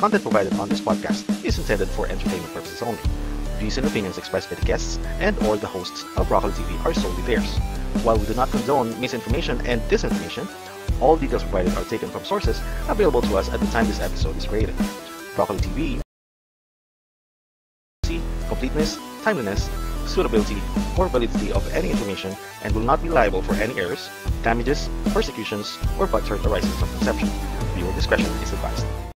content provided on this podcast is intended for entertainment purposes only. Views and opinions expressed by the guests and or the hosts of Broccoli TV are solely theirs. While we do not condone misinformation and disinformation, all details provided are taken from sources available to us at the time this episode is created. Broccoli TV completeness, timeliness, suitability, or validity of any information and will not be liable for any errors, damages, persecutions, or butthurt arising from conception. Viewer discretion is advised.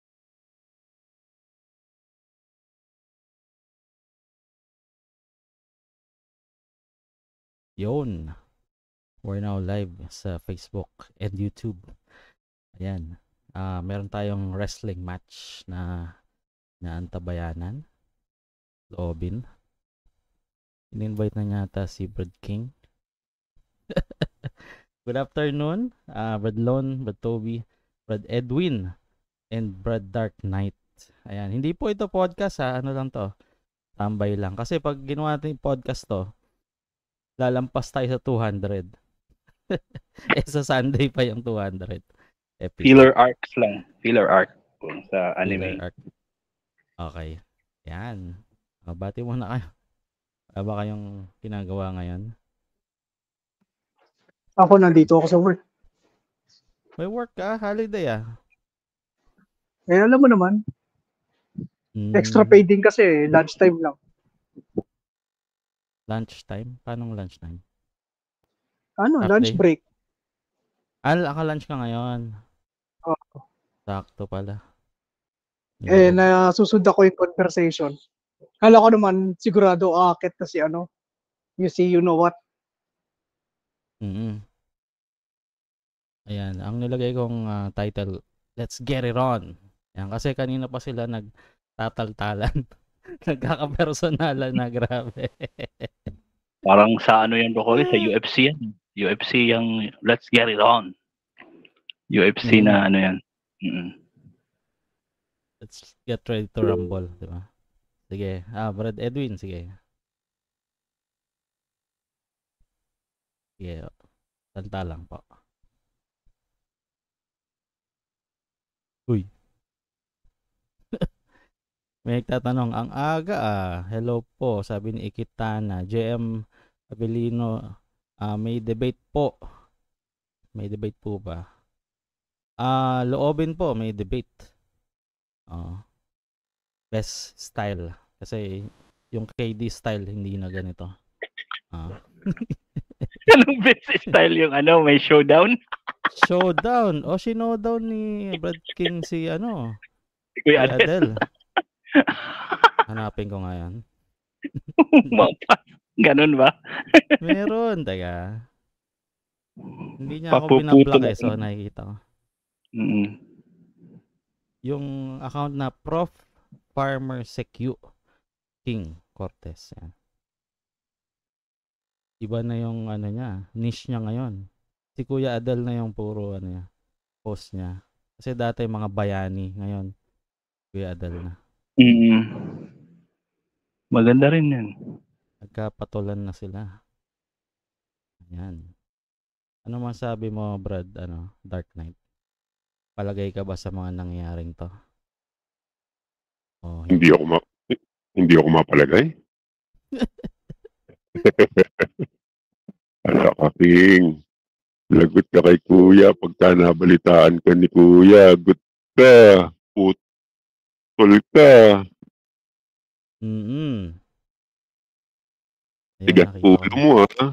Yon. We're now live sa Facebook and YouTube. Ayan. Ah, meron tayong wrestling match na na antabayanan. Loobin. In-invite na niya ata si Brad King. Good afternoon, uh, Brad Lon, Brad Toby, Brad Edwin, and Brad Dark Knight. Ayan, hindi po ito podcast ha, ano lang to, tambay lang. Kasi pag ginawa natin podcast to, lalampas tayo sa 200. eh sa Sunday pa yung 200 episode. Filler arcs lang. Filler arc sa anime. Filler arc. Okay. Yan. Uh, bati mo na kayo. Ano ba kayong ginagawa ngayon? Ako nandito ako sa work. May work ka? Holiday ah. Eh, alam mo naman, Mm, extra pay din kasi, lunchtime lang. Lunchtime? Paano lunchtime? Ano, Half lunch day? break. Ah, naka-lunch ka ngayon. Oo. Sakto pala. Eh, Yun. nasusunod ako yung conversation. Kala ko naman, sigurado aakit na si ano, you see, you know what. Mm-mm. Ayan, ang nilagay kong ah, title, Let's Get It On. Ayan, kasi kanina pa sila nagtataltalan. Nagkakapersonalan na grabe. Parang sa ano yan, Broccoli? Sa UFC yan. UFC yung Let's Get It On. UFC na ano yan. Mm. Let's get ready to rumble, di ba? Sige. Ah, Brad Edwin, sige. Sige. Tanta lang po. Uy. May nagtatanong, ang aga ah. Hello po, sabi ni Ikitana. JM Abilino, ah, may debate po. May debate po ba? Ah, loobin po, may debate. Oo. best style. Kasi yung KD style hindi na ganito. Ah. Anong best style yung ano, may showdown? showdown. O, sinowdown ni Brad King si ano, Kuya Adel. Adel. Hanapin ko ngayon. Mapa. Ganun ba? Meron, taga. Hindi niya ako binablock eh, so nakikita ko. Mm. Yung account na Prof. Farmer Secu King Cortez. Yan. Iba na yung ano niya, niche niya ngayon. Si Kuya Adel na yung puro ano niya, post niya. Kasi dati mga bayani, ngayon Kuya Adel na. Mm. Maganda rin yan. Nagkapatulan na sila. Ayan. Ano masabi mo, Brad, ano, Dark Knight? Palagay ka ba sa mga nangyayaring to? Oh, Hindi ako ma hindi ako mapalagay. Ala ka, King. Lagot ka kay Kuya pagka nabalitaan ka ni Kuya. Gut ka. Putol ka. Mm-mm. Ayan, Tigas nakita ko ulo mo, ha?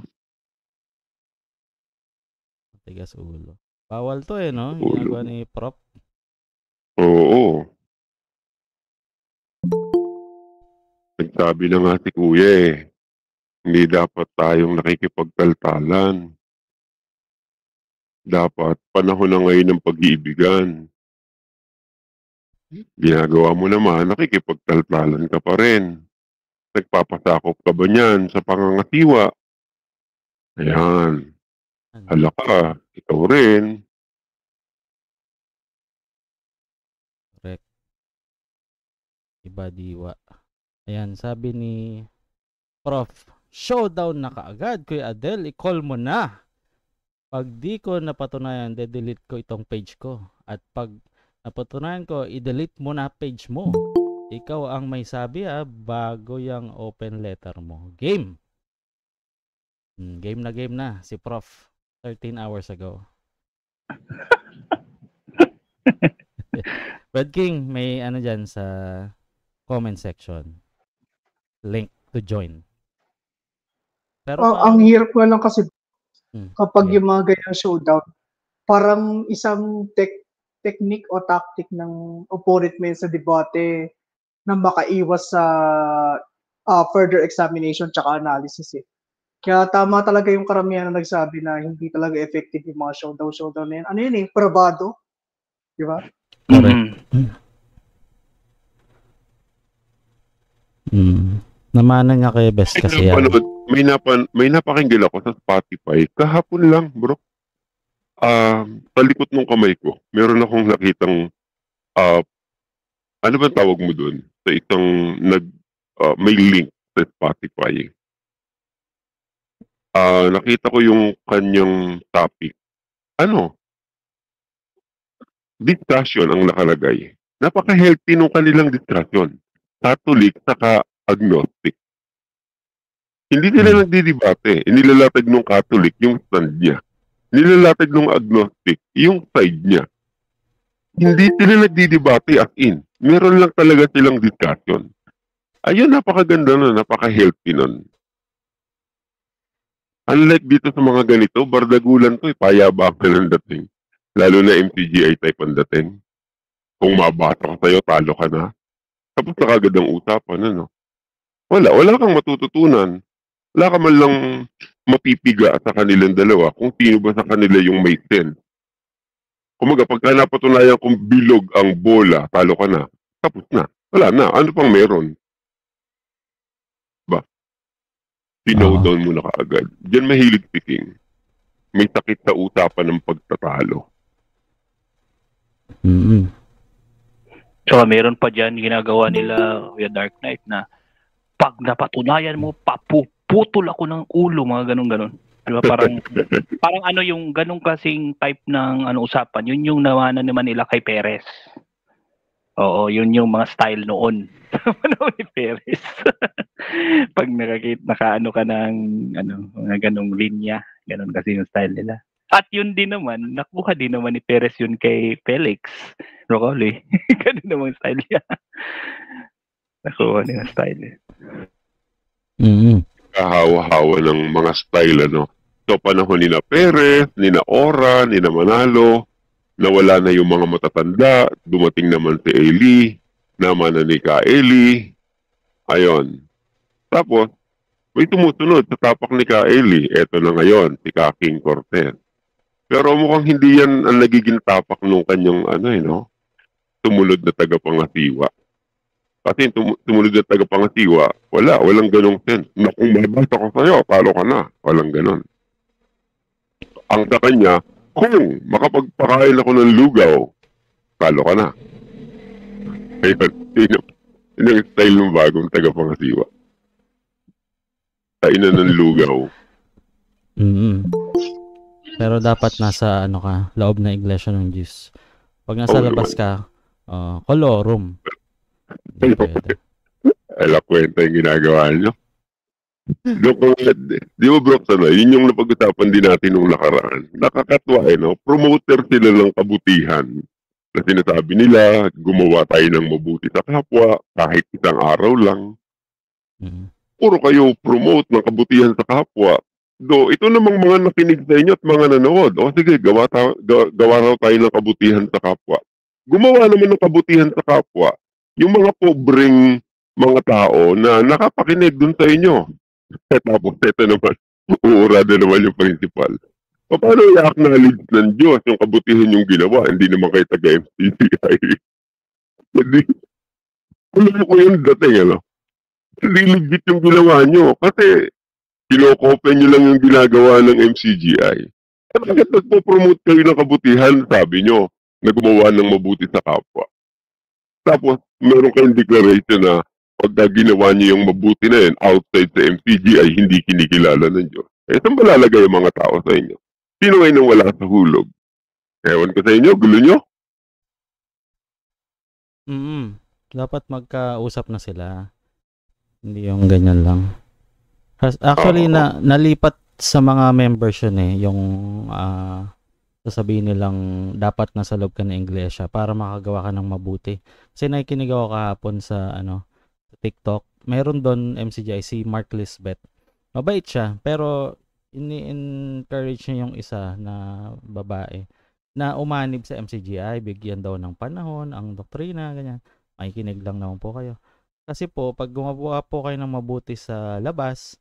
Tigas ulo. Bawal to eh, no? Ulo. Ginagawa ni Prop. Oo. Nagsabi na nga si Kuya eh. Hindi dapat tayong nakikipagtaltalan. Dapat panahon na ngayon ng pag-iibigan. Ginagawa mo naman, nakikipagtaltalan ka pa rin. Nagpapasakop ka ba niyan sa pangangasiwa? Ayan. Ano? Hala ka, ikaw rin. Correct. Iba diwa. Ayan, sabi ni Prof. Showdown na kaagad, Kuya Adel. I-call mo na. Pag di ko napatunayan, de-delete ko itong page ko. At pag Napatunayan ko, i-delete mo na page mo. Ikaw ang may sabi ah, bago yung open letter mo. Game! Hmm, game na game na si Prof. 13 hours ago. Red King, may ano dyan sa comment section. Link to join. Pero Ang, ang hirap nga lang kasi Hmm, kapag yeah. yung mga ganyan showdown, parang isang tech technique o tactic ng opponent mo sa debate na makaiwas sa ah, further examination tsaka analysis eh. Kaya tama talaga yung karamihan na nagsabi na hindi talaga effective yung mga showdown showdown na yun. Ano yun eh, probado. Di ba? Mhm. Mm. Namana niya kay Best kasi yan. napanood, may, napan, may napakinggan ako sa Spotify. Kahapon lang, bro. Ah, sa likod ng kamay ko, meron akong nakitang ah, ano ba tawag mo doon? Sa isang nag ah, may link sa Spotify. Ah, nakita ko yung kanyang topic. Ano? Discussion ang nakalagay. Napaka-healthy nung kanilang discussion. Catholic saka agnostic. Hindi sila Hmm. nagdidebate. Inilalatag nung Catholic yung stand niya. Nilalatag nung agnostic yung side niya. Hindi sila nagdidebate as in. Meron lang talaga silang discussion. Ayun, napakaganda nun, napaka-healthy nun. Unlike dito sa mga ganito, bardagulan to, eh, payabakan ang dating. Lalo na MCGI type ang dating. Kung mabasa ka sa'yo, talo ka na. Tapos na kagad ang usapan, ano? Wala, wala kang matututunan. Wala ka man lang mapipiga sa kanilang dalawa kung sino ba sa kanila yung may sense. Kumaga, pagka napatunayan kung bilog ang bola, talo ka na. Tapos na. Wala na. Ano pang meron? Ba? Sinow Oo. down mo na kaagad. Diyan mahilig si King. May sakit sa usapan ng pagtatalo. Mm-mm. Tsaka meron pa dyan ginagawa nila Kuya Dark Knight na pag napatunayan mo, papuputol ako ng ulo, mga ganun-ganun. Di ba? Parang, parang ano yung ganun kasing type ng ano usapan, yun yung nawanan naman nila kay Perez. Oo, yun yung mga style noon. Panahon ni Perez. pag nakakit, nakaano ka ng ano, mga ganung linya, ganun kasi yung style nila. At yun din naman, nakuha din naman ni Perez yun kay Felix. Broccoli. Ganun naman style niya. Nakuha niya style niya. Mm-mm. Kahawa-hawa ng mga style ano. So panahon ni na Perez, ni na Ora, ni na Manalo, nawala na yung mga matatanda, dumating naman si Eli, naman na ni Ka Eli. Ayon. Tapos, may tumusunod sa tapak ni Ka Eli. Eto na ngayon, si Ka King Cortez. Pero mukhang hindi yan ang nagiging tapak nung kanyang ano eh, no? Tumunod na tagapangasiwa. Kasi tum- tumunod na tagapangasiwa, wala, walang ganong sense. Na kung mabasa ko sa'yo, talo ka na. Walang ganon. Ang sa kanya, kung makapagpakain ako ng lugaw, talo ka na. Ayun, yun yun yung style ng bagong tagapangasiwa. Kainan ng lugaw. Mm-mm. Pero dapat nasa ano ka, loob na iglesia ng Diyos. Pag nasa Oo labas ka, uh, kolorum. Kwenta yung ginagawa nyo. Doon ko, di ba bro, ano, yun yung napag-usapan din natin nung nakaraan. Nakakatwa eh, no? Promoter sila ng kabutihan. Na sinasabi nila, gumawa tayo ng mabuti sa kapwa, kahit isang araw lang. Mm. Puro kayo promote ng kabutihan sa kapwa. Do, ito namang mga nakinig sa inyo at mga nanood. O sige, gawa, ta- gawa raw tayo ng kabutihan sa kapwa. Gumawa naman ng kabutihan sa kapwa. Yung mga pobreng mga tao na nakapakinig dun sa inyo. Eh, tapos ito naman, uurada naman yung principal. O, paano i-acknowledge ng Diyos yung kabutihan yung ginawa? Hindi naman kayo taga-MCCI. Hindi. Alam ko yung dating, ano? Hindi legit yung ginawa nyo. Kasi, kinokopya nyo lang yung ginagawa ng MCGI. Eh, bakit nagpo-promote kayo ng kabutihan, sabi nyo, na gumawa ng mabuti sa kapwa? Tapos, meron kayong declaration na pagka ginawa niyo yung mabuti na yun outside sa MCG ay hindi kinikilala ng Diyos. Eh, saan ba lalagay ang mga tao sa inyo? Sino ngayon ang wala sa hulog? Ewan ko sa inyo, gulo nyo? Mm. Dapat magkausap na sila. Hindi yung ganyan lang. Actually, Oo. na, nalipat sa mga members yun eh, yung ah, sasabihin nilang dapat nasa loob ka ng iglesia para makagawa ka ng mabuti. Kasi nakikinig ako kahapon sa ano, TikTok. Meron doon MCGI si Mark Lisbeth. Mabait siya, pero ini-encourage niya yung isa na babae na umanib sa MCGI, bigyan daw ng panahon, ang doktrina, ganyan. Makikinig lang naman po kayo. Kasi po, pag gumawa po kayo ng mabuti sa labas,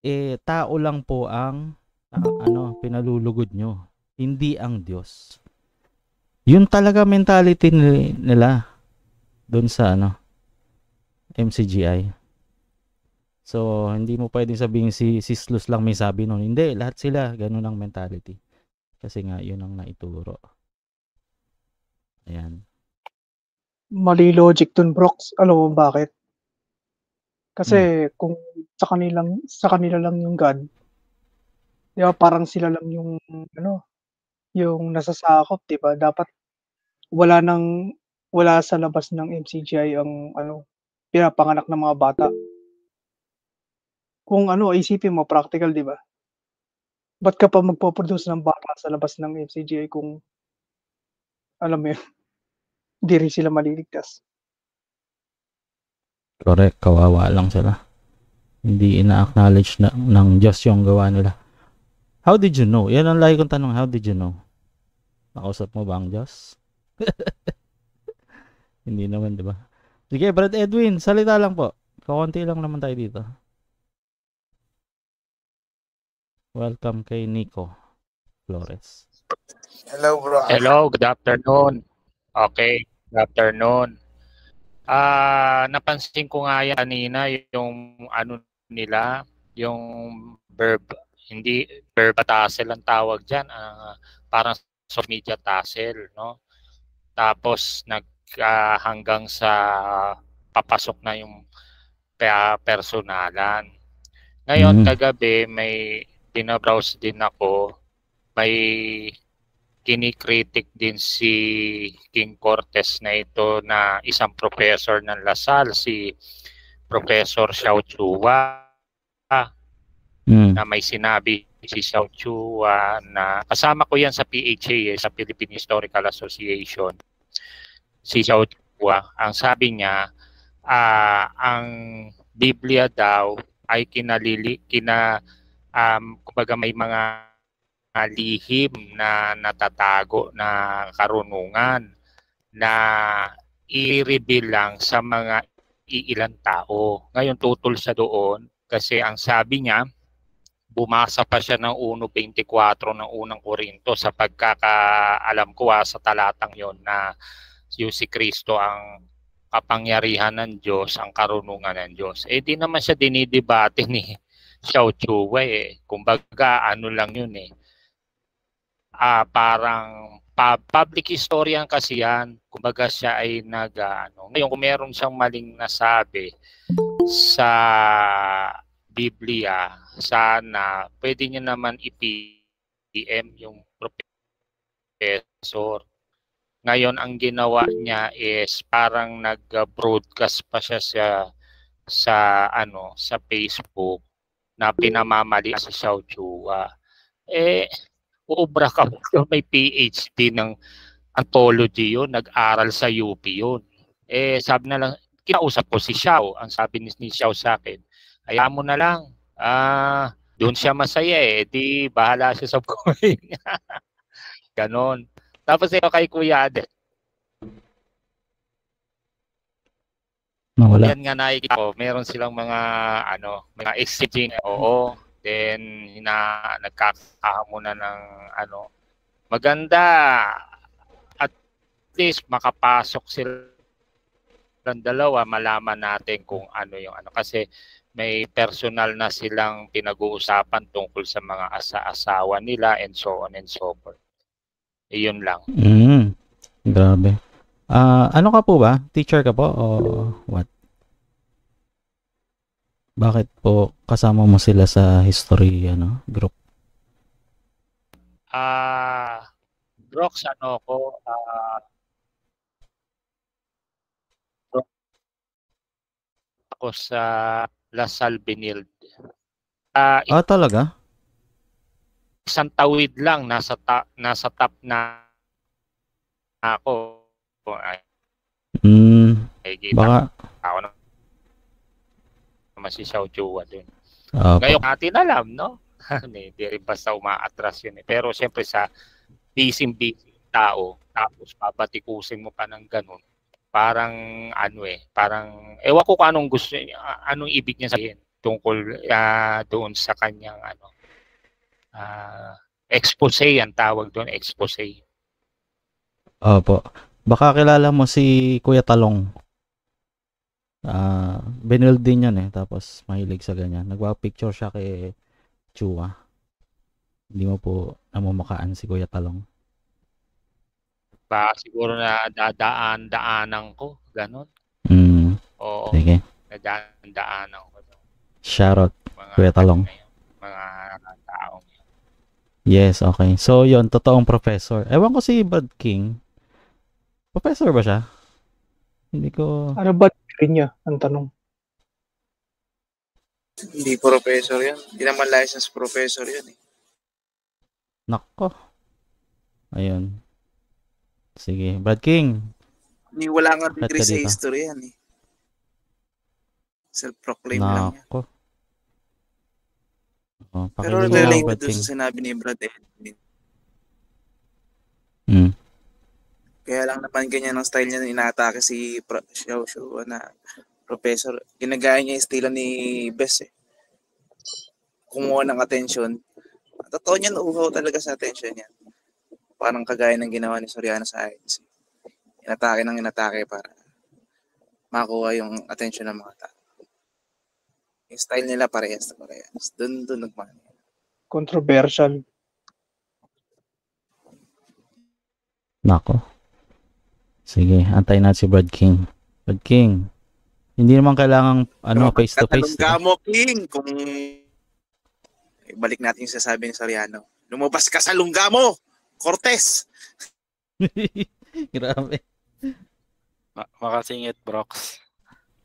eh, tao lang po ang ah, ano, pinalulugod nyo. Hindi ang Diyos. Yun talaga mentality ni- nila doon sa ano, MCGI. So, hindi mo pwedeng sabihin si Sislus lang may sabi nun. Hindi, lahat sila, ganun ang mentality. Kasi nga, yun ang naituro. Ayan. Mali logic dun, Brox. Alam mo bakit? Kasi kung sa kanilang sa kanila lang yung God, 'di ba parang sila lang yung ano, yung nasasakop, 'di ba? Dapat wala nang wala sa labas ng MCGI ang ano, pinapanganak ng mga bata. Kung ano, isipin mo practical, 'di ba? Ba't ka pa magpo-produce ng bata sa labas ng MCGI kung alam mo yun, hindi rin sila maliligtas. Correct, kawawa lang sila. Hindi ina-acknowledge na, ng Diyos yung gawa nila. How did you know? Yan ang lagi kong tanong, how did you know? Nakausap mo ba ang Diyos? Hindi naman, di ba? Sige, Brad Edwin, salita lang po. Kakunti lang naman tayo dito. Welcome kay Nico Flores. Hello, bro. Hello, good afternoon. Okay, good afternoon. Ah, napansin ko nga yan kanina yung ano nila, yung verb, hindi verb tassel ang tawag diyan, ah, parang social media tassel, no? Tapos nag ah, hanggang sa papasok na yung pe- personalan. Ngayon Mm. kagabi may binabrowse din ako, may kinikritik din si King Cortez na ito na isang professor ng Lasal, si Professor Xiao Chua, Mm. na may sinabi si Xiao Chua na kasama ko yan sa PHA, eh, sa Philippine Historical Association. Si Xiao Chua, ang sabi niya, ah, ang Biblia daw ay kinalili, kina, um, kumbaga may mga lihim na natatago na karunungan na i-reveal lang sa mga iilang tao. Ngayon tutol siya doon kasi ang sabi niya, bumasa pa siya ng 1.24 ng unang Korinto sa pagkakaalam ko ah, sa talatang yon na yung si Kristo ang kapangyarihan ng Diyos, ang karunungan ng Diyos. Eh di naman siya dinidebate ni Xiao Chua eh. Kumbaga ano lang yun eh ah parang pa- public historian kasi yan. Kumbaga siya ay nag ano. Ngayon kung meron siyang maling nasabi sa Biblia, sana pwede niya naman i-PM yung professor. Ngayon ang ginawa niya is parang nag-broadcast pa siya sa sa ano sa Facebook na pinamamali sa Xiao Chua. Eh uubra ka may PhD ng anthology yun, nag-aral sa UP yun. Eh, sabi na lang, kinausap ko si Xiao, ang sabi ni, ni Xiao sa akin, hayaan mo na lang, ah, doon siya masaya eh, di bahala siya sa buhay niya. Ganon. Tapos eh, kay Kuya Ade, Nawala. yan nga nakikita ko, meron silang mga, ano, mga exchanging, oo, then hina nagkakahamunan ng ano maganda at least makapasok sila ng dalawa malaman natin kung ano yung ano kasi may personal na silang pinag-uusapan tungkol sa mga asa-asawa nila and so on and so forth. Iyon lang. Mm. Grabe. Ah, ano ka po ba? Teacher ka po o what? Bakit po kasama mo sila sa history ano, group? Ah, Brox ano ko ah ako sa Lasal Benilde. Ah, Ah, talaga? isang tawid lang nasa ta- nasa top na ako. Hmm, ay kita baka, ako na Xiao Chua dun. ah, Ngayon natin alam, no? Hindi di rin basta umaatras yun eh. Pero siyempre sa busy-busy tao, tapos pabatikusin mo pa ng ganun, parang ano eh, parang, ewan ko kung anong gusto anong ibig niya sabihin tungkol ah, doon sa kanyang ano, ah, expose ang tawag doon, expose. Opo. Baka kilala mo si Kuya Talong. Ah, Benil din yun eh. Tapos mahilig sa ganyan. Nagpa-picture siya kay Chua. Hindi mo po namamakaan si Kuya Talong. Baka siguro na dadaan-daanan ko, ganun. Hmm, Oo, sige. dadaan-daanan ko. Shoutout, Mga, Kuya Talong. mga taong Yes, okay. So, yon totoong professor. Ewan ko si Brad King. Professor ba siya? Hindi ko... Ano ba rin niya? Ang tanong. Hindi professor yan. Hindi naman licensed professor yan eh. Nako. Ayun. Sige. Brad King. Hindi wala nga degree sa history yan eh. Self-proclaim lang yan. Nako. Oh, Pero related Brad doon sa sinabi ni Brad Edwin. Hmm. Kaya lang naman ganyan ang style niya na inaatake si Pro- Xiao Xiao na professor. Ginagaya niya yung estilo ni Bess eh. Kumuha ng attention. Totoo niya, nauhaw talaga sa attention niya. Parang kagaya ng ginawa ni Soriano sa INC. Inatake ng inatake para makuha yung attention ng mga tao. Yung style nila parehas na parehas. Doon, doon nagmana. Controversial. Nako. Sige, antayin natin si Brad King. Brad King. Hindi naman kailangang ano, Pero face to face. ka mo, King, kung balik natin yung sasabi ni Soriano. Lumabas ka sa lungga mo, Cortez! Grabe. Ma- makasingit, Brox.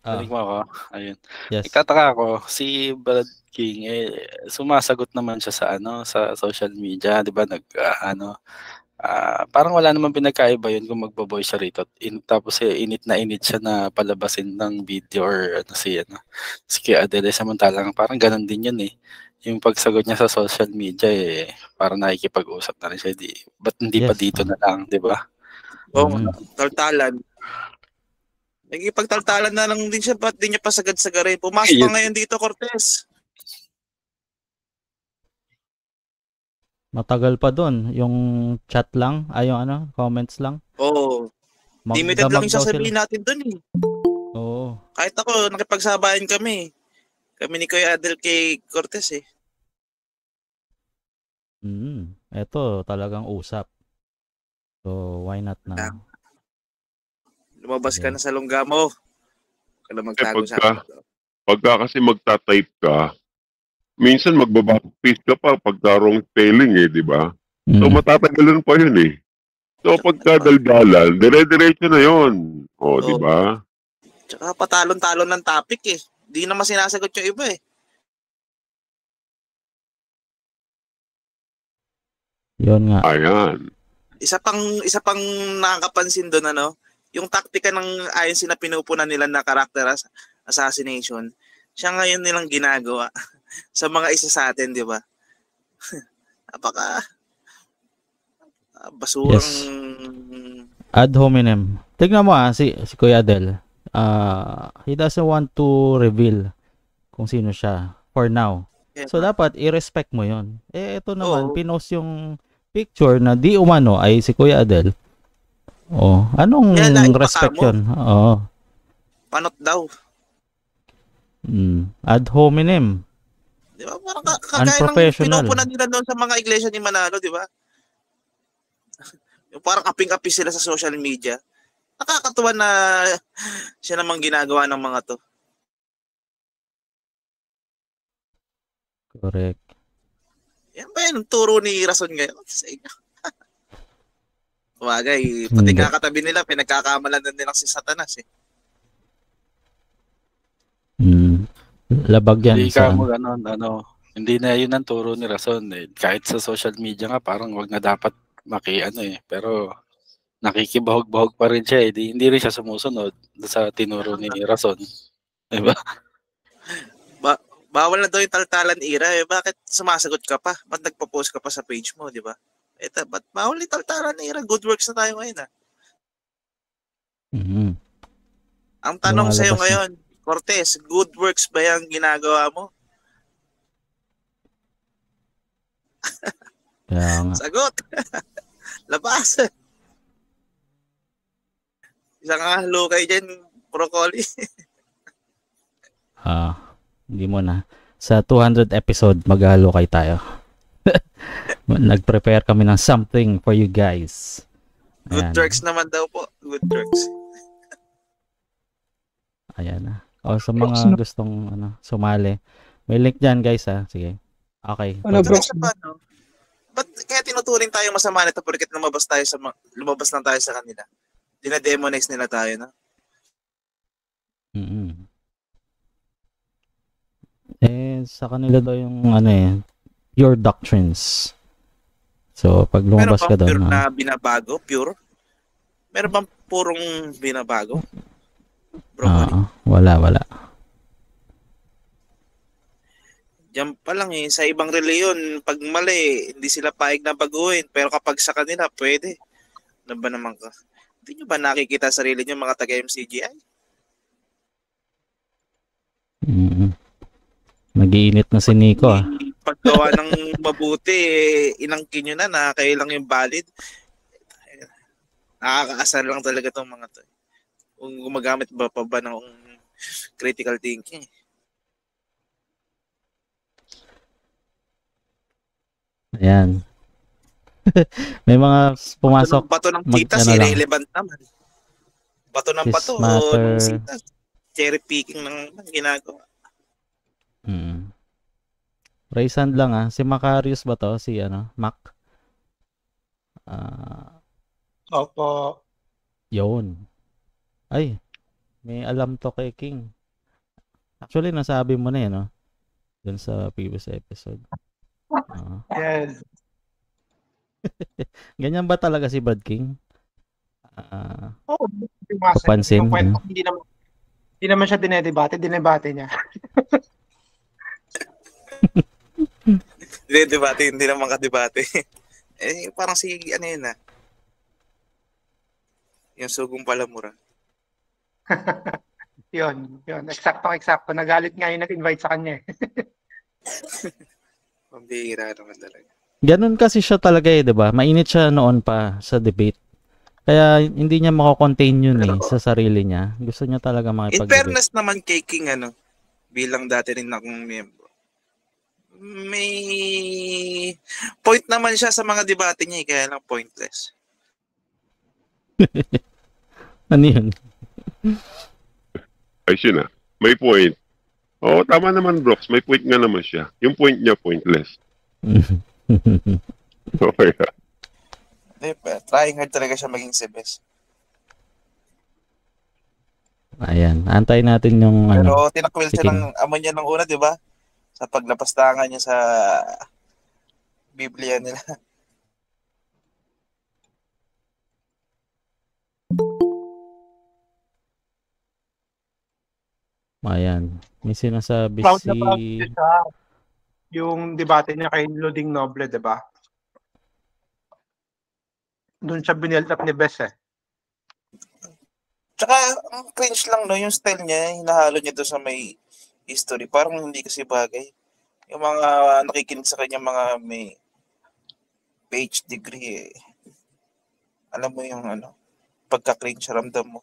Ah, Balik mo ako. Ayun. yes. Nagtataka ako, si Brad King, eh, sumasagot naman siya sa ano sa social media, di ba? Nag, ah, ano, ah, parang wala naman pinagkaiba yun kung magbaboy siya rito. In, tapos eh, init na init siya na palabasin ng video or ano si, ano, si Adele. Samantalang parang ganun din yun eh. Yung pagsagot niya sa social media eh, parang nakikipag-usap na rin siya. Di, ba't hindi pa Yes. dito na lang, di ba? Oo, Mm. taltalan. Nagipagtaltalan na lang din siya, ba't di niya pasagad-sagarin? Pumasok pa ngayon dito, Cortez. Matagal pa doon. Yung chat lang, ay yung ano, comments lang. Oo. Limited lang yung sasabihin sila. natin dun eh. Oo. Kahit ako, nakipagsabayan kami. Kami ni Kuya Adel kay Cortez eh. Mm. Ito talagang usap. So, why not na? Lumabas ka Okay. na sa lungga mo. Huwag ka na magtago sa pagka- akin. Pagka kasi magta-type ka, minsan magbabackpace ka pa pagka wrong spelling eh, di ba? So Mm. matatagalan pa yun eh. So pagka daldalan, dire-diretso na yun. O, di Oo. ba? Tsaka patalon-talon ng topic eh. Di naman sinasagot yung iba eh. Yun nga. Ayan. isa pang isa pang nakakapansin doon ano, yung taktika ng INC na pinupunan nila na character as- assassination, siya ngayon nilang ginagawa sa mga isa sa atin, di ba? Napaka ah, basurang Ad hominem. Tignan mo ah, si, si Kuya Adel. Ah, he doesn't want to reveal kung sino siya for now. So dapat i-respect mo 'yon. Eh ito naman Oo. pinost yung picture na di umano ay si Kuya Adel. Oh, anong naipaka respect. 'yon? Oo. panot daw. Mm, ad hominem. Di ba? Parang ka- kagaya ng pinupunan nila doon sa mga iglesia ni Manalo, di ba? yung parang aping-api sila sa social media. Nakakatuwa na siya namang ginagawa ng mga to. Correct. Yan ba yun? Turo ni Rason ngayon sa inyo. Bagay, pati Hindi. nga katabi nila, pinagkakamalan na nilang si Satanas eh. Mm. Labag yan Hindi ka mo ano, ano, hindi na yun ang turo ni Rason. Eh. Kahit sa social media nga, parang wag na dapat maki ano eh. Pero nakikibahog-bahog pa rin siya eh. Di, hindi rin siya sumusunod sa tinuro ni Rason. Diba? Ba- bawal na daw yung taltalan era eh. Bakit sumasagot ka pa? Ba't nagpo-post ka pa sa page mo, di ba? Eh, ta- ba't bawal yung taltalan era? Good works na tayo ngayon ah. Mhm. Ang tanong sa'yo na. ngayon, Cortez, good works ba yung ginagawa mo? Kaya nga. Sagot! Labas! Isang halo kayo dyan, Broccoli. Ah, hindi mo na. Sa 200 episode, maghalukay tayo. Nag-prepare kami ng something for you guys. Good Ayan. works naman daw po. Good works. Ayan na. O sa mga gustong ano, sumali. May link dyan guys ha. Sige. Okay. Ano, bro? paano? Ba't kaya tinuturing tayo masama nito porket lumabas tayo sa ma- lumabas lang tayo sa kanila? Dinademonize nila tayo, no? mm Eh, sa kanila daw yung ano eh, pure doctrines. So, pag Meron lumabas ka pure doon, na ah, binabago? Pure? Meron bang purong binabago? Bro, ah, wala, wala. Diyan pa lang eh. Sa ibang reliyon, pag mali, hindi sila paig na baguhin. Pero kapag sa kanila, pwede. Ano ba naman ka? Hindi nyo ba nakikita sa sarili nyo mga taga-MCGI? mm Nag-iinit na si Nico ah. Paggawa ng mabuti, eh, inangkin nyo na na kailang yung valid. Nakakaasar lang talaga tong mga to. Kung gumagamit ba pa ba ng critical thinking. Ayan. May mga pumasok. Bato ng mag- titas, ano lang. irrelevant naman. Bato ng This bato, matter- o ng sitas. Cherry picking ng, ng ginagawa. Mm. Raise hand lang ah. Si Macarius ba to? Si ano? Mac? Ah, Opo. yun. Ay, may alam to kay King. Actually, nasabi mo na yan, no? Dun sa previous episode. Oo. Yes. ganyan ba talaga si Brad King? Ah, Oo, oh, Pansin, Yung kwento, ano? hindi naman hindi naman siya dinedebate, dinebate niya. Hindi, debate, hindi naman kadebate. eh, parang si, ano yun ah. Yung sugong palamura. yun, yun. Eksakto, eksakto. Nagalit nga yung nag-invite sa kanya eh. Pambihira naman talaga. Ganun kasi siya talaga eh, 'di ba? Mainit siya noon pa sa debate. Kaya hindi niya mako-contain yun eh sa sarili niya. Gusto niya talaga In makipag-debate. fairness naman kay King, ano, bilang dati rin akong miyembro, may point naman siya sa mga debate niya, eh, kaya lang pointless. Ano yun? Ay, siya na. May point. Oo, tama naman, Brox. May point nga naman siya. Yung point niya, pointless. Okay. Di ba? Trying hard talaga siya maging si best. Ayan, antayin natin yung ano. Pero tinakwil siya ng amo niya ng una, di ba? Sa paglapastangan niya sa Biblia nila. Ayan. May sinasabi Proud si na proud siya yung debate niya kay Luding Noble, di ba? Doon siya binild up ni Bess eh. Tsaka, ang cringe lang no, yung style niya, hinahalo niya doon sa may history. Parang hindi kasi bagay. Yung mga nakikinig sa kanya, mga may PhD degree eh. Alam mo yung ano, pagka-cringe ramdam mo.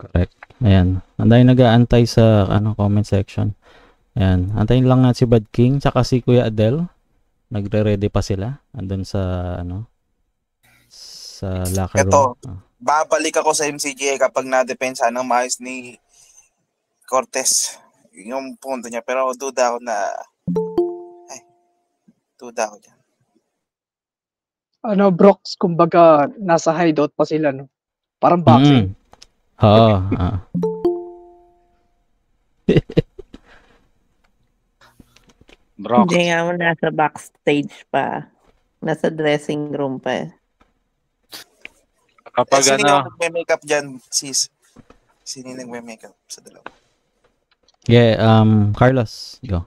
Correct. Ayan. Anday nag-aantay sa ano comment section. Ayan. Antayin lang natin si Bad King tsaka si Kuya Adel. Nagre-ready pa sila. Andun sa ano sa locker Ito. room. Ah. Babalik ako sa MCGA kapag na-depensa ng maayos ni Cortez. Yung punto niya. Pero duda ako na... Ay, duda ako dyan. ano, Brox, kumbaga, nasa hideout pa sila, no? Parang boxing. Mm. Oo. ah. Brock. Hindi nga mo nasa backstage pa. Nasa dressing room pa. eh. Kapag eh, sino ano, yung nagme-makeup dyan, sis? Sino yung nagme-makeup sa dalawa? Yeah, um, Carlos, go.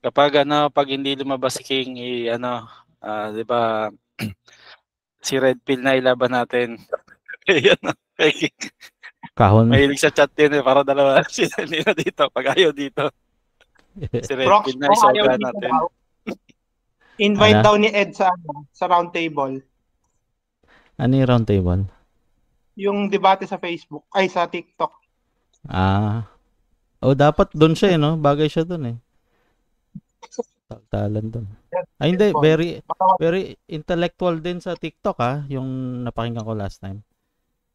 kapag ano, pag hindi lumabas si King, i, ano, ah, di ba, si Red Pill na ilaban natin. Kaya ano, kay King. Kahon. Mahilig sa chat yun eh, para dalawa sila nila dito, pag ayaw dito. Si Red Brox, na dito natin. daw, invite Ano? daw ni Ed sa ano, sa round table. Ano yung round table? Yung debate sa Facebook, ay sa TikTok. Ah. Oh, dapat doon siya eh, no? Bagay siya doon eh. Taltalan doon. Ay, hindi. Very, very intellectual din sa TikTok, ah. Yung napakinggan ko last time.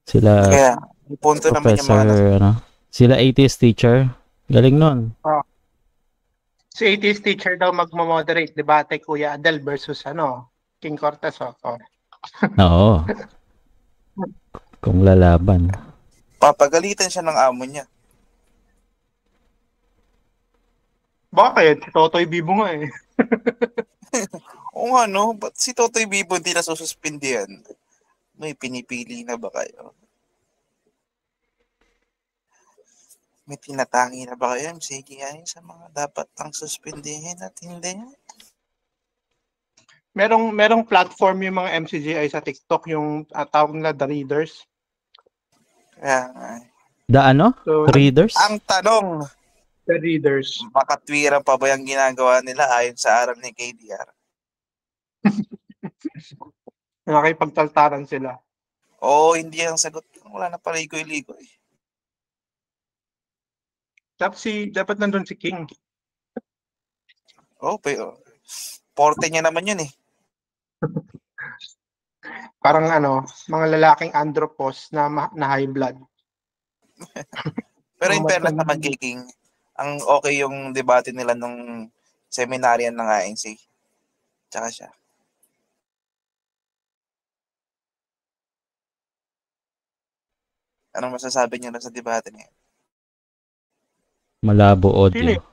Sila, Kaya, may punto naman yung mga professor, ano? Sila atheist teacher. Galing nun. Si 80s teacher daw magmo-moderate debate Kuya Adel versus ano, King Cortez. Oh. Oh. Oo. Kung lalaban. papagalitan siya ng amo niya. Bakit? Si Totoy Bibo nga eh. Oo nga, no? Ba't si Totoy Bibo hindi nasususpindihan? May pinipili na ba kayo? May tinatangi na ba kayo? Sige yan sa mga dapat ang suspindihin at hindi. Merong merong platform yung mga MCGI sa TikTok yung uh, tawag nila The Readers. Nga. The ano? So, Readers? Ang tanong, The Readers. makatwiran pa ba yung ginagawa nila ayon sa aral ni KDR? Nakipagtaltaran sila. Oo, hindi ang sagot. Wala na paligoy-ligoy. Dapat si dapat nandun si King. Oo, pero porte niya naman yun eh. Parang ano, mga lalaking andropos na na high blood. Pero in fairness naman kay King, ang okay yung debate nila nung seminaryan ng ANC. Tsaka siya. Anong masasabi niyo na sa debate niya? Malabo audio.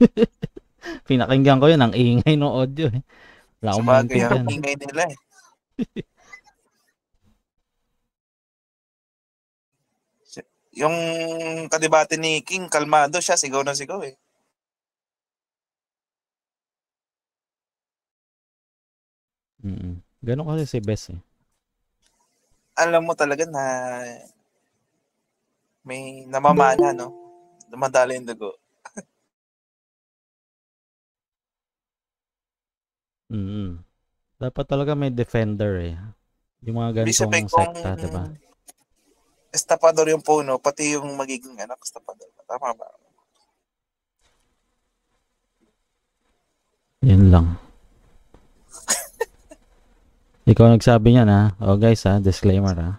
Pinakinggan ko yun. Ang ingay ng audio eh. Wala akong maintindihan. ang ingay nila eh. Yung kadebate ni King, kalmado siya, sigaw na sigaw eh. Mm. Ganun kasi si Bess eh. Alam mo talaga na may namamana, no? Dumadalo yung dugo. Mm. Dapat talaga may defender eh. Yung mga ganitong sekta, diba? estapador yung puno, pati yung magiging anak, estapador. Tama ba? Yan lang. Ikaw nagsabi niyan ha. Oh guys ha, disclaimer ha.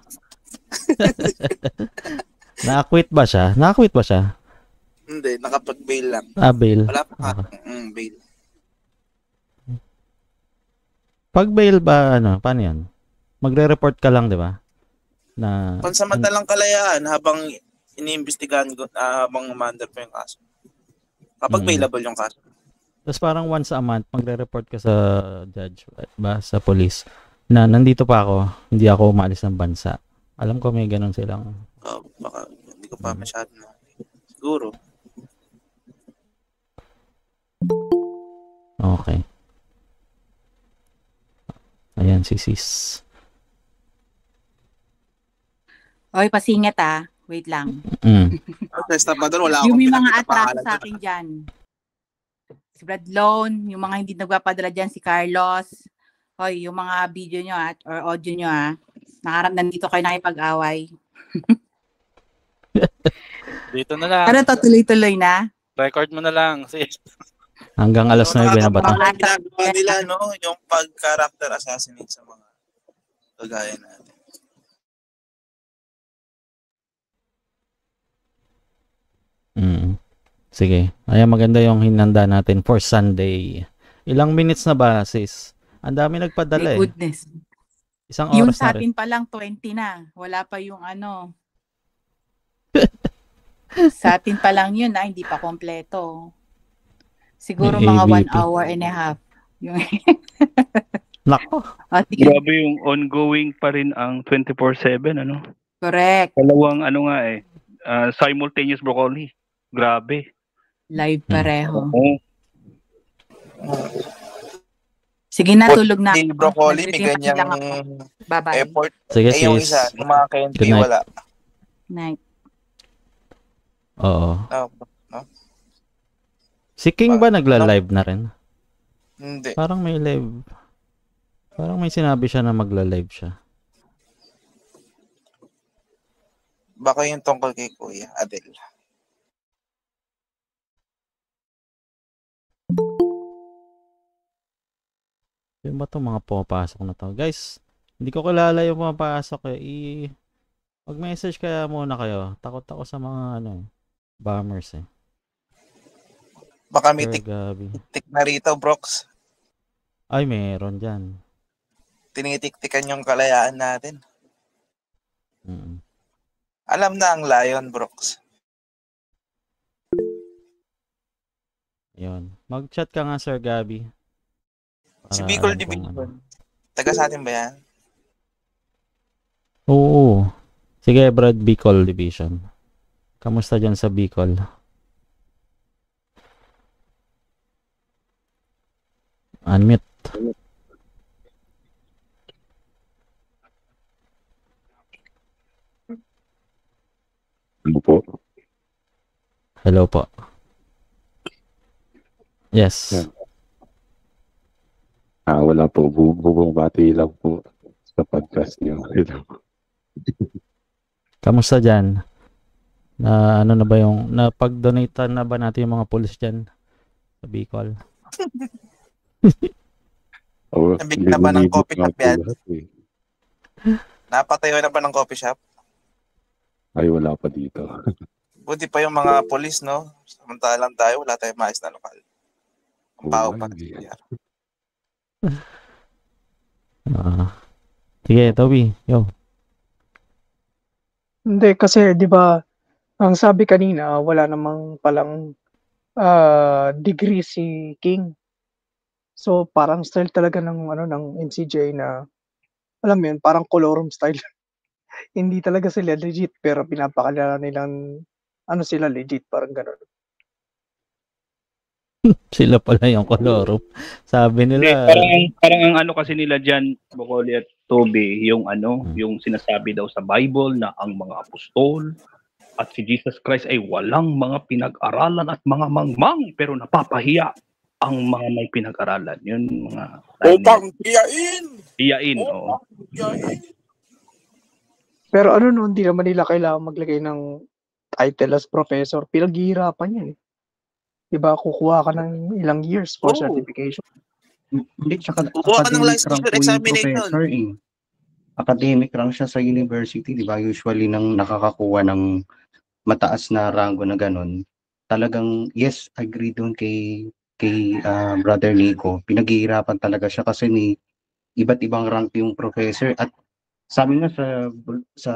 Na-acquit ba siya? Na-acquit ba siya? Hindi, nakapag-bail lang. Ah, bail. Wala pa. Okay. Mm, bail. Pag bail ba, ano, paano yan? Magre-report ka lang, di ba? Na, Pansamantalang kalayaan habang iniimbestigahan ko, ah, habang umandar pa yung kaso. Kapag Mm. bailable yung kaso. Tapos parang once a month, magre-report ka sa judge ba, sa police na nandito pa ako, hindi ako umalis ng bansa. Alam ko may ganun silang Oh, baka hindi ko pa masyado na. Siguro. Okay. Ayan si sis. Oy, pasingit ah. Wait lang. Mm. Sa estapador, wala yung akong may mga atraso sa doon. akin dyan. Si Brad Loan, yung mga hindi nagpapadala dyan, si Carlos. Hoy, yung mga video nyo at or audio nyo ah. Nakarap nandito kayo nakipag-away. Dito na lang. Pero to tuloy-tuloy na. Record mo na lang. Sis. Hanggang alas 9 na ba to? Mga ginagawa nila, no? Yung pag-character assassinate sa mga kagaya natin. Mm. Sige. Ayan, maganda yung hinanda natin for Sunday. Ilang minutes na ba, sis? Ang dami nagpadala My eh. goodness. Isang Yung oras sa na rin. atin pa lang 20 na. Wala pa yung ano. Sa atin pa lang yun na hindi pa kompleto. Siguro May mga one ABP. hour and a half. Yung Nako. Ah, sige. Grabe yung ongoing pa rin ang 24/7 ano. Correct. Dalawang ano nga eh, ah, simultaneous broccoli. Grabe. Live pareho. Oo. Sige na, tulog na. Di broccoli, may ganyang. Bye-bye. effort. Sige, eh, yung sis. isa, yung mga wala. Night. Oo. No, no? Si King ba nagla-live na rin? Hindi. Parang may live. Parang may sinabi siya na magla-live siya. Baka yung tungkol kay Kuya Adel. Yung ba itong mga pumapasok na to? Guys, hindi ko kilala yung pumapasok eh. I... Mag-message kaya muna kayo. Takot ako sa mga ano eh. Bombers eh. Baka may tik- tik na rito, Brox. Ay, meron dyan. Tinitiktikan yung kalayaan natin. Mm. Alam na ang Lion, Brox. Yun. Mag-chat ka nga, Sir Gabi. Si Para Bicol alam kung Division. ano. Taga sa atin ba yan? Oo. Sige, Brad, Bicol Division. Kamusta dyan sa Bicol? Unmute. Ano po? Hello po. Yes. Yeah. Ah, wala po. Bu- Bumabati lang po sa podcast niyo. Hello. Kamusta dyan? Na ano na ba yung napag-donate na ba natin yung mga pulis dyan sa Bicol? Oh, Nabig na ba ng coffee shop yan? eh. Napatayo na ba ng coffee shop? Ay, wala pa dito. Buti pa yung mga polis, no? Samantalang tayo, wala tayong maayos na lokal. Ang pao nga, pa. Ah. sige, Toby. Yo. Hindi, kasi di ba, ang sabi kanina, wala namang palang ah, degree si King. So, parang style talaga ng, ano, ng NCJ na, alam mo yun, parang colorum style. Hindi talaga sila legit, pero pinapakalala nilang, ano sila legit, parang gano'n. Sila pala yung kolorum. Sabi Hindi, nila, parang, parang ang ano kasi nila dyan, Bocoli at Toby, yung ano, yung sinasabi daw sa Bible na ang mga apostol at si Jesus Christ ay walang mga pinag-aralan at mga mangmang pero napapahiya ang mga may pinag-aralan. Yun mga Upang iyain! iyain. Oo. Pero ano no, hindi naman nila kailangan maglagay ng title as professor. Pinaghihirapan yan eh. Diba, kukuha ka ng ilang years for Oo. certification. Hindi, tsaka Kukuha ka ng licensure rank po yung examination. professor eh. Academic rank siya sa university, di ba? Usually nang nakakakuha ng mataas na rango na ganun, talagang, yes, agree doon kay kay ah, Brother Nico. Pinaghihirapan talaga siya kasi may iba't ibang rank yung professor at sabi nga sa sa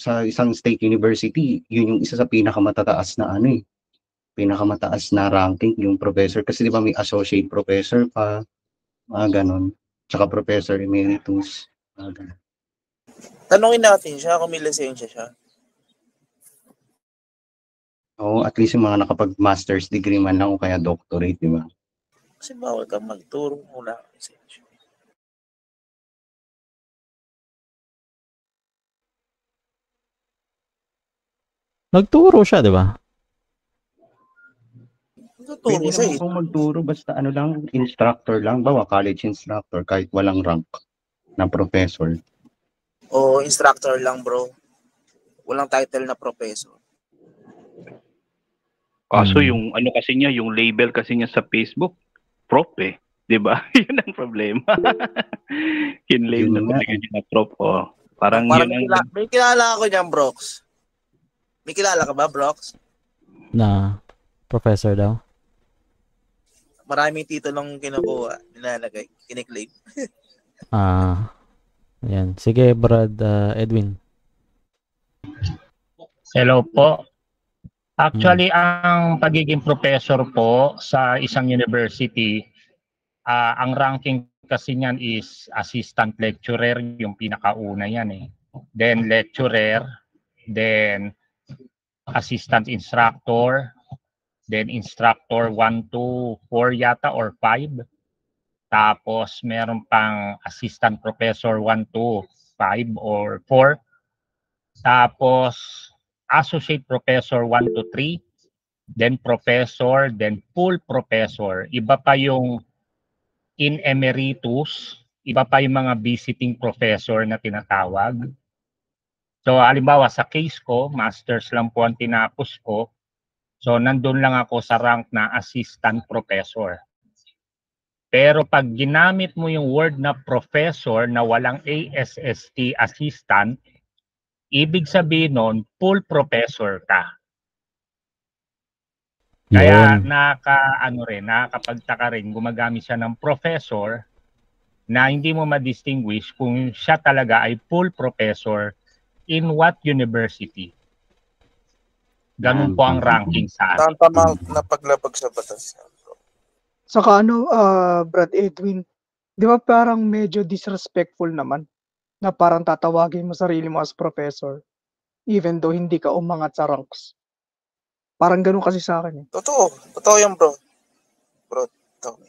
sa isang state university, yun yung isa sa pinakamatataas na ano eh, pinakamataas na ranking yung professor kasi di ba may associate professor pa, mga ganon. Tsaka professor emeritus, mga ganon. Tanungin natin siya kung may lisensya siya. Oo, at least yung mga nakapag-master's degree man lang o kaya doctorate, di ba? Kasi bawal kang magturo muna. lisensya. nagturo siya, di ba? Tuturo Pwede siya naman eh. kung magturo, basta ano lang, instructor lang, bawa college instructor, kahit walang rank na professor. O instructor lang bro. Walang title na professor. Kaso Hmm. yung ano kasi niya, yung label kasi niya sa Facebook, prop eh. 'Di ba? Yun ang problema. Yun na kasi niya na prop oh. Parang Parang yun may, ang kilala, may kilala ako niyan, Brox. May kilala ka ba, Brox? Na professor daw. maraming titulong kinukuha, nilalagay, kiniklaim. Ah, yan. Sige, Brad ah, Edwin. Hello po. Actually, ang pagiging professor po sa isang university, ah, ang ranking kasi niyan is assistant lecturer, yung pinakauna yan eh. Then lecturer, then assistant instructor, then instructor 1 to 4 yata or 5. Tapos meron pang assistant professor 1 to 5 or 4. Tapos associate professor 1 to 3, then professor, then full professor. Iba pa yung in emeritus, iba pa yung mga visiting professor na tinatawag. So halimbawa sa case ko, masters lang po ang tinapos ko. So nandun lang ako sa rank na assistant professor. Pero pag ginamit mo yung word na professor na walang ASST assistant, ibig sabihin nun, full professor ka. Kaya Yun. naka ano rin, nakakapagtaka rin gumagamit siya ng professor na hindi mo ma-distinguish kung siya talaga ay full professor in what university. Ganun po ang ranking sa atin. Tama na paglabag sa batas. Saka ano, ah, Brad Edwin, di ba parang medyo disrespectful naman na parang tatawagin mo sarili mo as professor even though hindi ka umangat sa ranks. Parang ganun kasi sa akin eh. Totoo. Totoo yan, bro. Bro, Tommy.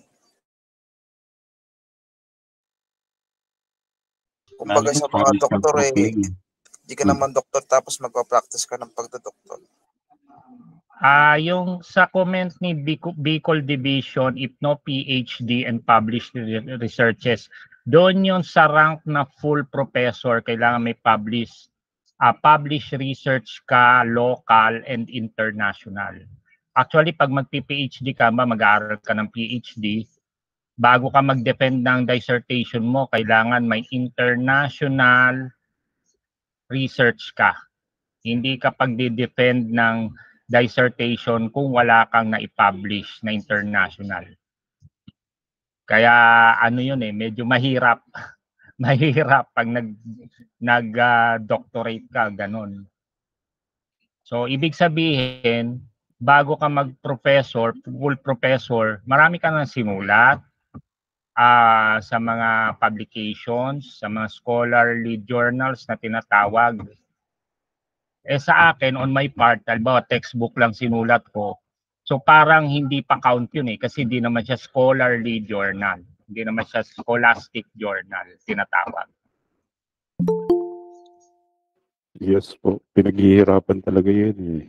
Kumbaga sa mga doktor eh, hindi ka naman doktor tapos magpa-practice ka ng pagdodoktor. Ah, yung sa comment ni Bico- Bicol Division, if no PhD and published re- researches, doon yun sa rank na full professor, kailangan may publish ah publish research ka, local and international. Actually, pag magpi-PhD ka ba, mag-aaral ka ng PhD, bago ka mag-defend ng dissertation mo, kailangan may international research ka. Hindi ka pagdi-defend ng dissertation kung wala kang na-publish na international. Kaya ano yun eh, medyo mahirap. mahirap pag nag nag ah, doctorate ka ganun. So ibig sabihin, bago ka mag-professor, full professor, marami ka nang simulat ah sa mga publications, sa mga scholarly journals na tinatawag. Eh sa akin, on my part, halimbawa textbook lang sinulat ko, so parang hindi pa count yun eh, kasi hindi naman siya scholarly journal. Hindi naman siya scholastic journal, tinatawag. Yes po, pinaghihirapan talaga yun eh.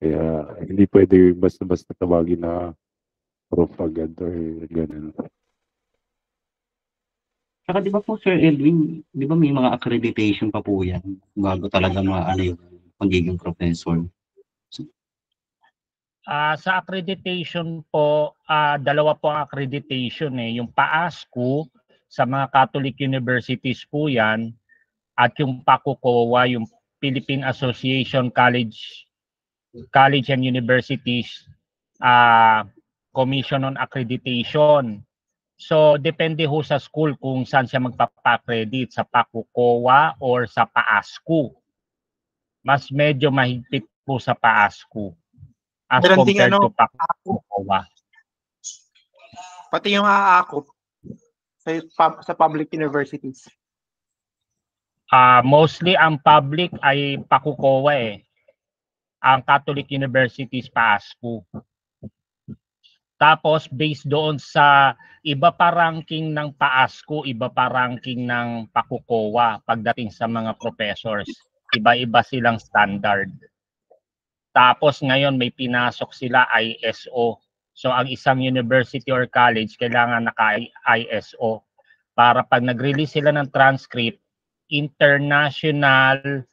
Kaya hindi pwede basta-basta tawagin na prof agad or ganun. Saka di ba po Sir Edwin, di ba may mga accreditation pa po yan bago talaga maano yung magiging professor? Ah, sa accreditation po, ah, dalawa po ang accreditation eh. Yung PAASCO sa mga Catholic universities po yan at yung PACUCOA, yung Philippine Association College College and Universities ah, Commission on Accreditation. So, depende ho sa school kung saan siya magpapa-accredit, sa PACUCOA or sa PAASCO. Mas medyo mahigpit po sa PAASCO as ding compared ano, to PACUCOA. Pati yung aakop sa, sa public universities. Ah, mostly ang public ay PACUCOA eh. Ang Catholic Universities PASCO. Tapos based doon sa iba pa ranking ng PASCO, iba pa ranking ng PACUCOA pagdating sa mga professors. Iba-iba silang standard. Tapos ngayon may pinasok sila ISO. So ang isang university or college kailangan naka-ISO para pag nag-release sila ng transcript, international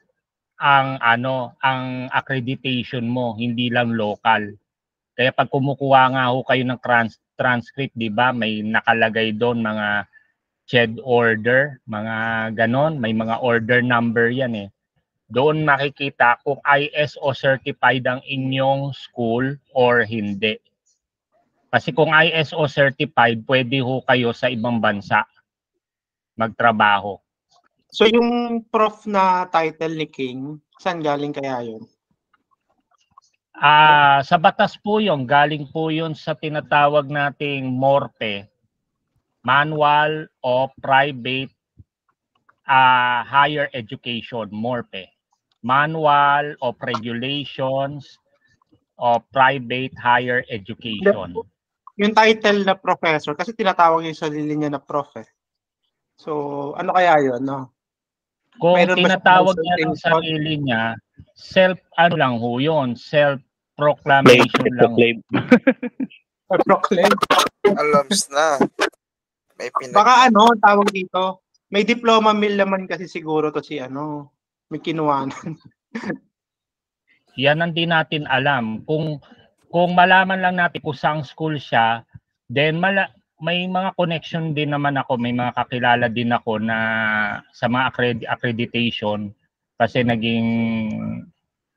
ang ano, ang accreditation mo, hindi lang local. Kaya pag kumukuha nga ho kayo ng trans- transcript, 'di ba, may nakalagay doon mga CHED order, mga ganon, may mga order number 'yan eh. Doon makikita kung ISO certified ang inyong school or hindi. Kasi kung ISO certified, pwede ho kayo sa ibang bansa magtrabaho. So yung prof na title ni King, saan galing kaya yun? Ah, sa batas po 'yon, galing po 'yon sa tinatawag nating MORPE, Manual of Private ah, Higher Education, MORPE. Manual of Regulations of Private Higher Education. Yung title na professor, kasi tinatawag yung sarili niya na prof eh. So, ano kaya yun, no? Kung Mayroon tinatawag niya ng consultation? sarili niya, self ano lang ho 'yon, self proclamation lang. ho. Proclaim. Alams na. May pinag... Baka ano, ang tawag dito, may diploma mill naman kasi siguro to si ano, may kinuhanan. Yan ang di natin alam. Kung kung malaman lang natin kung saang school siya, then mala, may mga connection din naman ako, may mga kakilala din ako na sa mga accred- accreditation kasi naging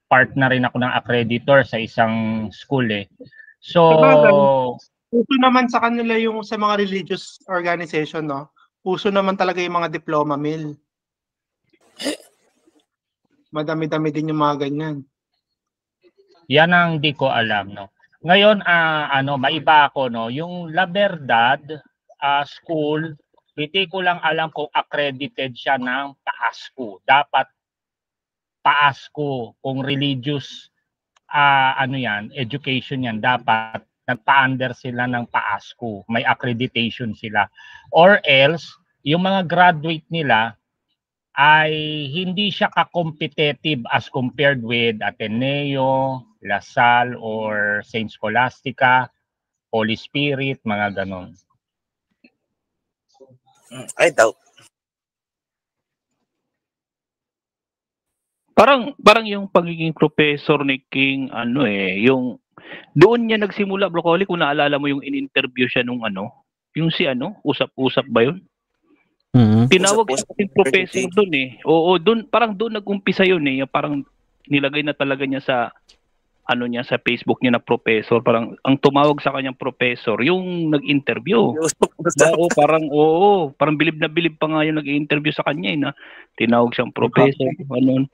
part na rin ako ng accreditor sa isang school eh. So. Puso naman sa kanila yung sa mga religious organization, no? Puso naman talaga yung mga diploma mill. Madami-dami din yung mga ganyan. Yan ang di ko alam, no. Ngayon ah ano, maiba ako no, yung La Verdad ah, school, hindi ko lang alam kung accredited siya ng PASCO. Dapat PASCO kung religious ah ano yan, education yan, dapat nagpa-under sila ng PASCO. May accreditation sila. Or else, yung mga graduate nila ay hindi siya ka-competitive as compared with Ateneo, La Salle, or Saint Scholastica, Holy Spirit, mga ganon. I doubt. Parang parang yung pagiging professor ni King ano eh, yung doon niya nagsimula broccoli kung naalala mo yung in-interview siya nung ano, yung si ano, usap-usap ba yun? Mhm. Tinawag siya kasing professor doon eh. Oo, doon parang doon nag-umpisa yun eh, yung parang nilagay na talaga niya sa ano niya sa Facebook niya na professor, parang ang tumawag sa kanyang professor yung nag-interview. Oo, parang oo, parang bilib na bilib pa nga yung nag-interview sa kanya eh, na tinawag siyang professor, ano.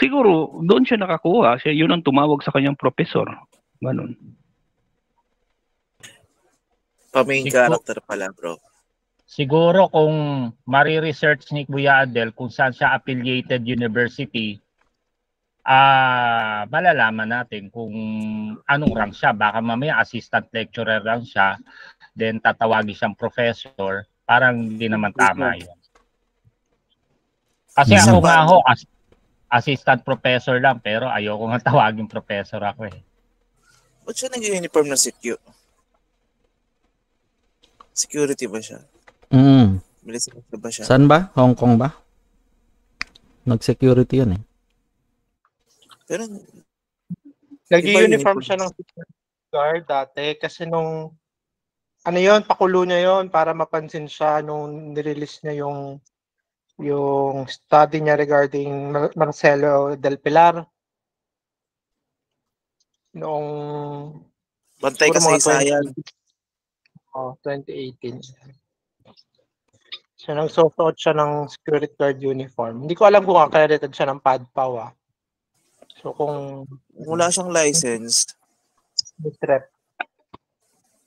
Siguro doon siya nakakuha, siya yun ang tumawag sa kanyang professor. Ganun. Pa-main Siguro- character pala, bro. Siguro kung mari-research ni Kuya Adel kung saan siya affiliated university, ah malalaman natin kung anong rank siya. Baka mamaya assistant lecturer lang siya, then tatawagin siyang professor. Parang hindi naman tama yun. Kasi ako nga ho, as- assistant professor lang, pero ayoko nga tawagin professor ako eh. Ba't siya nag-uniform na secu? Security ba siya? Mm. Military ba siya? Saan ba? Hong Kong ba? Nag-security yun eh. Pero, Nag-uniform siya ng security guard dati kasi nung ano yon pakulo niya yon para mapansin siya nung nirelease niya yung yung study niya regarding Mar- Marcelo del Pilar noong Bantay mga kasaysayan. 20 Oh, 2018. So, nagsusuot siya ng security guard uniform. Hindi ko alam kung accredited siya ng PADPAW ah. So, kung wala siyang license, trap,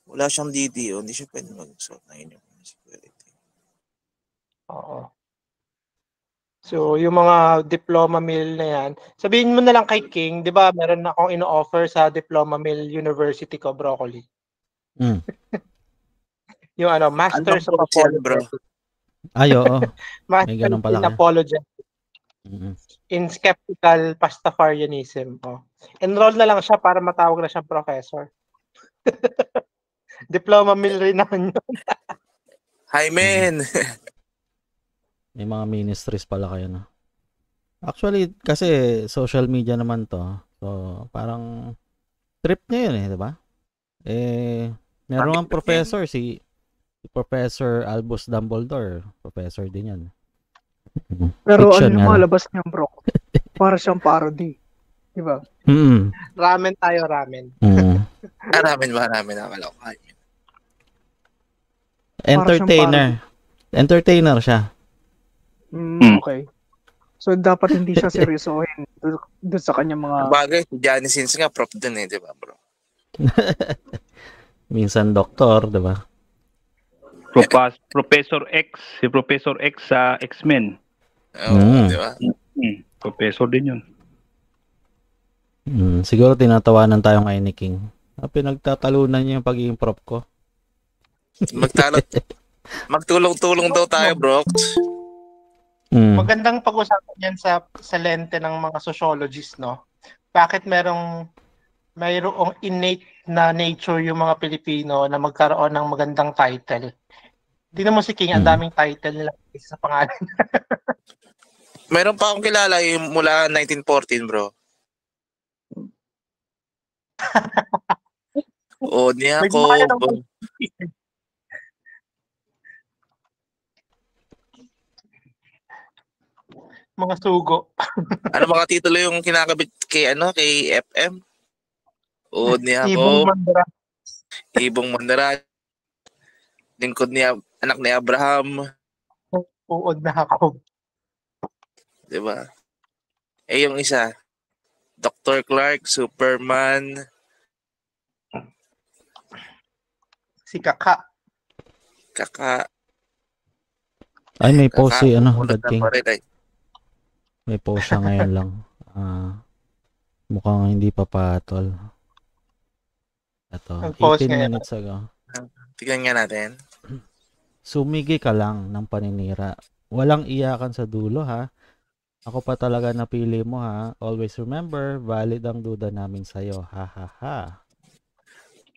wala siyang DDO, hindi siya pwede mag-suot ng uniform security. Oo. So, yung mga diploma mill na yan, sabihin mo na lang kay King, di ba, meron na akong ino-offer sa diploma mill university ko, Broccoli. Mm. yung ano, Masters of yan, bro? Ay, oo. May ganun pala in. Apologetics Mhm. in Skeptical Pastafarianism. Oh. Enroll na lang siya para matawag na siyang professor. diploma mill rin naman yun. Hi, man! May mga ministries pala kayo na. Actually, kasi social media naman to. So, parang trip niya yun eh, di ba? Eh, meron ang professor, si Professor Albus Dumbledore. Professor din yan. Pero Fiction ano yung mga lang. labas niya, bro? Para siyang parody. Di ba? Mm. Ramen tayo, ramen. Mm. Haramin ba namin na kalokohan? Entertainer. Entertainer siya. Mm, okay. So, dapat hindi siya seryosohin doon sa kanyang mga... Bagay, si Johnny Sins nga, prop dun eh, di ba bro? Minsan doktor, di ba? Propas, Professor X, si Professor X sa X-Men. Oo, Mm. di ba? Hmm, professor din yun. Mm, siguro tinatawanan tayo ngayon ni King. Ah, pinagtatalunan niya yung pagiging prop ko. Magtalo, magtulong-tulong daw tayo, bro. Mm. Magandang pag-usapan yan sa sa lente ng mga sociologists, no? Bakit merong mayroong innate na nature yung mga Pilipino na magkaroon ng magandang title? Tingnan mo si King, ang daming title nila sa pangalan. Meron pa akong kilala yung mula 1914, bro. o niya ako. mga sugo. ano mga titulo yung kinakabit kay ano kay FM? O niya Ibong ako. Mandara. Ibong Mandara. Lingkod niya anak ni Abraham, Uod na ako. 'di ba? Eh yung isa, Dr. Clark, Superman, Si Kaka. Kaka, Ay, may post si, ano, Dad King. pa rin, ay. May post siya ngayon lang. Ah, mukhang hindi pa patol. Ito, Nag-post 18 ngayon. minutes ago. Tignan nga natin. Sumigi ka lang ng paninira. Walang iyakan sa dulo ha. Ako pa talaga napili mo ha. Always remember, valid ang duda namin sa'yo. Ha ha ha.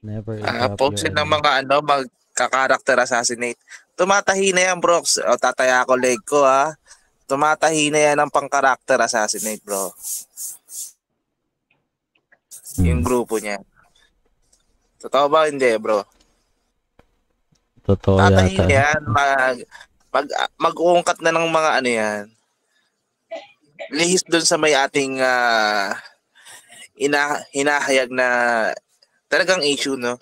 Never Ah, interrupt post your yun ng mga ano, magka-character assassinate. Tumatahi na yan, bro. O, tataya ko leg ko, ha. Tumatahi na yan ng pang-character assassinate, bro. Yung grupo niya. Totoo ba? Hindi, bro. Totoo Tatahi yata. yan. Mag, mag, mag-uungkat na ng mga ano yan. Lihis dun sa may ating ah, ina, hinahayag na talagang issue, no?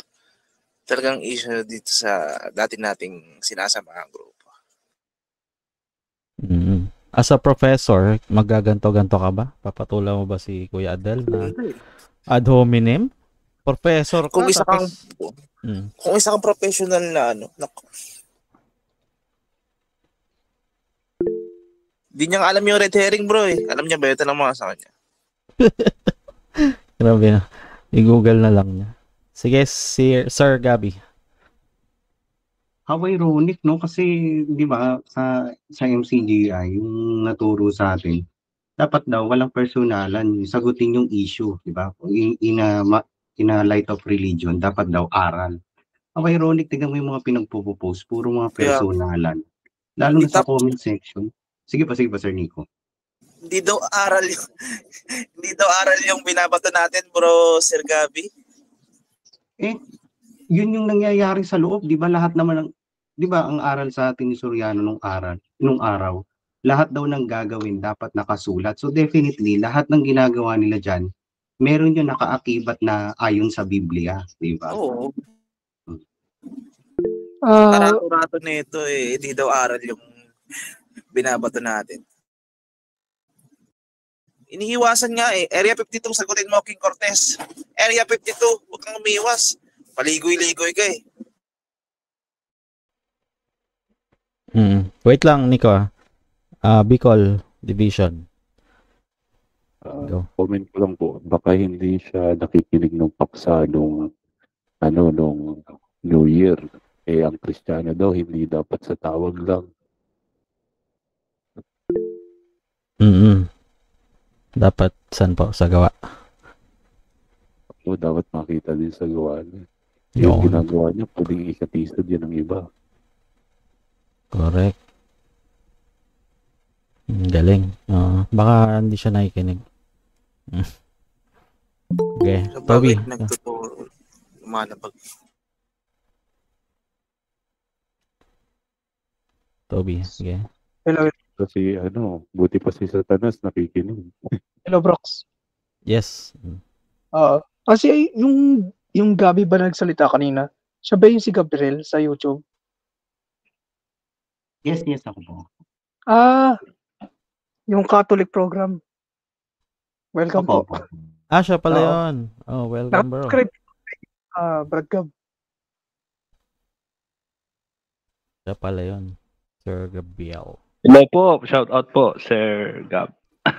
Talagang issue dito sa dati nating sinasamaang grupo. Mm. As a professor, magaganto-ganto ka ba? Papatula mo ba si Kuya Adel na ad hominem? Professor ka, Kung isa kang tapos... Mm. kung isa kang professional na ano, naku. Di niya alam yung red herring, bro, eh. Alam niya ba ito ng mga sa kanya? Grabe na. I-google na lang niya. Sige, Sir, Sir Gabi. How ironic, no? Kasi, di ba, sa, sa MCGI, yung naturo sa atin, dapat daw walang personalan, sagutin yung issue, di ba? In, in, a, ma- in a light of religion, dapat daw aral. How ironic, tignan mo yung mga pinagpo-post, puro mga personalan. Lalo na sa comment section. Sige pa, sige pa, Sir Nico. Hindi daw aral yung hindi daw aral yung binabato natin, bro, Sir Gabi. Eh, yun yung nangyayari sa loob, 'di ba? Lahat naman ng 'di ba ang aral sa atin ni Soriano nung aral, nung araw, lahat daw ng gagawin dapat nakasulat. So definitely lahat ng ginagawa nila diyan, meron yung nakaakibat na ayon sa Biblia, 'di ba? Oo. Ah, Karato-rato nito eh, hindi daw aral yung binabato natin. Iniiwasan nga eh. Area 52, sagutin mo, King Cortez. Area 52, huwag kang umiwas. Paligoy-ligoy ka eh. Mm. Wait lang, Nico. Ah, Bicol Division. Go. comment ko lang po, baka hindi siya nakikinig ng paksa nung ano nung New Year. Eh ang Kristiyano daw hindi dapat sa tawag lang. Mm. Dapat saan po sa gawa. O dapat makita din sa gawa niya. Yung Yun. ginagawa niya, pwedeng ikatisod yan ng iba. Correct. Galing. Oo. baka hindi siya nakikinig. Okay. Sa Toby. nagtuturo. Lumalabag. Toby. Sige. hello, Kasi ano, buti pa si Satanas nakikinig. hello, Brox. Yes. Oo. kasi yung yung Gabi ba nagsalita kanina? Siya ba yung si Gabriel sa YouTube? Yes, yes, ako po. Ah, yung Catholic program. Welcome Opo, po. Ah, siya pala Oo. yun. Oh, welcome bro. Nakascribe ah Brad Gab. Siya pala yun. Sir Gabriel. Hello po, shout out po, Sir Gab.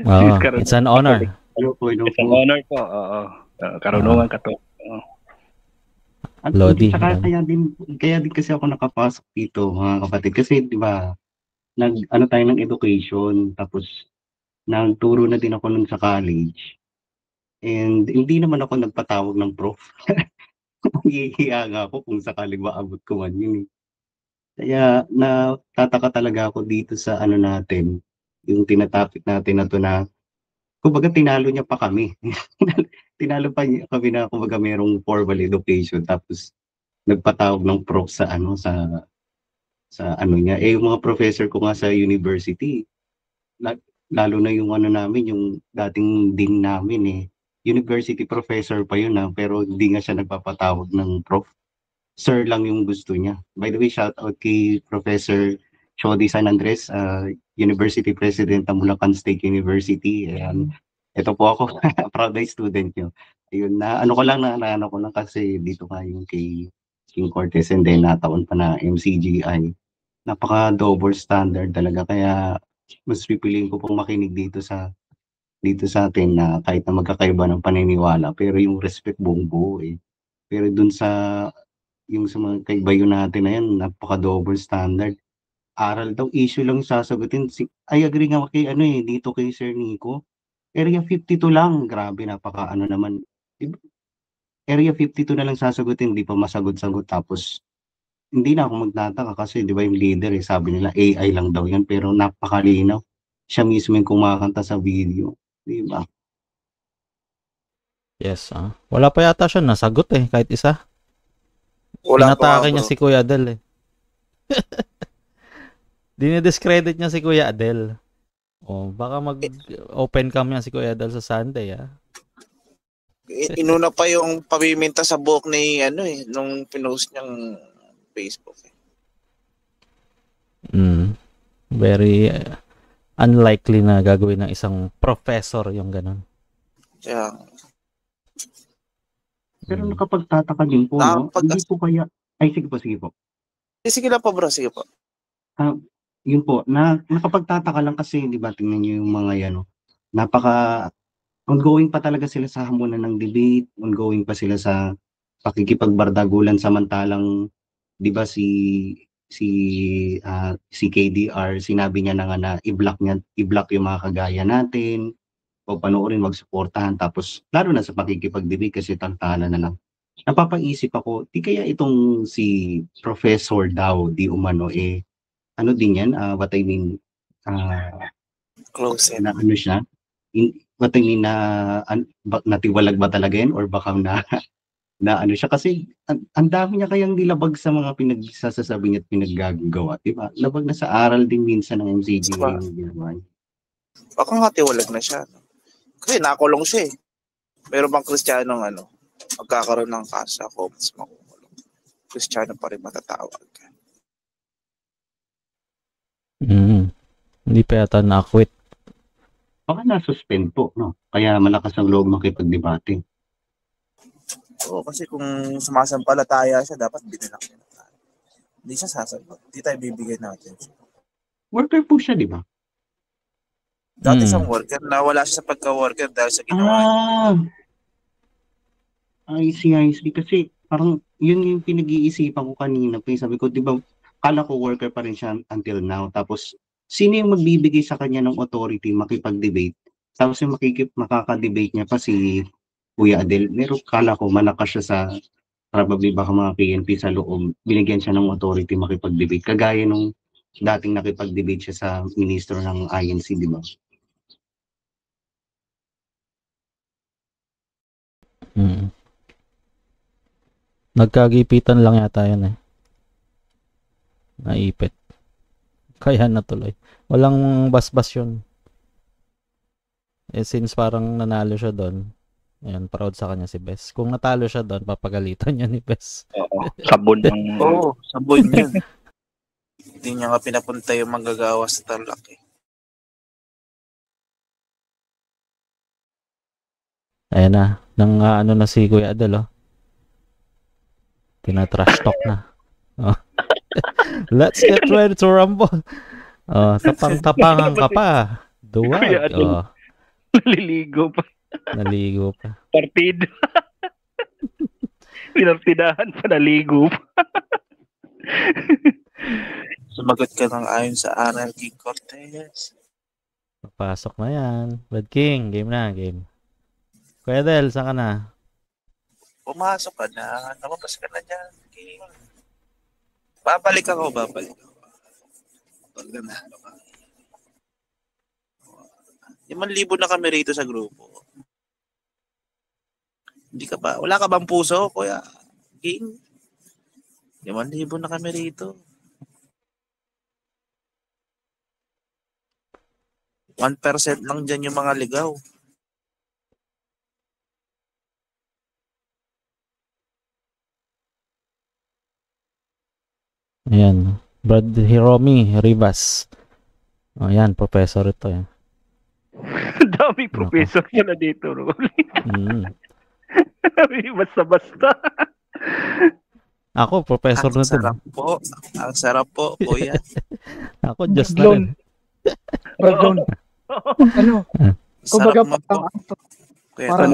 Wow, it's an honor. Hello po, hello It's an po. honor po. Oo. Uh, karunungan ka to. Oo. At Lodi, saka kaya din kaya din kasi ako nakapasok dito mga kapatid kasi 'di ba nag ano tayo ng education tapos nagturo na din ako nun sa college. And hindi naman ako nagpatawag ng prof. Hihiya nga ako kung sakaling maabot ko man yun eh. Kaya natataka talaga ako dito sa ano natin, yung tinatopic natin na to na kumbaga tinalo niya pa kami. tinalo pa niya kami na kumbaga merong formal education tapos nagpatawag ng prof sa ano sa sa ano niya eh yung mga professor ko nga sa university la- lalo na yung ano namin yung dating dean namin eh. University professor pa yun ah, pero hindi nga siya nagpapatawag ng prof. Sir lang yung gusto niya. By the way shout out kay professor Chody San Andres uh, university president ng Bulacan State University. Ayan. Ito po ako proud student nyo ayun na ano ko lang na, na ano ko lang kasi dito nga yung kay King Cortez and then nataon pa na MCGI napaka double standard talaga kaya mas pipiliin ko pong makinig dito sa dito sa atin na kahit na magkakaiba ng paniniwala pero yung respect buong buo eh. Pero dun sa yung sa mga kaibayo natin na yan napaka double standard. Aral daw issue lang sasagutin. Si I agree nga kay ano eh dito kay Sir Nico. Area 52 lang. Grabe napaka ano naman. Area 52 na lang sasagutin di pa masagot-sagot. Tapos hindi na ako magtataka kasi di ba yung leader eh sabi nila AI lang daw yan pero napakalinaw siya mismo yung kumakanta sa video di ba Yes, ah. Wala pa yata siya nasagot eh, kahit isa. Wala pa Pinatake niya si Kuya Adel eh. Dinidiscredit niya si Kuya Adel. Oh, baka mag-open cam yan si Kuya Adel sa Sunday, ah. I- Inuna pa yung pamiminta sa buhok ni ano eh, nung pinost niyang Facebook. Eh. Mm. Very uh, unlikely na gagawin ng isang professor yung ganun. Kaya, pero nakapagtataka din po no Nakapag- hindi po kaya ay sige po sige po Eh, sige lang po bro, sige po. Ah, yun po, na nakapagtataka lang kasi, di ba, tingnan niyo yung mga yan, no? napaka ongoing pa talaga sila sa hamunan ng debate, ongoing pa sila sa pakikipagbardagulan samantalang, di ba, si si ah, si KDR, sinabi niya na nga na i-block niya, i-block yung mga kagaya natin, o panoorin, wag suportahan, tapos lalo na sa pakikipag-debate kasi tantala na lang. Napapaisip ako, di kaya itong si Professor daw, di umano eh, ano din yan, ah, what I mean, ah, Close na ano siya, in, what I mean na an, ba, natiwalag ba talaga yan or baka na na ano siya kasi ang, ang dami niya kayang nilabag sa mga pinagsasasabi niya at pinaggagawa, di ba? Labag na sa aral din minsan ng MCG Diba? yung ginawa niya. Baka nga tiwalag na siya. no? Kasi nakulong siya eh. Meron bang kristyanong ano, magkakaroon ng kaso sa comments makukulong. Kristyano pa rin matatawag. Mm. Hindi pa yata na-quit. Baka na-suspend po, no? Kaya malakas ang loob makipagdebate. Oo, kasi kung sumasampalataya siya, dapat binilak niya. Hindi siya sasagot. Hindi tayo bibigyan natin. Worker po siya, di ba? Dati Hmm. siyang worker, nawala siya sa pagka-worker dahil sa ginawa niya. Ah! I see, I see. Kasi parang yun yung pinag-iisipan ko kanina. Pa, sabi ko, di ba, kala ko worker pa rin siya until now. Tapos, sino yung magbibigay sa kanya ng authority makipag-debate? Tapos yung makikip, makaka-debate niya pa si Kuya Adel. Pero kala ko malakas siya sa probably baka mga PNP sa loob. Binigyan siya ng authority makipag-debate. Kagaya nung dating nakipag-debate siya sa ministro ng INC, di ba? Mm. Nagkagipitan lang yata yun eh. Naipit. Kaya natuloy. Walang basbas yun. Eh since parang nanalo siya doon, Ayun, proud sa kanya si Bes. Kung natalo siya doon, papagalitan niya ni Bes. Oo, sabon ng... Oo, sabon yun. Hindi niya nga pinapunta yung manggagawa sa Tarlac eh. Ayan na. Nang ah, ano na si Kuya Adel, oh. Tina-trash talk na. Oh. Let's get ready to rumble. Oh, tapang-tapangan ka pa. Duwag. Oh, Naliligo pa. Naligo pa. Partido. Pinartidahan pa, naligo pa. Sumagot ka ng ayon sa RL King Cortez. Papasok na yan. Bad King, game na, game. Kuya Adel, saan ka na? Pumasok ka na. Namabas ka na dyan. King. Babalik ako, babalik ako. Pag ka. Limang libo na kami rito sa grupo. Hindi ka ba? Wala ka bang puso, Kuya King? Limang libo na kami rito. 1% lang dyan yung mga ligaw. Ayan. Brad Hiromi Rivas. Oh, yan, professor ito. Yan. Dami professor niya na dito, Rolly. Mm. Basta-basta. Ako, professor Ang na din. sarap po. Ang sarap po, kuya. Ako, just na rin. Raglon. ano? Kumbaga parang, ano, Kuya parang,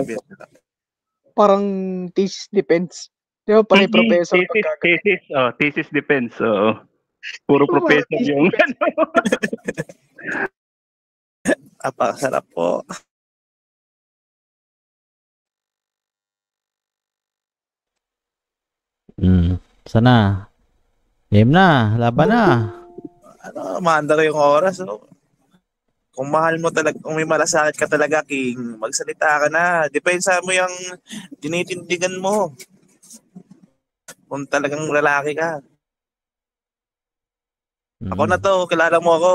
parang thesis defense. Di ba panay Thesis, professor thesis, thesis, oh, thesis defense, oo. Puro professor yung ano. Napakasarap po. Mm. Sana. Game na. Laban na. Ano, maanda ko yung oras. Oh. Kung mahal mo talaga, kung may malasakit ka talaga, King, magsalita ka na. Depensa mo yung tinitindigan mo. Kung talagang lalaki ka. Ako na to, kilala mo ako.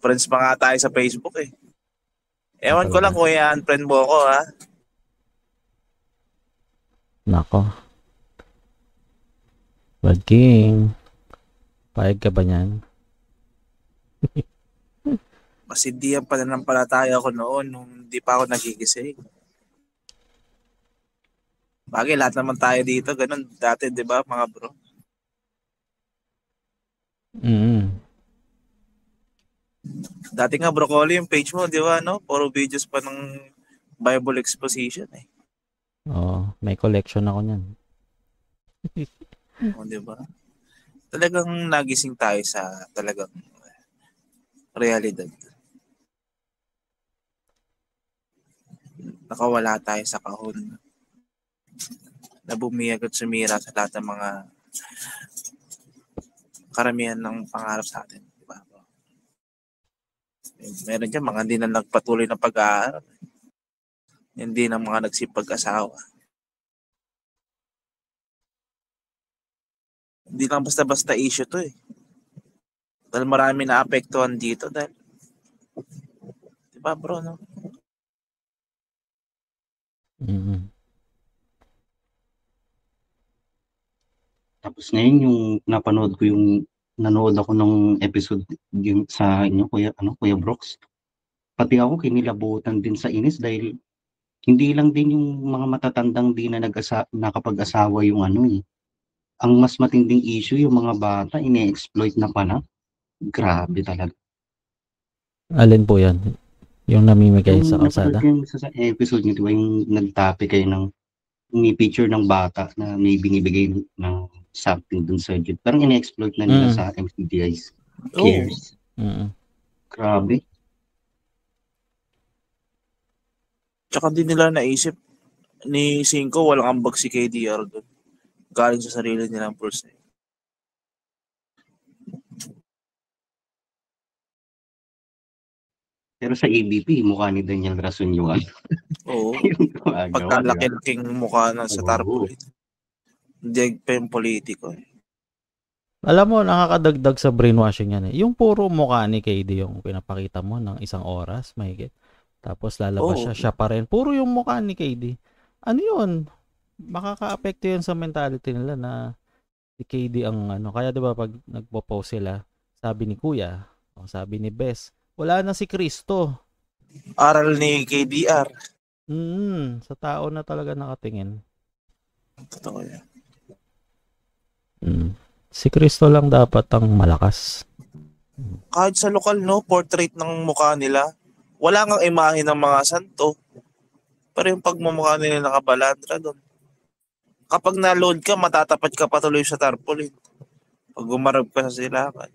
Friends pa nga tayo sa Facebook eh. Ewan ko lang kung i-unfriend mo ako ha. Nako. Bad King. Payag ka ba niyan? Mas hindi yan pananampalataya ko noon nung hindi pa ako nagigising. Bagay, lahat naman tayo dito, ganun dati, di ba, mga bro? Mm. Dati nga, broccoli, yung page mo, di ba, no? Puro videos pa ng Bible exposition, eh. Oo, may collection ako niyan. O, di ba? Talagang nagising tayo sa talagang realidad. Nakawala tayo sa kahon. Na bumiyag at sumira sa lahat ng mga karamihan ng pangarap sa atin. Di ba? Meron dyan, mga hindi na nagpatuloy ng pag-aaral. Hindi na mga nagsipag-asawa. Hindi lang basta-basta issue to eh. Dahil marami na apektuhan dito dahil Di ba bro, no? Mm. Tapos ngayon yung napanood ko yung nanood ako ng episode yung sa inyo kuya ano kuya Brooks. Pati ako kinilabutan din sa inis dahil hindi lang din yung mga matatandang di na nag-asa, nakapag-asawa yung ano eh. Ang mas matinding issue yung mga bata ine-exploit na pala. Grabe talaga. Alin po yan? Yung namimigay sa Yung kalsada? napanood ko yung sa, sa episode niyo, di ba, yung nagtapi kayo ng may picture ng bata na may binibigay ng something dun sa Jude. Parang ine-exploit na nila Mm. sa MCDIs. Oo. Cares. Mm. Grabe. Tsaka hindi nila naisip ni Cinco walang ambag si KDR doon. Galing sa sarili nilang pulse. Pero sa ABP, mukha ni Daniel Rason yung ano. Oo. Pagkalaki-laking mukha na sa tarpaulin. Hindi pa yung politiko eh. Alam mo, nakakadagdag sa brainwashing yan eh. Yung puro mukha ni KD yung pinapakita mo ng isang oras, mahigit. Tapos lalabas Oo. siya, siya pa rin. Puro yung mukha ni KD. Ano yun? Makaka-apekto yun sa mentality nila na si KD ang ano. Kaya 'di ba pag nagpo-post sila, sabi ni Kuya, o sabi ni Bes, wala na si Kristo. Aral ni KDR. Mm, sa tao na talaga nakatingin. Totoo yan. Mm. Si Kristo lang dapat ang malakas. Kahit sa lokal, no, portrait ng mukha nila, wala kang imahe ng mga santo. Pero yung pagmumukha nila nakabalandra doon. Kapag na-load ka, matatapat ka patuloy sa tarpaulin. Pag gumarap ka sa silangan.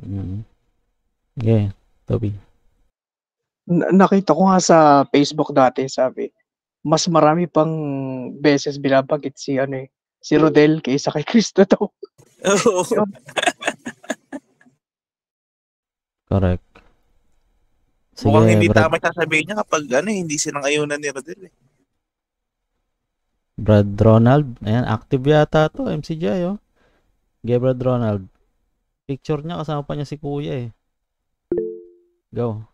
Mm. Yeah, Toby. Na- nakita ko nga sa Facebook dati, sabi, mas marami pang beses binabagit si ano eh, si Rodel kaysa kay Cristo daw. Correct. Sige, Mukhang hindi Brad, tama yung sasabihin niya kapag ano, eh, hindi sinang ayunan ni Rodel. Eh. Brad Ronald. Ayan, active yata to, MCJ, oh. Okay, Brad Ronald. Picture niya, kasama pa niya si Kuya, eh. Go.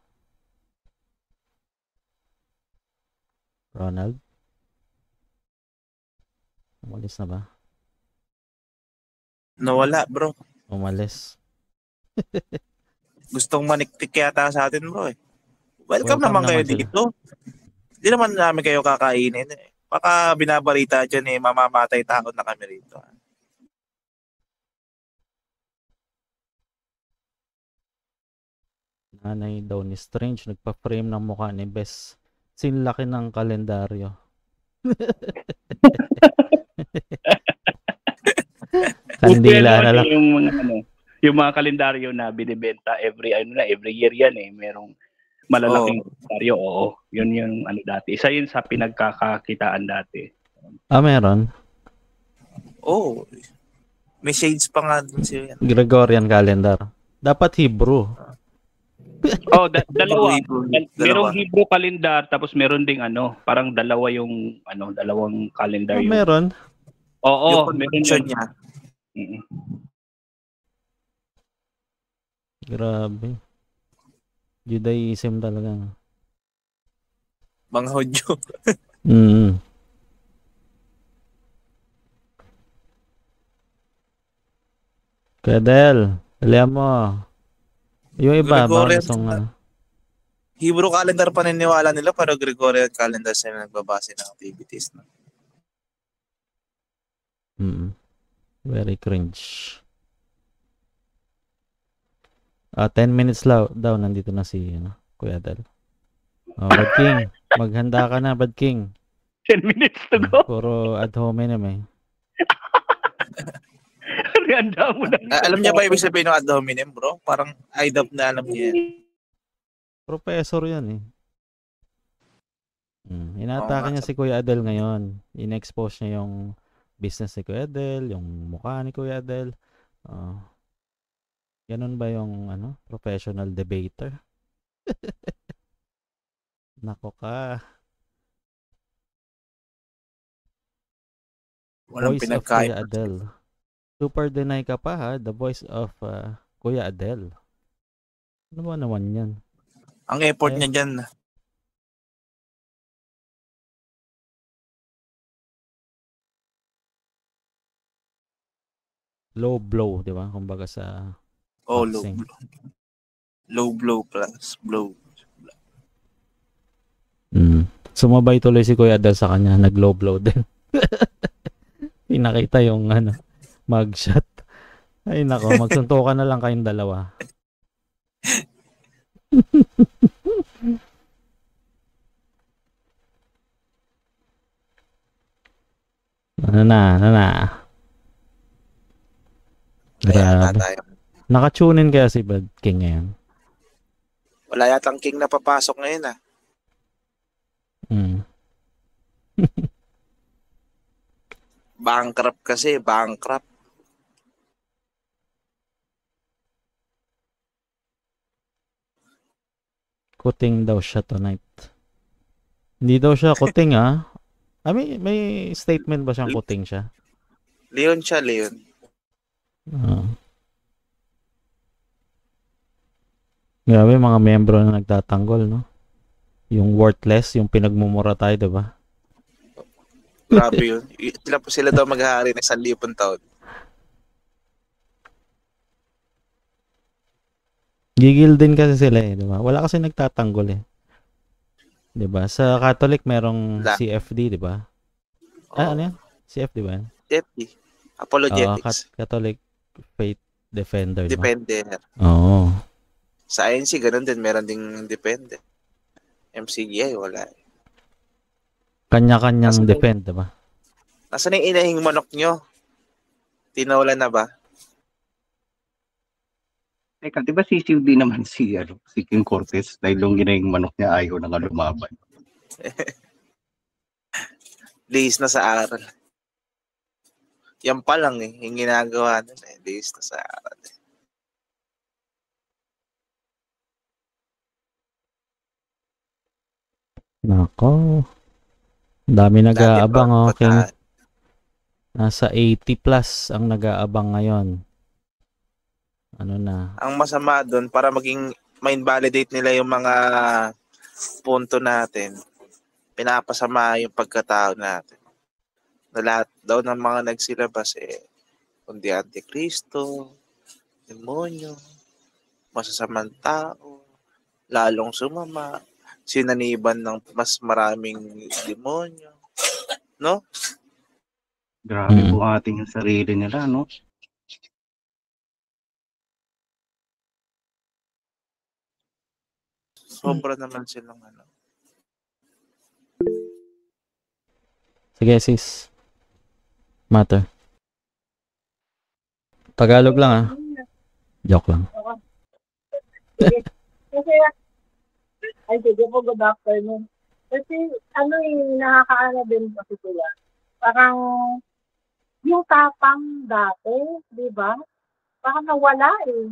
Ronald? Umalis na ba? Nawala, bro. Umalis. Gustong maniktik yata sa atin, bro. Eh. Welcome, Welcome naman kayo naman sila. dito. Hindi naman namin kayo kakainin. Eh. Baka binabalita dyan eh, mamamatay tao na kami rito. Nanay daw ni Strange, nagpa-frame ng mukha ni Bes. Sinlaki ng kalendaryo. Kandila na lang. Yung mga ano, yung mga kalendaryo na binibenta every ano na every year yan eh, merong malalaking kalendaryo. Oo, yun yung ano dati. Isa yun sa pinagkakakitaan dati. Ah, meron. Oh, may shades pa nga dun siya. Gregorian calendar. Dapat Hebrew. Oh, da- dalawa. Hebrew, Dal- dalawa. merong Hebrew calendar tapos meron ding ano, parang dalawa yung ano, dalawang calendar Ah, yung. meron. Oo, Yung meron yun. niya. Mm. Grabe. Judaism talaga. Mga Hodyo. Mm. Kuya Del, alam mo. Yung iba, Gregorian gustong ano. Hebrew calendar paniniwala nila pero Gregorian calendar sila nagbabase ng activities. No? Mm. Very cringe. Ah, 10 minutes daw, daw nandito na si ano, Kuya Del. Oh, Bad King, maghanda ka na, Bad King. 10 minutes to go. Puro ad hominem eh. Handa mo na. Ah, alam niya ba ibig sabihin ng ad hominem, bro? Parang IDOP na alam niya yan. Professor yan eh. Mm, Oo inaatake nga, niya si Kuya Adel ngayon. In-expose niya yung business ni Kuya Adel, yung mukha ni Kuya Adel. Oh. Ganun ba yung ano, professional debater? Nako ka. Walang voice of. Kuya Adel. Super deny ka pa ha, the voice of uh, Kuya Adel. Ano ba naman yan? Ang effort Eh. niya dyan. Low blow, di ba? Kumbaga sa Oh, low boxing. blow. Low blow plus blow. Mm. Sumabay tuloy si Kuya Adel sa kanya, nag-low blow din. Pinakita yung ano, mugshot. Ay nako, magsuntukan na lang kayong dalawa. ano na, ano na. Kaya Grabe. tayo. Nakatunin kaya si Bad King ngayon. Wala yatang king na papasok ngayon ah. Mm. Bankrupt kasi, bankrupt. Kuting daw siya tonight. Hindi daw siya kuting ah. I mean, may statement ba siyang kuting siya? Leon siya, Leon. Ah. Grabe mga membro na nagtatanggol, no? Yung worthless, yung pinagmumura tayo, di ba? Grabe yun. Sila po sila daw maghahari ng 1,000 taon. Gigil din kasi sila eh, di ba? Wala kasi nagtatanggol eh. Di ba? Sa Catholic merong Wala. CFD, di ba? Ah, ano yan? CFD ba yan? Deputy. Oo, Apologetics. Cat- Catholic Faith Defender, di ba? Depende. Oo. Sa INC, ganun din. Meron ding depende. MCGI, wala. Kanya-kanyang Nasaan defend, di ba? Nasaan yung inahing manok nyo? Tinawala na ba? Teka, di ba sisiw din naman si, ano, si King Cortez dahil yung ginayang manok niya ayaw na nga lumaban. Days na sa aral. Yan pa lang eh. Yung ginagawa nila eh. Days na sa aral. Nako. Dami nag-aabang, oh, King. Nasa 80 plus ang nag-aabang ngayon. Ano na? Ang masama doon, para maging ma-invalidate nila yung mga punto natin, pinapasama yung pagkatao natin. Na lahat daw ng mga nagsilabas eh, kundi antikristo, demonyo, masasamang tao, lalong sumama, sinaniban ng mas maraming demonyo. No? Grabe Mm. po ating yung sarili nila, no? Sobra naman silang ano. Sige, sis. Matter. Tagalog lang, ah. Joke lang. Kasi, ay sige po, good afternoon. Kasi, ano yung nakakaano din kasi sila. Parang, yung tapang dati, di ba? Parang nawala eh.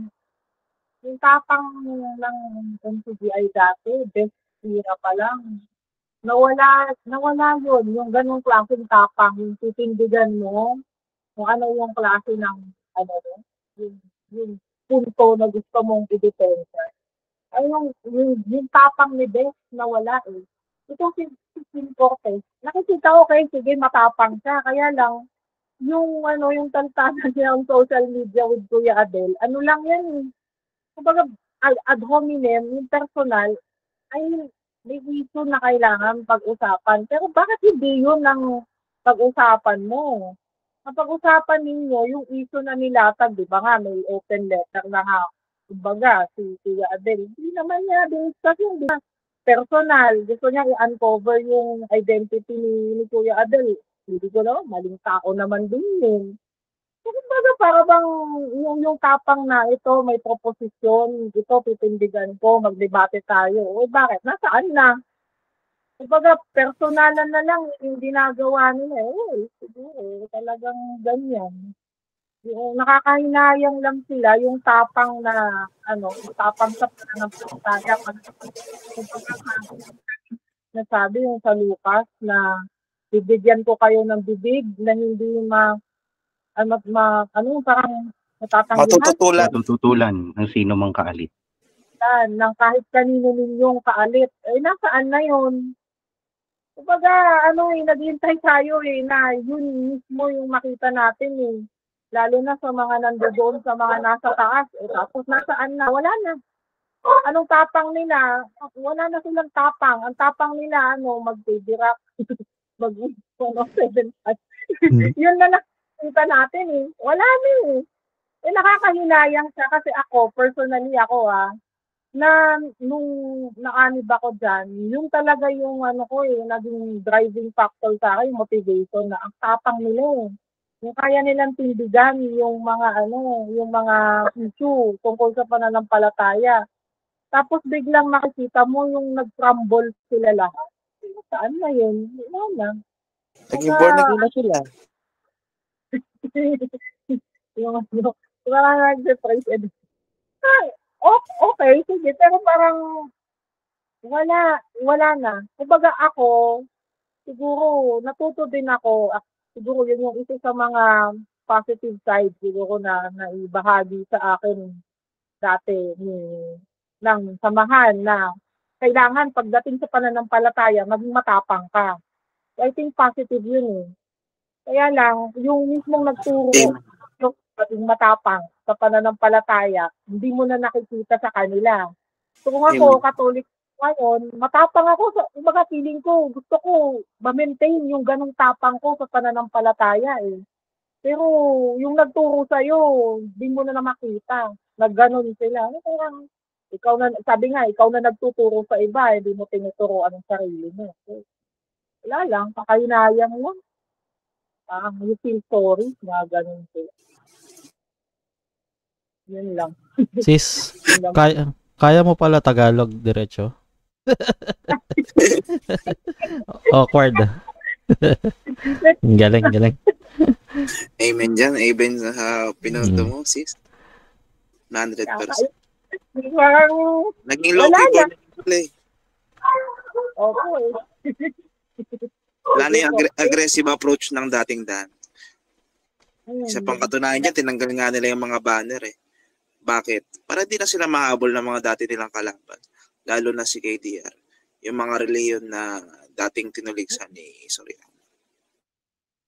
Yung tapang ng NCBI dati, best era pa lang. Nawala, nawala yun. Yung ganong klaseng tapang, yung titindigan mo, kung ano yung klase ng, ano, yung, yung punto na gusto mong i-depensa ay yung, yung, yung tapang ni Beth na wala eh. Ito si, si Kim Cortez, nakikita ko kay sige matapang siya, kaya lang, yung ano, yung tantanan niya on social media with Kuya Adel, ano lang yan eh. Kumbaga, ad, ad hominem, yung personal, ay may issue na kailangan pag-usapan. Pero bakit hindi yun ang pag-usapan mo? Ang pag-usapan ninyo, yung issue na nilatag, di ba nga, may open letter na nga kumbaga, si Kuya Adel, hindi naman niya diniscuss yung personal. Gusto niya i-uncover yung identity ni, ni Kuya Adel. Hindi ko na, maling tao naman din yun. Kumbaga, para bang yung, yung tapang na ito, may proposisyon, ito, titindigan ko, magdebate tayo. O bakit? Nasaan na? Kumbaga, personalan na lang yung ginagawa nila. Eh, siguro, talagang ganyan yung nakakahinayang lang sila yung tapang na ano, yung tapang sa pananampalataya pag nasabi yung sa Lucas na bibigyan ko kayo ng bibig na hindi ma ano, ma, ano parang natatanggihan Matututulan. Matututulan ng sino mang kaalit. yan, ng kahit kanino ninyong kaalit. Eh, nasaan na yun? Kumbaga, ano eh, naghihintay tayo eh, na yun mismo yung makita natin eh. Lalo na sa mga nandoon, sa mga nasa taas. Eh, tapos nasaan na? Wala na. Anong tapang nila? Wala na silang tapang. Ang tapang nila, ano, mag-baby rock. mag ano, seven pass. yun na nakita natin eh. Wala na eh. Eh, nakakahinayang siya kasi ako, personally ako ah, na nung naanib ako dyan, yung talaga yung ano ko eh, naging driving factor sa akin, motivation na ang tapang nila eh. Yung kaya nilang tindigan yung mga ano, yung mga issue tungkol sa pananampalataya. Tapos biglang nakikita mo yung nag-crumble sila lahat. Saan na yun? Wala na. Naging born again na sila. yung ano, parang nag-surprise ed. Ah, o- okay, sige, pero parang wala, wala na. Kumbaga ako, siguro, natuto din ako, siguro yun yung isa sa mga positive side siguro na naibahagi sa akin dati ni ng samahan na kailangan pagdating sa pananampalataya, maging matapang ka. So, I think positive yun eh. Kaya lang, yung mismong nagturo, yung maging matapang sa pananampalataya, hindi mo na nakikita sa kanila. So kung ako. Katolik ngayon, matapang ako sa, kumbaga feeling ko, gusto ko ma-maintain yung ganong tapang ko sa pananampalataya eh. Pero yung nagturo sa'yo, di mo na na makita na ganon sila. Ano parang, ikaw na, sabi nga, ikaw na nagtuturo sa iba, eh, di mo tinuturoan ang sarili mo. So, wala lang, pakainayang lang. Parang you feel sorry, mga ganon sila. Yun lang. Sis, kaya, kaya mo pala Tagalog diretso? Awkward. galing, galing. Amen dyan. Amen sa pinunto Mm. mo, sis. 100%. Parang, Naging lang. born pala eh. Opo eh. Wala na yung aggre- aggressive approach ng dating Dan. Isa pang katunayan dyan, tinanggal nga nila yung mga banner eh. Bakit? Para di na sila mahabol ng mga dati nilang kalaban. Lalo na si KDR. Yung mga reliyon na dating tinuligsan ni Soriano.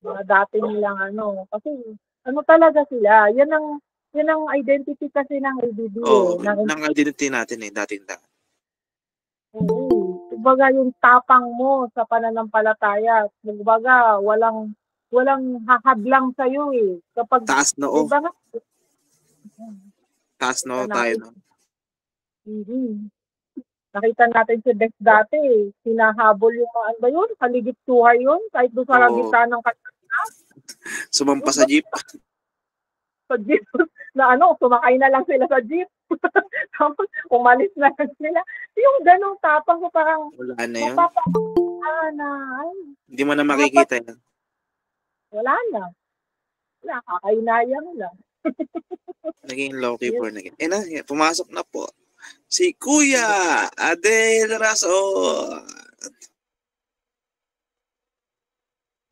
mga dati nilang ano. Kasi ano talaga sila. Yan ang yan ang identity kasi ng ABB Oo, eh. Ng, ng identity natin eh, dating Dan. Oo. Kumbaga yung tapang mo sa pananampalataya. Kumbaga walang walang hahadlang sa iyo eh. Kapag Taas noo. Diba nga? Taas no Nakita tayo. natin. No? Nakita natin si Bex dati eh. Hinahabol yung ano ba yun? Kaligit suhay yun. Kahit doon sa Oo. gitna ng kanina. Sumampa sa jeep. sa jeep na ano, sumakay na lang sila sa jeep. Tapos umalis na lang sila. Yung ganong tapang ko parang Wala na yun. mapapa ah, na ay, Hindi mo na makikita yan. wala na. Wala, kakainayang lang. Naging low-key born again. Eh na, pumasok na po. Si Kuya Adel Raso.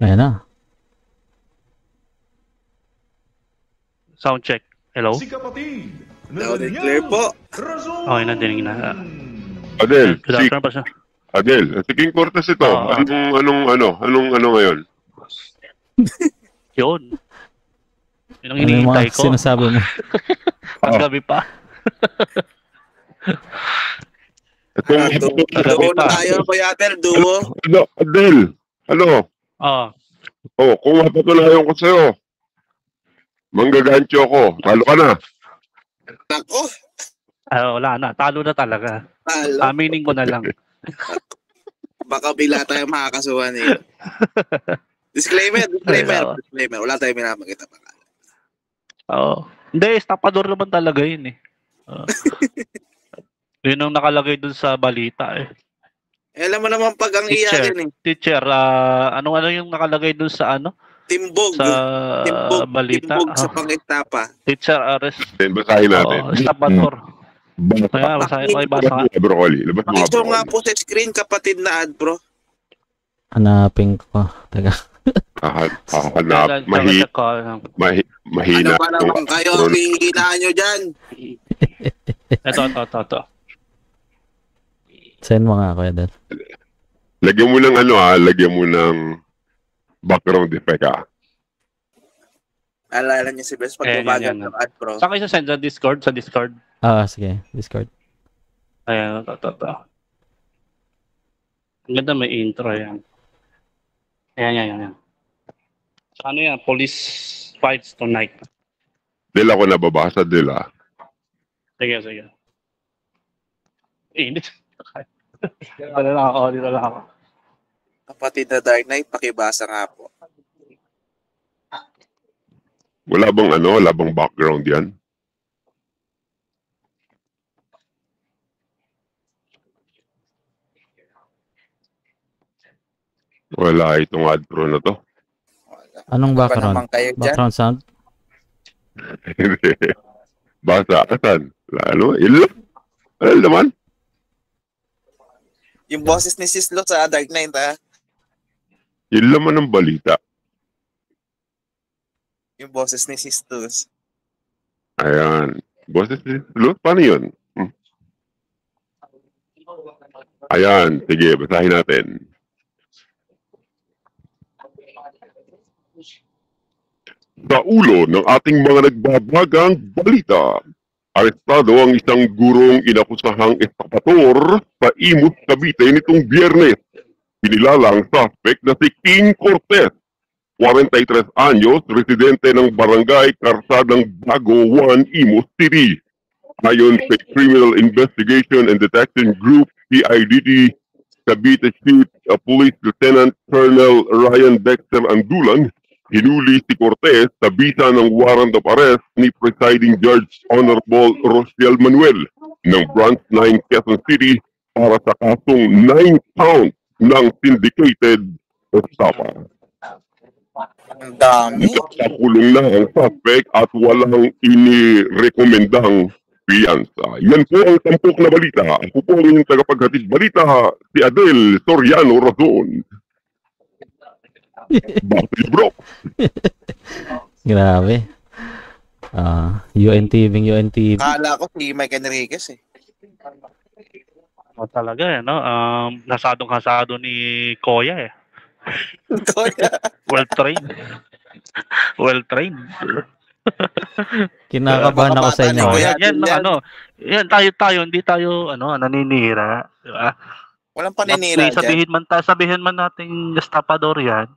Ayan na. Sound check. Hello? Loud and clear po. Okay, nandinig na. Adel, Good si afternoon pa siya. Adel, si King Cortez ito. Oo. anong, anong, ano, anong, ano ngayon? Yun. Yun ang Ano yung hinihintay mga ko. sinasabi mo? Paggabi pa. Kung, Ah, du- Duo na tayo, Kuya Adel. Duo. ano, Adel, ano? Oo. Oh, kung mapatunayan ko sa'yo, manggagancho ako. Talo ka na. Nako. Ah, wala na. Talo na talaga. Talo. Aminin ko na lang. Baka bila tayo makakasuhan eh. Disclaimer, disclaimer, disclaimer. Wala tayong minamagita pa. Oo. Hindi, estapador naman talaga yun eh. Oo. yun ang nakalagay dun sa balita eh. Eh, alam mo naman pag ang Teacher, iyakin eh. teacher, ah, ano ano yung nakalagay dun sa ano? Timbog. Sa timbog, balita. timbog sa Ah. pangitapa. teacher arrest. Then, basahin natin. Oo, estapador. Basa. Kaya basahin, may basa nga. Labas mo, broccoli. Labas mo, Ito nga po sa screen, kapatid na ad, bro. Hanapin ko. Teka. Kahan, kahanap. Kailan- Mahi, ko. mahi, mahina. Ano ba naman kayo hihinaan nyo dyan? Ito, ito, ito, ito. Send mo nga, Kuya Del. Lagyan mo ng ano ah, lagyan mo ng background effect ah. Alala niyo si Bes pag Ayan, yan. ng ad, bro. Saan kayo send sa Discord? Sa Discord? Ah, sige. Discord. Ayan, ito, ito, ito. Ang ganda may intro yan. Ayan, yan, yan, yan. Sa ano yan? Police fights tonight. Dila ko nababasa dila. Sige, sige. Init. Dito lang ako, dito lang ako. Kapatid na Dark Knight, pakibasa nga po. Wala bang ano, wala bang background yan? Wala itong ad pro na to. Anong Ano ba background? naman kayo dyan? Background sound? Basa, asan? Wala, Ano? Ilo? Ano naman? Yung boses ni Sislo sa Dark Knight, ha? Yung laman ng balita. Yung boses ni Sistus. Ayan. Boses ni Lo, paano yun? Hmm. Ayan, sige, basahin natin. Sa ulo ng ating mga nagbabagang balita, arestado ang isang gurong inakusahang eskapator sa Imus, Cavite nitong biyernes. Pinilala ang suspect na si King Cortez, 43 anyos, residente ng barangay Karsadang Bago 1, Imus City. Ayon sa Criminal Investigation and Detection Group, CIDT, Cavite Chief uh, Police Lieutenant Colonel Ryan Dexter Andulan, hinuli si Cortez sa bisa ng warrant of arrest ni Presiding Judge Honorable Rosiel Manuel ng Branch 9 Quezon City para sa kasong 9 count ng syndicated estafa. Ang dami. Nakulong na ang suspect at walang inirekomendang piyansa. Yan po ang tampok na balita. Ako po ang inyong tagapaghatid balita, si Adel Soriano Razon. Bakit bro? Grabe. Ah, UNTV, UNTV. Kala ko si Mike Enriquez eh. O talaga eh, no? Um, nasadong hasado ni Koya eh. well trained. well trained. Kinakabahan ako sa inyo. Yan, yan, ano, yan tayo tayo, hindi tayo ano, naninira, di ba? Walang paninira sabihin man tayo, sabihin man nating estapador yan.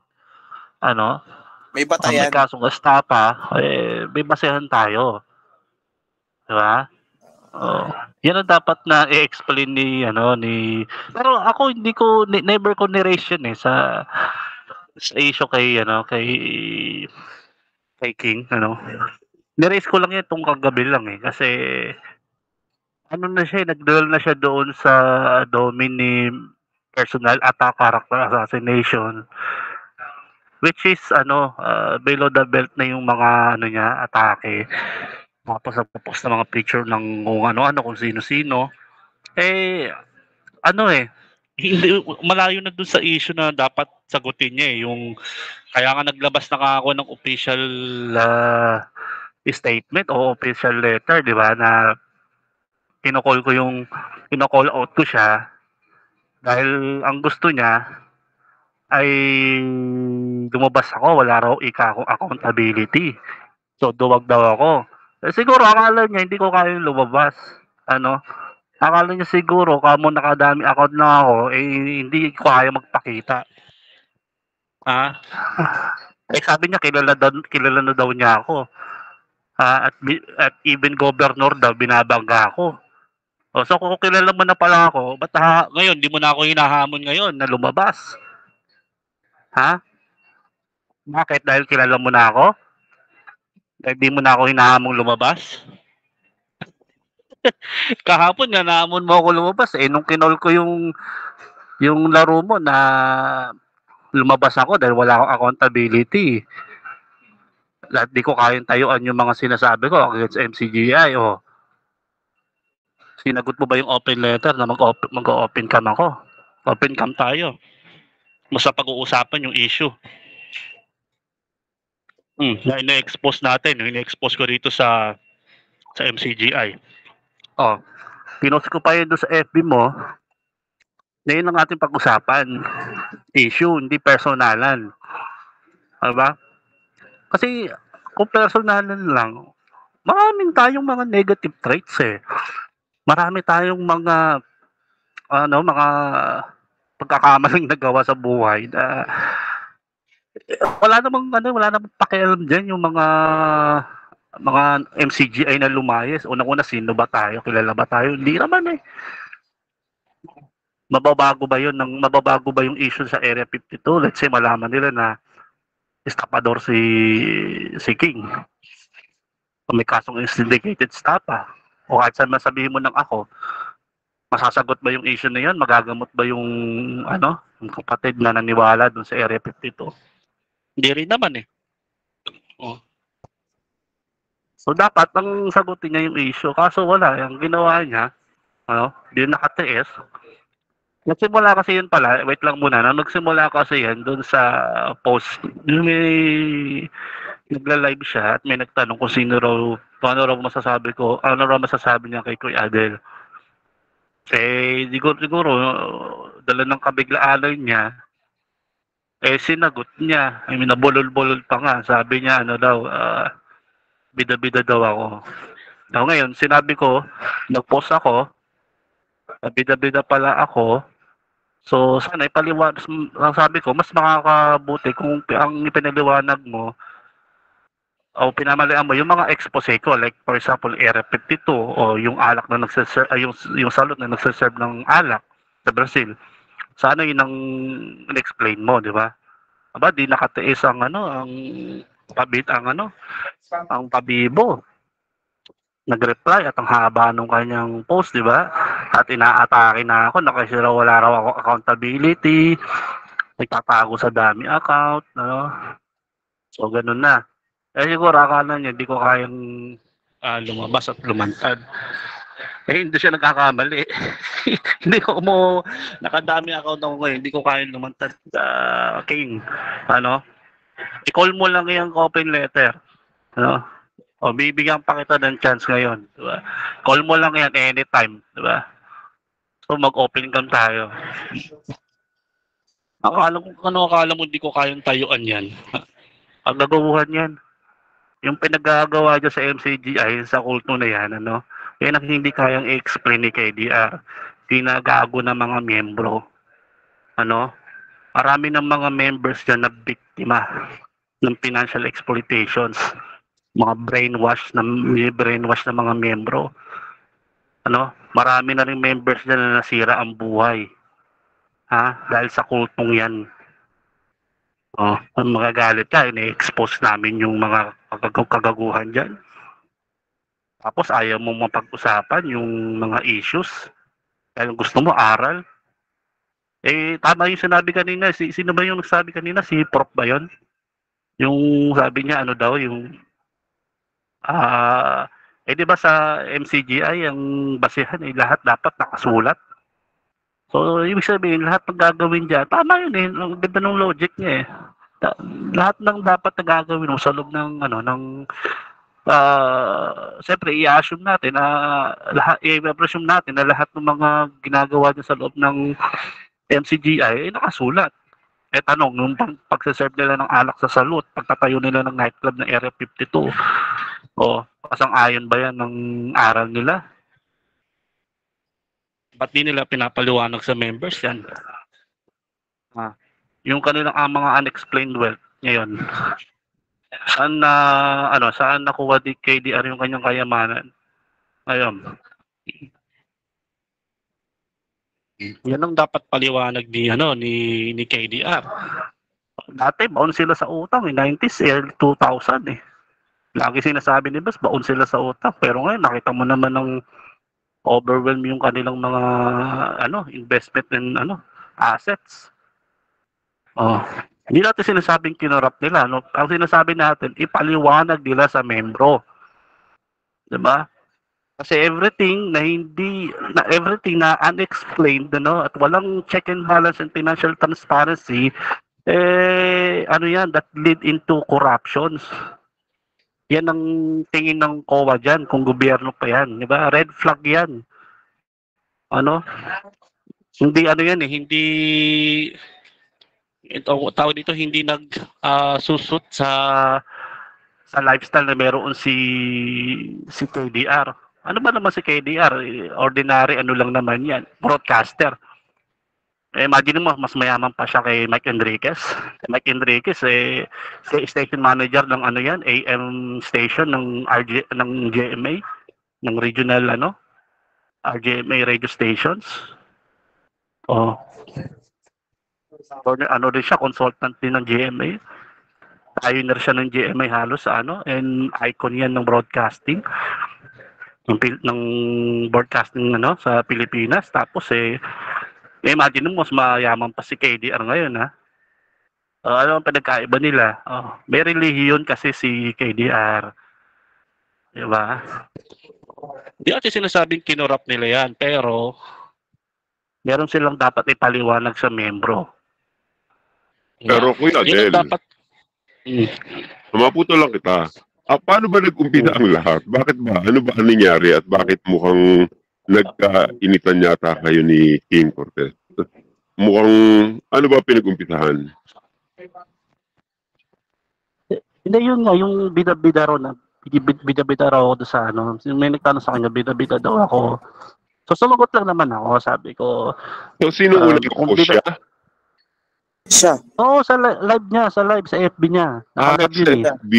Ano? May Ang batayan. may kasong estapa, eh, may basehan tayo. Di ba? Oh. Yan ang dapat na i-explain ni ano ni pero ako hindi ko ni- never ko ni-raise yun eh sa sa issue kay ano kay kay King ano. Ni-raise ko lang yan tong kagabi lang eh kasi ano na siya, eh, nag-dwell na siya doon sa domain ni personal attack character assassination which is ano uh, below the belt na yung mga ano niya atake. Tapos nagpo-post ng mga picture ng kung ano-ano kung sino-sino. Eh ano eh hindi malayo na dun sa issue na dapat sagutin niya eh. Yung kaya nga naglabas na nga ako ng official ah, statement o official letter di ba na kinokol ko yung kinokall out ko siya. Dahil ang gusto niya ay lumabas ako wala raw ika akong accountability. So duwag daw ako. Eh, siguro akala niya hindi ko kaya lumabas. Ano? Akala niya siguro kamo nakadami account na ako eh hindi ko kaya magpakita. Ah eh sabi niya kilala daw, kilala na daw niya ako. Ah, at at even governor daw binabangga ako. O, so kung kilala mo na pala ako, ba't ha, ngayon, di mo na ako hinahamon ngayon na lumabas? Ha? Bakit? Dahil kilala mo na ako? Dahil di mo na ako hinahamong lumabas? Kahapon, nanahamon mo ako lumabas. Eh, nung kinol ko yung yung laro mo na lumabas ako dahil wala akong accountability. Lahat di ko kayang tayuan yung mga sinasabi ko against MCGI. Oh. Sinagot mo ba yung open letter na mag-open, mag-open cam ako? Open cam tayo. Basta pag-uusapan yung issue. Hmm, na ina-expose natin, ina-expose ko dito sa sa MCGI. Oh, pinost ko pa yun doon sa FB mo. Na yun ang ating pag-usapan. Issue, hindi personalan. Diba? Kasi kung personalan lang, maraming tayong mga negative traits eh. Marami tayong mga ano, mga pagkakamaling nagawa sa buhay na wala namang ano, wala namang pakialam diyan yung mga mga MCGI na lumayas. Unang-una, sino ba tayo? Kilala ba tayo? Hindi naman eh. Mababago ba yun? Ng, mababago ba yung issue sa Area 52? Let's say, malaman nila na estapador si si King. Kung may kasong syndicated stapa. O kahit saan masabihin mo ng ako, masasagot ba yung issue na yan? Magagamot ba yung ano, yung kapatid na naniwala dun sa Area 52? Hindi rin naman eh. Oh. So dapat ang sagutin niya yung issue. Kaso wala, yung ginawa niya, ano, di nakatiis. Nagsimula kasi yun pala, wait lang muna, na nagsimula kasi yan doon sa post, may nagla-live siya at may nagtanong kung sino raw, kung ano raw masasabi ko, ano raw masasabi niya kay Kuya Adel. Eh, siguro, siguro, dala ng kabiglaan niya, eh, sinagot niya. I mean, nabulol-bulol pa nga. Sabi niya, ano daw, ah, bida-bida daw ako. Now, ngayon, sinabi ko, nag-post ako, bida-bida pala ako, So, sana ipaliwanag, sabi ko, mas makakabuti kung ang ipinaliwanag mo o pinamalian mo yung mga expose ko, like for example, Area 52 o yung alak na nagsaserve, yung, yung salot na nagsaserve ng alak sa Brazil. Sana yun ang explain mo, di ba? Aba, di nakatiis ang ano, ang pabit, ang ano, ang pabibo nag-reply at ang haba nung kanyang post, di ba? At inaatake na ako na kasi raw wala raw ako accountability, nagtatago sa dami account, ano? So, ganun na. Eh, siguro akala niya, di ko kayang ah, lumabas at lumantad. Eh, hindi siya nagkakamali. hindi ko mo, nakadami account ako ngayon, hindi ko kayang lumantad sa King. Ano? I-call mo lang yung open letter. Ano? O, bibigyan pa kita ng chance ngayon. Di ba? Call mo lang yan anytime. Di ba? So, mag-open cam tayo. Akala mo, ano akala mo di ko kayang tayuan yan? Ang gagabuhan yan. Yung pinagagawa dyan sa MCGI, sa kulto na yan, ano? Yan ang hindi kayang i-explain ni KDR. Ginagago ng mga miyembro. Ano? Marami ng mga members dyan na biktima ng financial exploitations mga brainwash na brainwash ng mga membro. Ano? Marami na rin members dyan na nasira ang buhay. Ha? Dahil sa kultong yan. Oh, magagalit ka, ini-expose namin yung mga kagag- kagaguhan dyan. Tapos ayaw mo mapag-usapan yung mga issues. Dahil gusto mo aral. Eh, tama yung sinabi kanina. Si, sino ba yung nagsabi kanina? Si Prof ba yun? Yung sabi niya, ano daw, yung Ah, eh di ba sa MCGI ang basihan eh lahat dapat nakasulat. So ibig sabihin lahat ng gagawin diyan, tama yun eh, ang ganda ng logic niya eh. Lahat ng dapat na gagawin mo sa loob ng ano ng ah siyempre i-assume natin na lahat i-assume natin na lahat ng mga ginagawa niya sa loob ng MCGI ay nakasulat. Eh tanong, nung pag, pagsaserve nila ng alak sa salot, pagtatayo nila ng nightclub ng Area 52, o, kasang-ayon ba yan ng aral nila? Ba't di nila pinapaliwanag sa members yan? Ah, yung kanilang ah, mga unexplained wealth ngayon. Saan na, ano, saan nakuha di KDR yung kanyang kayamanan? Ngayon. Yan ang dapat paliwanag ni, ano, ni, ni KDR. Dati, baon sila sa utang, eh, 90s, eh, 2000 eh. Lagi sinasabi ni Bas, baon sila sa utang. Pero ngayon, nakita mo naman ng overwhelm yung kanilang mga ano investment and ano assets. Oh. Hindi natin sinasabing kinorap nila. No? Ang sinasabi natin, ipaliwanag nila sa membro. 'Di ba? Kasi everything na hindi na everything na unexplained ano at walang check and balance and financial transparency eh ano yan that lead into corruptions. Yan ang tingin ng COA dyan, kung gobyerno pa yan. Di ba? Red flag yan. Ano? Hindi ano yan eh, hindi ito tawag dito hindi nag ah, susut sa sa lifestyle na meron si si KDR. Ano ba naman si KDR? Ordinary ano lang naman yan, broadcaster. Eh, imagine mo, mas mayaman pa siya kay Mike Enriquez. Si Mike Enriquez, eh, si station manager ng ano yan, AM station ng RJ, ng GMA, ng regional ano, RGMA radio stations. Oh. Or, ano rin siya, consultant din ng GMA. Pioneer siya ng GMA halos sa ano, and icon yan ng broadcasting ng, ng broadcasting ano sa Pilipinas tapos eh imagine mo mas mayaman pa si KDR ngayon ha Uh, ano ang pinagkaiba nila? Oh, may relihiyon kasi si KDR. Di ba? Di kasi sinasabing kinorap nila yan, pero meron silang dapat ipaliwanag sa membro. Pero Kuya Del, dapat maputo lang kita. Ah, paano ba nag-umpisa ang lahat? Bakit ba? Ano ba ang nangyari at bakit mukhang nagkainitan yata kayo ni King Cortez. Mukhang, ano ba pinag-umpisahan? Hindi yun nga, yung bida-bida raw na, bid- bida-bida raw ako sa ano, may nagtanong sa kanya, bida-bida daw ako. So sumagot lang naman ako, sabi ko. So, sino ah, unang kung ko bida- siya? Siya. Oo, sa li- live niya, sa live, sa FB niya. Ah, Naka-live sa yun eh. FB.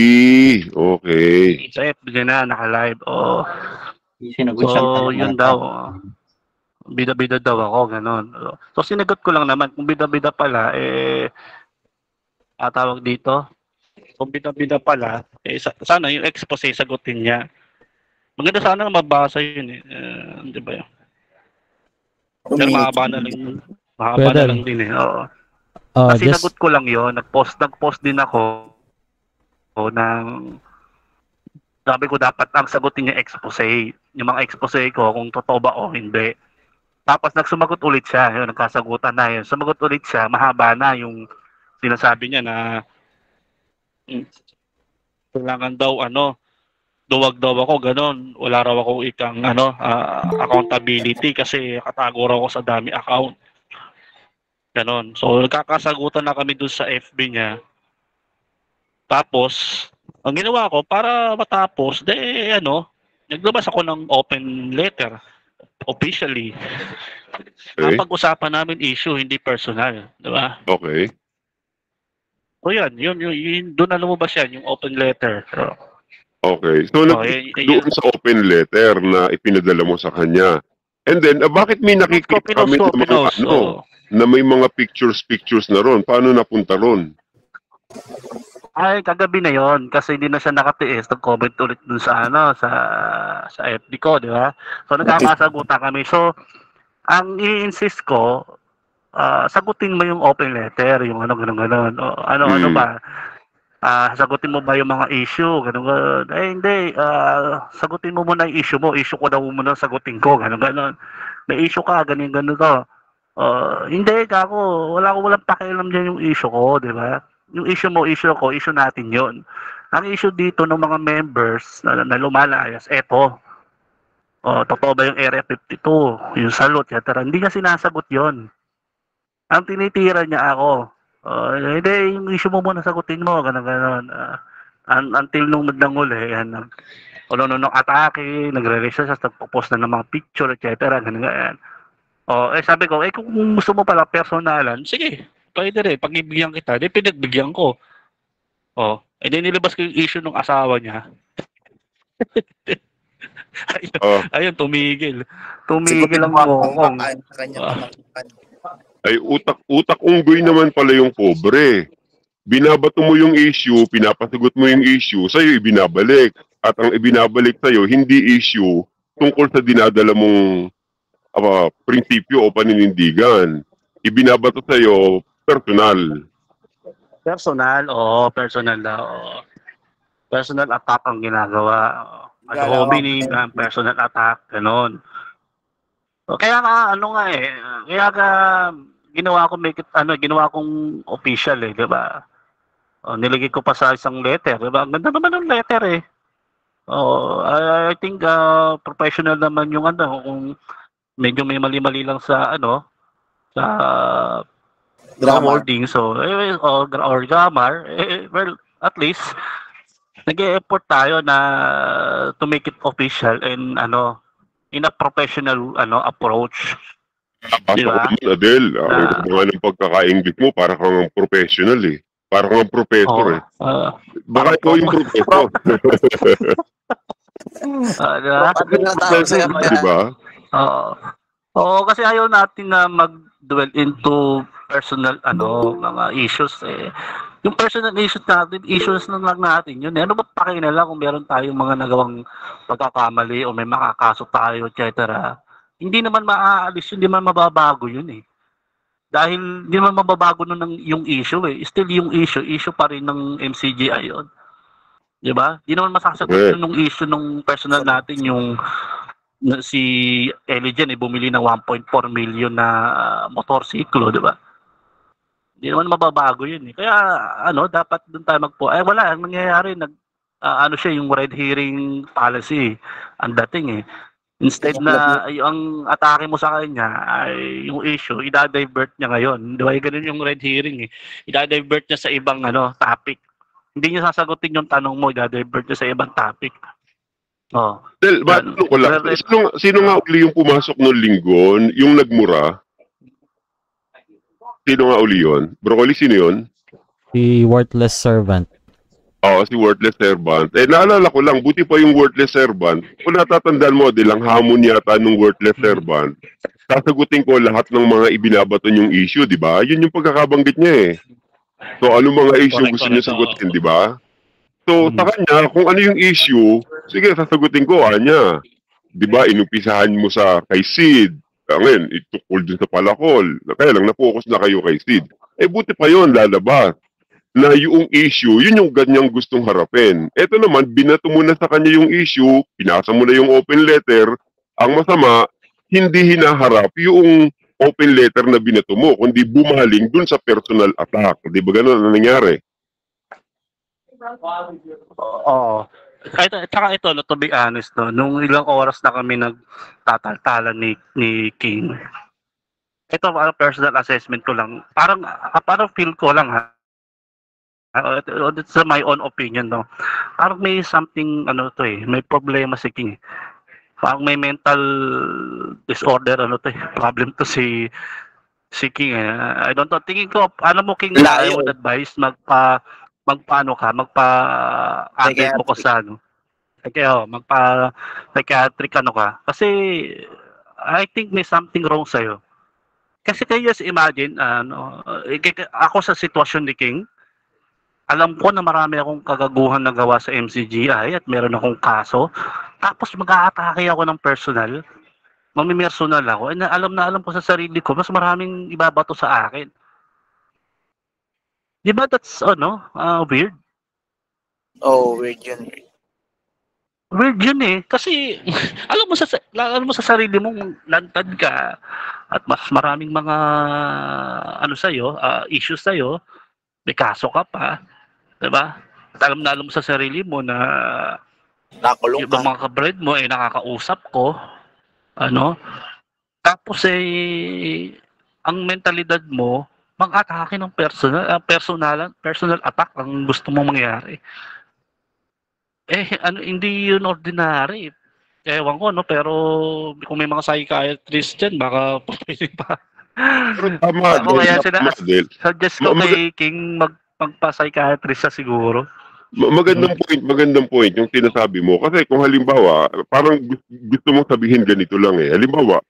Okay. Sa FB niya na, naka-live. Oo. Sinagot siyang So, yun na- daw. Bida-bida daw ako, ganun. So, sinagot ko lang naman, kung bida-bida pala, eh, ah, tawag dito, kung bida-bida pala, eh, sa- sana yung expose sagutin niya. Maganda sana mabasa yun eh. Eh, di ba yun? Pero mahaba na lang. Mahaba Pwede. na lang din eh. Oo. Oh, Kasi just, nagot ko lang yon Nag-post, nag-post din ako o ng sabi ko dapat ang sagutin niya expose. Yung mga expose ko kung totoo ba o hindi. Tapos nagsumagot ulit siya. Yun, nagkasagutan na yun. Sumagot ulit siya. Mahaba na yung sinasabi niya na mm, kailangan daw ano duwag daw ako ganon wala raw ako ikang ano ah, accountability kasi katago raw ako sa dami account ganon so nagkakasagutan na kami dun sa FB niya tapos ang ginawa ko para matapos de ano naglabas ako ng open letter officially ang Okay. pag-usapan namin issue hindi personal di ba Okay. o yan yun yun, yun doon na lumabas yan yung open letter Okay. So, Oh, nag eh, eh, doon sa open letter na ipinadala mo sa kanya. And then, ah, bakit may nakikita pinost kami ng mga ano, oo. Na may mga pictures-pictures na ron? Paano napunta ron? Ay, kagabi na yon kasi hindi na siya nakatiis. Nag-comment ulit dun sa ano, sa sa FB ko, di ba? So, nagkakasagutan kami. So, ang i-insist ko, ah, sagutin mo yung open letter, yung ano, ganun, ganun. O, ano, ano Hmm. ba? Ah, sagutin mo ba yung mga issue, ganun, ganun. Eh, hindi. Ah, sagutin mo muna yung issue mo. Issue ko daw muna sagutin ko, ganun, ganun. May issue ka, ganun, ganun to. Ah, hindi, kako. Wala ko walang pakialam dyan yung issue ko, di ba? Yung issue mo, issue ko, issue natin yon. Ang issue dito ng mga members na, na lumalayas, eto. Oh, totoo ba yung Area 52? Yung salot, etc. Hindi niya sinasagot yon. Ang tinitira niya ako. Oh, hindi, yung issue mo muna sagutin mo, ganun, ganun. Un- until nung nagdangol eh, yan, ano, nung atake, nagre-research, nagpo-post na ng mga picture, etc. Ganun, ganun. Oh, eh sabi ko, eh kung gusto mo pala personalan, sige, pwede rin. Pagbibigyan kita, di pinagbigyan ko. Oh, eh di nilabas ko yung issue ng asawa niya. ayun, Oh. ayun, tumigil. Tumigil ang kanya Ah. Ay, utak-utak unggoy naman pala yung pobre. Binabato mo yung issue, pinapasagot mo yung issue, sa'yo ibinabalik. At ang ibinabalik sa'yo, hindi issue tungkol sa dinadala mong ah, prinsipyo o paninindigan. Ibinabato sa'yo personal. Personal, oo, personal daw. oo. Personal attack ang ginagawa. oo. Ad Galaw. hominem, ah, personal attack, ganon. O, Kaya nga, ano nga eh, kaya ka, ginawa ko make it, ano, ginawa kong official eh, di ba? O, nilagay ko pa sa isang letter, di ba? Ang ganda naman ng letter eh. Oh, I, I think ah, professional naman yung ano, kung medyo may mali-mali lang sa ano, sa Grammar. wording. So, eh, or, or grammar, eh, well, at least, nag-e-effort tayo na to make it official and ano, in a professional ano approach. Di Asa ko Adel, ang mga ng pagkaka-English mo, para kang professional eh. Para kang professor Oo. eh. Ah, Baka ikaw yung professor. ah, di ba? Pag Oo. Oo, kasi ayaw natin na mag-dwell into personal ano mga issues eh. Yung personal issues natin, issues na lang natin yun. Eh. Ano ba pakinala kung meron tayong mga nagawang pagkakamali o may makakaso tayo, etc. Hindi naman maaalis yun, hindi naman mababago yun eh. Dahil hindi naman mababago nun ng, yung issue eh. Still yung issue, issue pa rin ng MCGI yun. Di ba? Di naman masasagot yun nung issue nung personal natin yung si Eligen eh, bumili ng 1.4 million na ah, motorsiklo, di ba? Hindi naman mababago yun eh. Kaya ano, dapat doon tayo magpo. Eh wala, ang nangyayari, nag, ah, ano siya, yung red hearing policy, ang dating eh. Instead na ay, ang atake mo sa kanya ay yung issue, ida-divert niya ngayon. Di ba? Ganun yung red hearing eh. Ida-divert niya sa ibang ano, topic. Hindi niya sasagutin yung tanong mo, ida-divert niya sa ibang topic. Oh. Del, ba, ano ko lang, sino, sino nga uli yung pumasok noong linggo, yung nagmura? Sino nga uli yun? Broccoli, sino yun? Si Worthless Servant. Oo, si Worthless Servant. Eh, naalala ko lang, buti pa yung Worthless Servant. Kung natatandaan mo, dilang hamon yata nung Worthless Servant. Sasagutin ko lahat ng mga ibinabato yung issue, di ba? Yun yung pagkakabanggit niya eh. So, ano mga issue Correct, gusto niya correct, sagutin, di ba? So, sa kanya, kung ano yung issue, sige, sasagutin ko, anya. Di ba, inumpisahan mo sa kay Sid. Ngayon, itukol dun sa palakol. Kaya lang, na-focus na kayo kay Sid. Eh, buti pa yon lalabas na yung issue, yun yung ganyang gustong harapin. Ito naman, binato mo na sa kanya yung issue, pinasa mo na yung open letter, ang masama, hindi hinaharap yung open letter na binato mo, kundi bumaling dun sa personal attack. Di ba ganun ang nangyari? Oo. Ito, tsaka ito, no, to be honest, no, nung ilang oras na kami nagtataltalan ni, ni King, ito, ano, personal assessment ko lang, parang, ah, parang feel ko lang, ha, Ah, it's my own opinion, no, parang may something, ano to eh, may problema si King. eh. Parang may mental disorder, ano to eh, problem to si, si King eh. I don't know, tingin ko, ano mo King, I would advise, magpa, magpaano ka, magpa update mo ko sa ano. Kaya oh, magpa psychiatric ano ka. Kasi I think may something wrong sa'yo. Kasi kayo just imagine, ano, eh, ako sa sitwasyon ni King, alam ko na marami akong kagaguhan na gawa sa MCGI at meron akong kaso. Tapos mag-aatake ako ng personal. Mamimersonal ako. And alam na alam ko sa sarili ko, mas maraming ibabato sa akin. Di ba that's, ano, ah, weird? Oh, weird yun. Weird yun eh. Kasi, alam mo sa, alam mo sa sarili mong lantad ka at mas maraming mga, ano sa'yo, ah, issues sa'yo, may kaso ka pa, di ba? At alam na alam mo sa sarili mo na Nakulong yung mga kabred mo ay nakakausap ko, ano, tapos eh, ang mentalidad mo, mag-atake ng personal, ah, personal, personal attack ang gusto mong mangyari. Eh, ano, hindi yun ordinary. Ewan ko, no? Pero kung may mga psychiatrist dyan, baka pwede pa. Pero tama, Ako kaya sila, suggest ko Ma- kay King mag, magpa-psychiatrist siya siguro. Ma- Magandang point, magandang point yung sinasabi mo. Kasi kung halimbawa, parang gu- gusto mong sabihin ganito lang eh. Halimbawa,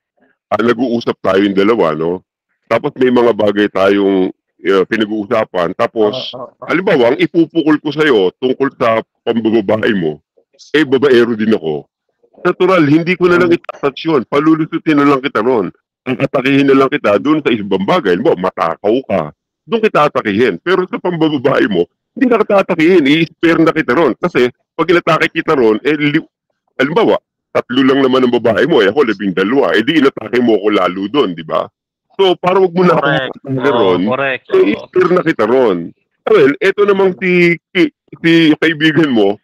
ah, nag-uusap tayo yung dalawa, no? Tapos may mga bagay tayong uh, pinag-uusapan. Tapos, halimbawa, ang ipupukol ko sa'yo tungkol sa pambababae mo, eh, babaero din ako. Natural, hindi ko na lang itatouch yun. Palulusutin na lang kita ron. Ang atakihin na lang kita doon sa ibang bagay. Mo, matakaw ka. Doon kita atakihin. Pero sa pambababae mo, hindi na kita atakihin. I-spare na kita ron. Kasi, pag inatake kita ron, eh, li- halimbawa, tatlo lang naman ang babae mo, eh ako labing dalawa, eh di inatake mo ako lalo doon, di ba? So, para wag mo na Correct. atake Oo, ron, correct. eh, i-spare na kita ron. Well, eto namang si, si, si kaibigan mo,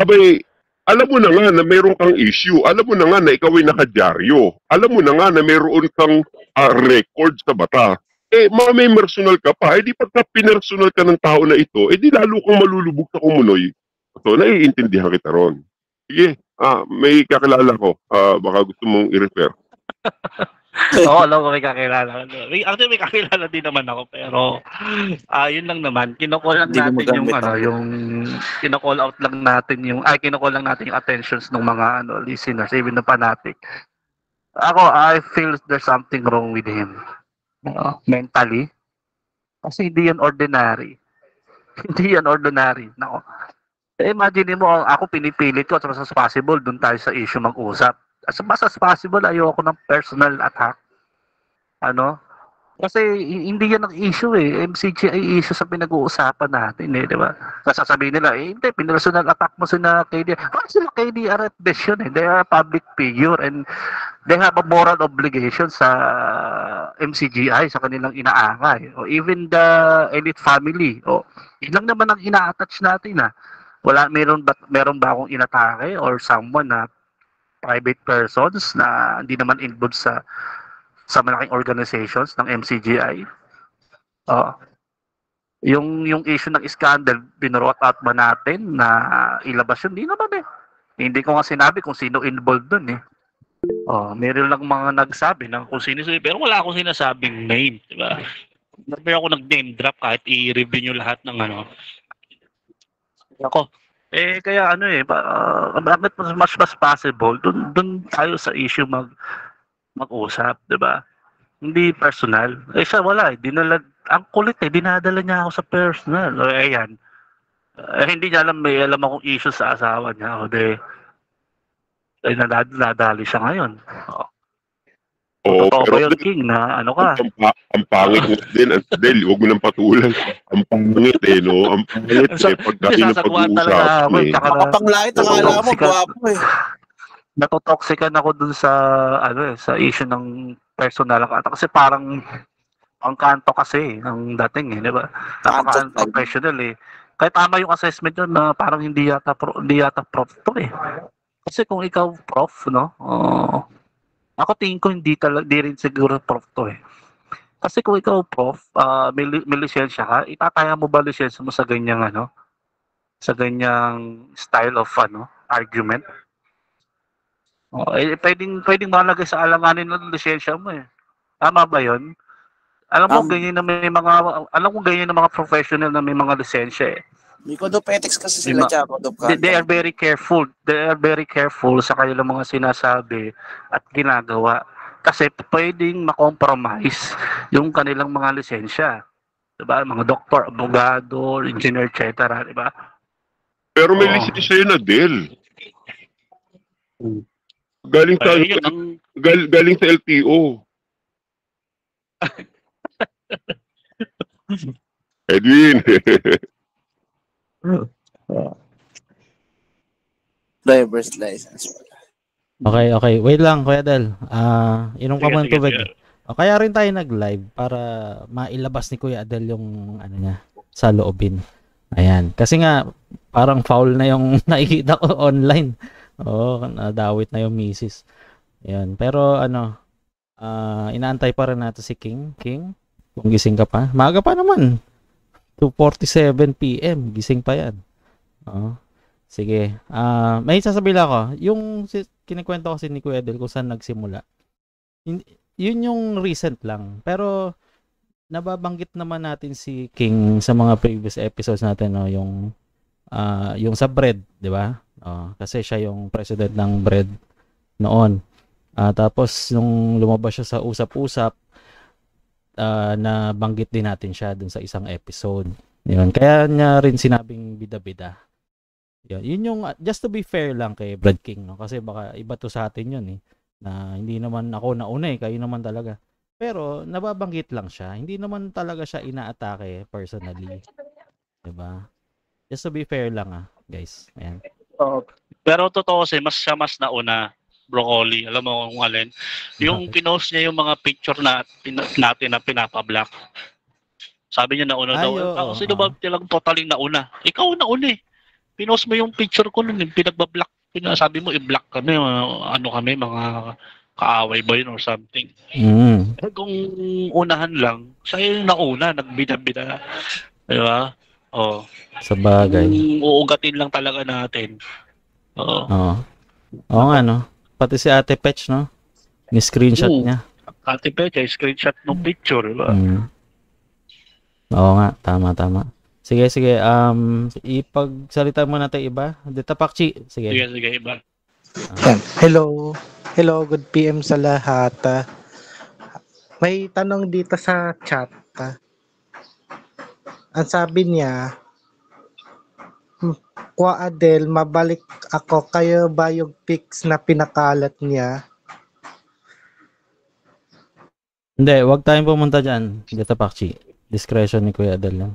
abay, alam mo na nga na mayroon kang issue. Alam mo na nga na ikaw ay nakadyaryo. Alam mo na nga na mayroon kang ah, record sa bata. Eh, mga may personal ka pa. Eh, di pagka pinersonal ka ng tao na ito, eh, di lalo kang malulubog sa kumunoy. So, naiintindihan kita ron. Sige, ah, may kakilala ko. Ah, baka gusto mong i-refer. Oo, alam ko may kakilala. May, actually, may kakilala din naman ako. Pero, ah yun lang naman. Kinocall lang natin yung, ano, ako. yung, kinocall out lang natin yung, ay, kinocall lang natin yung attentions ng mga, ano, listeners, even the fanatic. Ako, I feel there's something wrong with him. Oo, mentally. Kasi hindi yan ordinary. hindi yan ordinary. Nako. Eh, imagine mo, ako pinipilit ko as much as possible, dun tayo sa issue mag-usap. As much as possible, ayoko ng personal attack. Ano? Kasi hi- hindi yan ang issue eh. MCG ay issue sa pinag-uusapan natin eh, di ba? Nasasabihin nila, eh, hindi, personal attack mo sila KD. Bakit sila KD are at best yun eh? They are a public figure and they have a moral obligation sa MCGI, sa kanilang inaangay. O even the elite family. O, yun lang naman ang ina-attach natin ah. Wala, meron ba, meron ba akong inatake or someone na private persons na hindi naman involved sa sa malaking organizations ng MCGI. Oo. yung yung issue ng scandal, binurot out ba natin na ilabas yun? Hindi naman eh. Hindi ko nga sinabi kung sino involved dun eh. Oh, meron lang mga nagsabi ng kung sino sino, pero wala akong sinasabing name, di ba? Never ako nag-name drop kahit i-review nyo lahat ng ano. Ako, eh kaya ano eh, ba, uh, bakit mas mas possible, dun, dun tayo sa issue mag mag-usap, di ba? Hindi personal. Eh siya wala eh, dinala, ang kulit eh, dinadala niya ako sa personal. O, ayan. Eh, hindi niya alam, may alam akong issue sa asawa niya. O, de, eh, nadad, nadali siya ngayon. O, Oo, totoo pero yun, King, na ano ka? ang, pa- ang pangit mo din, at Del, huwag mo nang patulan. Ang pangit eh, no? Ang pangit eh, sasagwan talaga ako pinapag-uusapan eh. eh. Tsaka na- Makapanglait, akala mo, gwapo eh. Natotoxican ako dun sa, ano eh, sa issue ng personal account. Kasi parang, ang kanto kasi eh, ng dating eh, di ba? Napaka-professional eh. Kaya tama yung assessment yun na parang hindi yata, pro, hindi yata prof to eh. Kasi kung ikaw prof, no? Oh, ako tingin ko hindi talaga, di rin siguro prof to eh. Kasi kung ikaw prof, ah may, may lisensya ka, itataya mo ba lisensya mo sa ganyang ano? Sa ganyang style of ano, argument? Oh, eh, pwedeng, pwedeng malagay sa alanganin ng lisensya mo eh. Tama ba yun? Alam mo, Um, ganyan na may mga, alam mo ganyan na mga professional na may mga lisensya eh. May codopetics kasi sila, code of they, they are very careful. They are very careful sa kanilang mga sinasabi at ginagawa. Kasi pwedeng makompromise yung kanilang mga lisensya. Diba? Mga doktor, abogado, engineer, etc. Diba? Pero may Oo. lisensya yun, Adel. Galing sa, yun gal- galing sa LTO. Edwin. Driver's license. Okay, okay. Wait lang, Kuya Del. Ah, inom ka muna tubig. O, kaya rin tayo nag-live para mailabas ni Kuya Adel yung ano niya sa loobin. Ayan. Kasi nga parang foul na yung nakikita ko online. Oo, nadawit na yung misis. Ayan. Pero ano, ah, inaantay pa rin natin si King. King, kung gising ka pa. Maaga pa naman. 2.47 p.m. Gising pa yan. Oo. Sige. Ah, may sasabihin ako. Yung si- kinikwento kasi ni Kuya Edel kung saan nagsimula. Yun yung recent lang. Pero nababanggit naman natin si King sa mga previous episodes natin no, yung ah, yung sa bread, 'di ba? Oh, kasi siya yung president ng bread noon. Ah, tapos nung lumabas siya sa usap-usap ah, na banggit din natin siya dun sa isang episode. Yun. Kaya niya rin sinabing bida-bida. Yun, yun yung, uh, just to be fair lang kay Brad King, no? Kasi baka iba to sa atin yun, eh. Na hindi naman ako nauna, eh. Kayo naman talaga. Pero, nababanggit lang siya. Hindi naman talaga siya inaatake personally. 'Di ba? Just to be fair lang, ah, guys. Ayan. Oo. Pero totoo kasi, mas siya mas nauna, broccoli. Alam mo kung alin. Yung pinost niya yung mga picture na pin- natin na pinapablock. Sabi niya nauna Ay, daw. oo, Ako, sino ba tilang totaling nauna? Ikaw nauna eh. Pinost mo yung picture ko nun, yung pinagbablock. Sabi mo, i-block kami, mga- ano kami, mga kaaway ba yun or something. Mm. Eh, kung unahan lang, siya yung nauna, nagbida-bida. Di ba? Oh. Sa bagay. Uugatin lang talaga natin. Oo. Oo. Oo nga, no? Pati si Ate Petch, no? Ni-screenshot Oo. niya. Ate Pecha, screenshot ng picture, di ba? Mm. Oo nga, tama, tama. Sige, sige. Um, ipagsalita mo natin iba. Dita Pakchi. Sige. Sige, sige, iba. Yan. Hello. Hello, good PM sa lahat. Ah, May tanong dito sa chat. ah. Ang sabi niya, "Hmm, Kwa Adel, mabalik ako. Kayo ba yung pics na pinakalat niya? Hindi, wag tayong pumunta dyan. Dita Pakchi. Discretion ni Kuya Adel lang.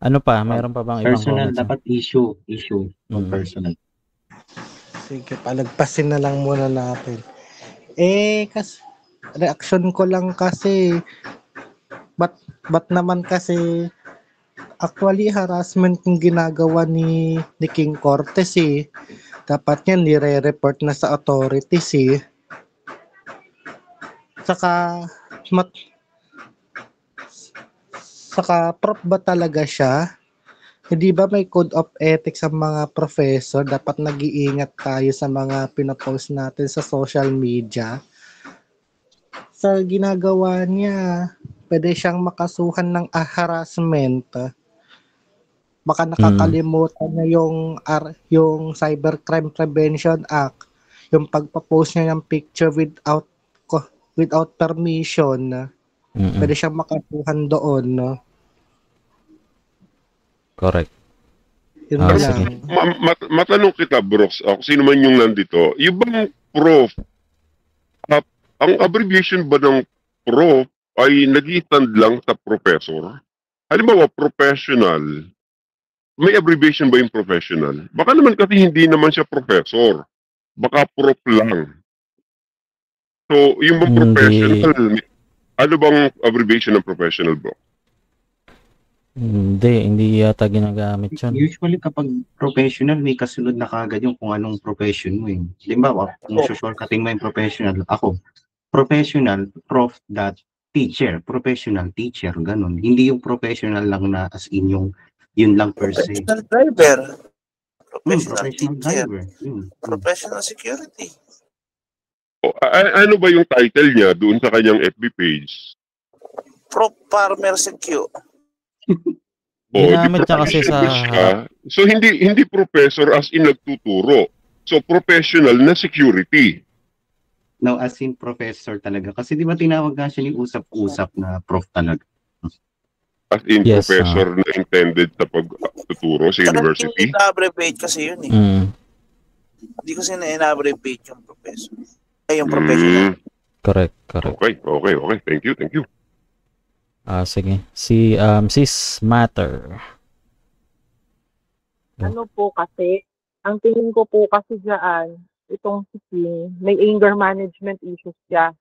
Ano pa? Mayroon pa bang ibang Personal, comments? dapat issue. Issue. Mm. Personal. Sige, palagpasin na lang muna natin. Eh, kas reaction ko lang kasi bat bat naman kasi actually harassment yung ginagawa ni ni King Cortez eh. Dapat yan nire-report na sa authorities eh. Saka, mat, saka prof ba talaga siya? Hindi ba may code of ethics sa mga professor? Dapat nag-iingat tayo sa mga pinapost natin sa social media. Sa ginagawa niya, pwede siyang makasuhan ng harassment. Baka nakakalimutan niya yung, R- yung Cybercrime Prevention Act. Yung pagpapost niya ng picture without ko- without permission. Mm-mm. Pwede siyang makasuhan doon. No? Correct. Yun Ah, lang. sige. Ma- mat- matanong kita, Brooks, ako sino man yung nandito, yung bang prof, ah, ang abbreviation ba ng prof ay nag stand lang sa professor? Halimbawa, professional, may abbreviation ba yung professional? Baka naman kasi hindi naman siya professor. Baka prof lang. So, yung bang Hindi. professional, ano bang abbreviation ng professional, bro? Hindi, hindi yata ginagamit yun. Usually kapag professional, may kasunod na kagad yung kung anong profession mo eh. Halimbawa, kung shortcutting mo yung professional, ako, professional, prof dot teacher, professional teacher, ganun. Hindi yung professional lang na as in yung yun lang per se. Professional driver. Hmm, Professional professional teacher. driver. Yun. Professional security. O, a- ano ba yung title niya doon sa kanyang FB page? Pro farmer secure. O, di Ginamit niya kasi sa siya. So hindi hindi professor as in nagtuturo. So professional na security. No, as in professor talaga. Kasi di ba tinawag nga siya ni usap-usap na prof talaga. As in Yes, professor na intended sa pagtuturo sa university. Hindi na-abbreviate kasi yun eh. Mm. Hindi kasi na-abbreviate yung professor. Ay, yung professional. Mm, Correct, correct. okay, okay, okay. Thank you, thank you. Ah, sige. Si um Sis Matter. Ano po kasi, ang tingin ko po kasi dyan, itong si King, may anger management issues siya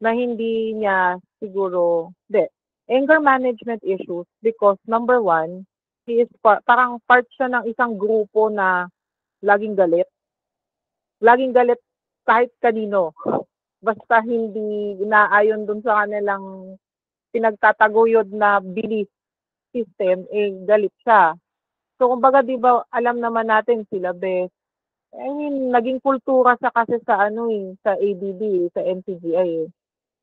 na hindi niya siguro, hindi, anger management issues because number one, he is pa- parang part siya ng isang grupo na laging galit. Laging galit kahit kanino. Basta hindi inaayon dun sa kanilang pinagtataguyod na belief system, eh galit siya. So, kumbaga, di ba, alam naman natin sila, Bes. I mean, naging kultura sa kasi sa ano eh, sa eh, sa NCGI eh.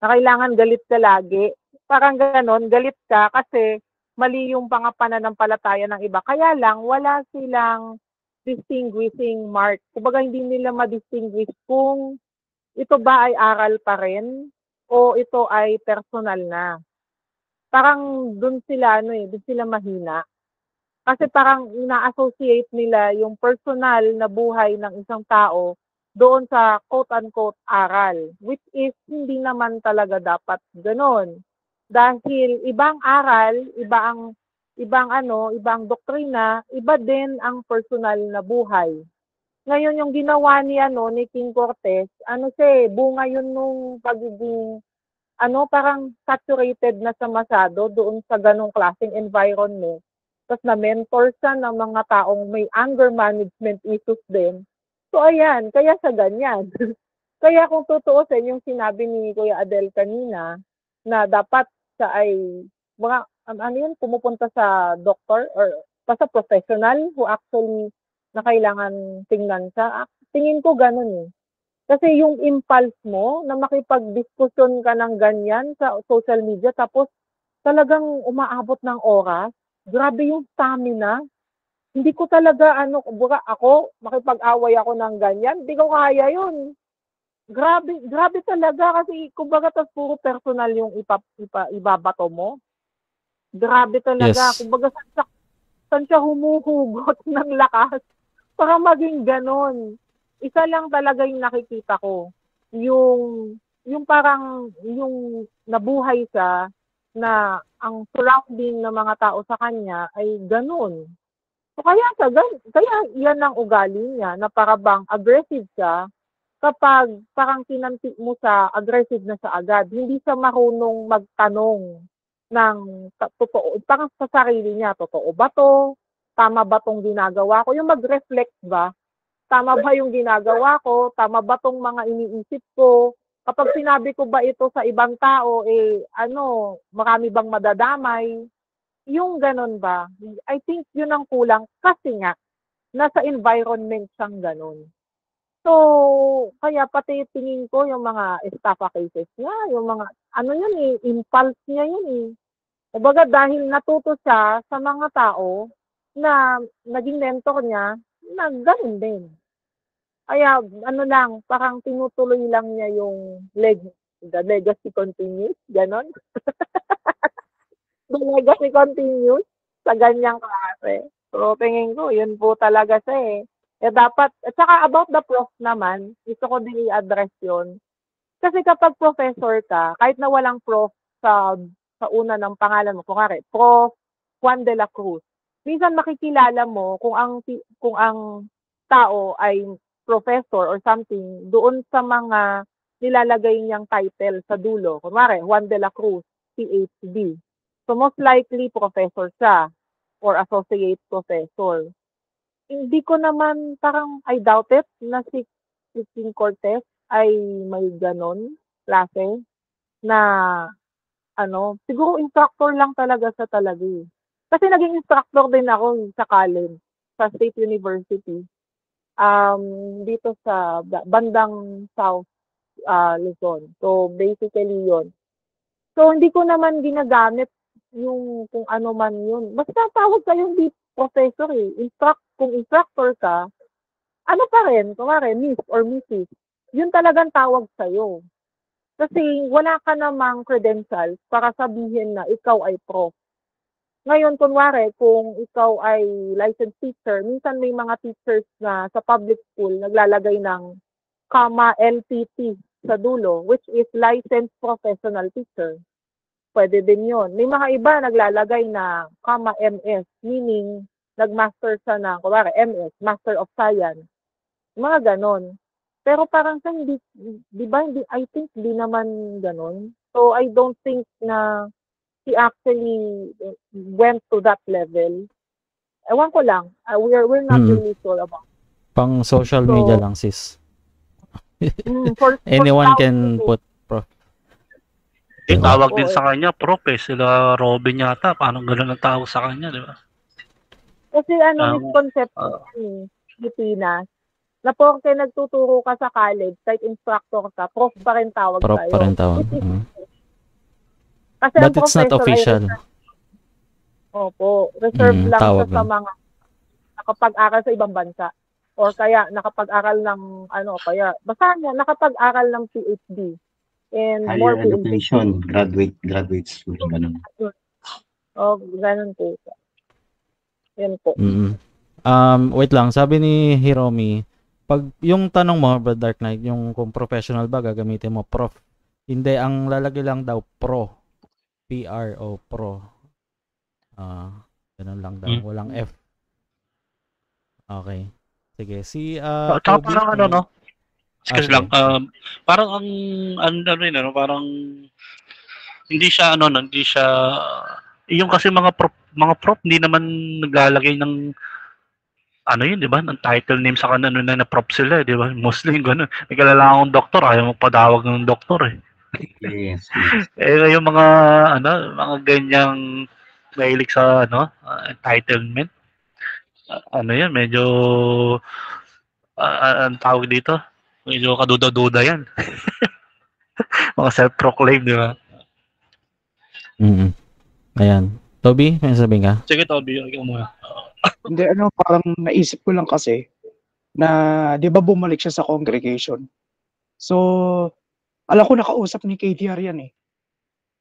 Na kailangan galit ka lagi. Parang ganon, galit ka kasi mali yung mga pananampalataya ng iba. Kaya lang, wala silang distinguishing mark. Kumbaga, hindi nila ma-distinguish kung ito ba ay aral pa rin o ito ay personal na. Parang dun sila, ano eh, dun sila mahina. Kasi parang ina-associate nila yung personal na buhay ng isang tao doon sa quote-unquote aral, which is hindi naman talaga dapat ganon. Dahil ibang aral, iba ang ibang ano, ibang doktrina, iba din ang personal na buhay. Ngayon yung ginawa ni ano ni King Cortez, ano siya, eh, bunga yun nung pagiging ano parang saturated na sa masyado doon sa ganong klaseng environment tapos na-mentor siya ng mga taong may anger management issues din. So ayan, kaya sa ganyan. kaya kung tutuusin yung sinabi ni Kuya Adel kanina, na dapat siya ay mga, um, ano yun, pumupunta sa doctor or basta professional who actually na kailangan tingnan siya. Ah, Tingin ko ganun eh. Kasi yung impulse mo na makipag-diskusyon ka ng ganyan sa social media tapos talagang umaabot ng oras, grabe yung stamina. Hindi ko talaga, ano, buka ako, makipag-away ako ng ganyan, hindi ko kaya yun. Grabe, grabe talaga kasi kumbaga tas puro personal yung ipa, ipa, ibabato mo. Grabe talaga. Yes. Kumbaga saan siya, saan siya humuhugot ng lakas para maging ganon. Isa lang talaga yung nakikita ko. Yung, yung parang, yung nabuhay siya na ang surrounding ng mga tao sa kanya ay ganun. So kaya sa kaya yan ang ugali niya na para bang aggressive siya kapag parang kinanti mo sa aggressive na sa agad. Hindi siya marunong magtanong ng totoo, parang sa sarili niya, totoo ba to? Tama ba tong ginagawa ko? Yung mag-reflect ba? Tama ba yung ginagawa ko? Tama ba tong mga iniisip ko? Kapag sinabi ko ba ito sa ibang tao, eh, ano, marami bang madadamay? Yung ganun ba? I think yun ang kulang kasi nga, nasa environment siyang ganun. So, kaya pati tingin ko yung mga estafa cases niya, yung mga, ano yun eh, impulse niya yun eh. Kumbaga dahil natuto siya sa mga tao na naging mentor niya, na ganun din. Kaya ano lang, parang tinutuloy lang niya yung leg, the legacy continues, ganon. the legacy continues sa ganyang klase. So, tingin ko, yun po talaga siya eh. Eh, dapat, at saka about the prof naman, gusto ko din i-address yun. Kasi kapag professor ka, kahit na walang prof sa, sa una ng pangalan mo, kunwari, Prof. Juan de la Cruz, minsan makikilala mo kung ang kung ang tao ay professor or something doon sa mga nilalagay niyang title sa dulo. Kunwari, Juan de la Cruz, PhD. So most likely professor siya or associate professor. Hindi ko naman parang I doubt it na si Christine Cortez ay may ganon klase na ano, siguro instructor lang talaga sa talaga eh. Kasi naging instructor din ako sa college, sa State University. Um, dito sa ba- bandang South uh, Luzon. So, basically yon So, hindi ko naman ginagamit yung kung ano man yun. Basta tawag kayo hindi professor eh. Instruct, kung instructor ka, ano pa rin, kumare, miss or mrs. Yun talagang tawag sa'yo. Kasi wala ka namang credentials para sabihin na ikaw ay prof. Ngayon, kunwari, kung ikaw ay licensed teacher, minsan may mga teachers na sa public school naglalagay ng comma LPT sa dulo, which is licensed professional teacher. Pwede din yon. May mga iba naglalagay na comma MS, meaning nagmaster siya ng, kunwari, MS, Master of Science. Mga ganon. Pero parang sa hindi, di ba, hindi, I think di naman ganon. So, I don't think na he actually went to that level. Ewan ko lang. Uh, we're, we're not Mm. really sure about Pang social So, media lang, sis. Mm, for, for Anyone can put prof. Eh, tawag din sa kanya, prof eh. Sila Robin yata. Paano gano'n ang tawag sa kanya, di ba? Kasi ano, Ah, misconception ah. yan eh, Pilipinas, na porke nagtuturo ka sa college, kahit instructor ka, prof pa rin tawag Prof sa'yo. pa rin tawag. Which is- Mm. Kasi But it's not ay official. reserve- Opo, reserve Mm, lang sa lang. mga nakapag-aral sa ibang bansa. Or kaya nakapag-aral ng ano, kaya basta niya nakapag-aral ng PhD. And more Higher PhD. education, graduate, graduate school, ganun. Oh, ganun po. Yan po. Mm. Um, wait lang, sabi ni Hiromi, pag yung tanong mo, Brad Dark Knight, yung kung professional ba gagamitin mo prof. Hindi, ang lalagay lang daw pro. PR o pro. Ah, ganun lang daw, Hmm. walang F. Okay. Sige, si Uh, tsaka Toby, parang ano, no? Ah, Excuse sige. lang. Um, parang ang, ano, ano yun, ano, parang, hindi siya, ano, no, hindi siya, yung kasi mga prop, mga prop, hindi naman naglalagay ng, ano yun, di ba? Ng title name sa kanila na, na prop sila, eh, di ba? Mostly yung gano'n. May kilala akong doktor, ayaw magpadawag ng doktor, eh. Yes, yes. Eh, yung mga, ano, mga ganyang mahilig sa, ano, uh, entitlement. Uh, ano yan, medyo, uh, ang tawag dito, medyo kaduda-duda yan. mga self-proclaimed, di ba? Mm. Ayan. Toby, may sabihin ka? Sige, Toby, ikaw muna. Hindi, ano, parang naisip ko lang kasi na, di ba bumalik siya sa congregation? So, alam ko nakausap ni KTR yan eh.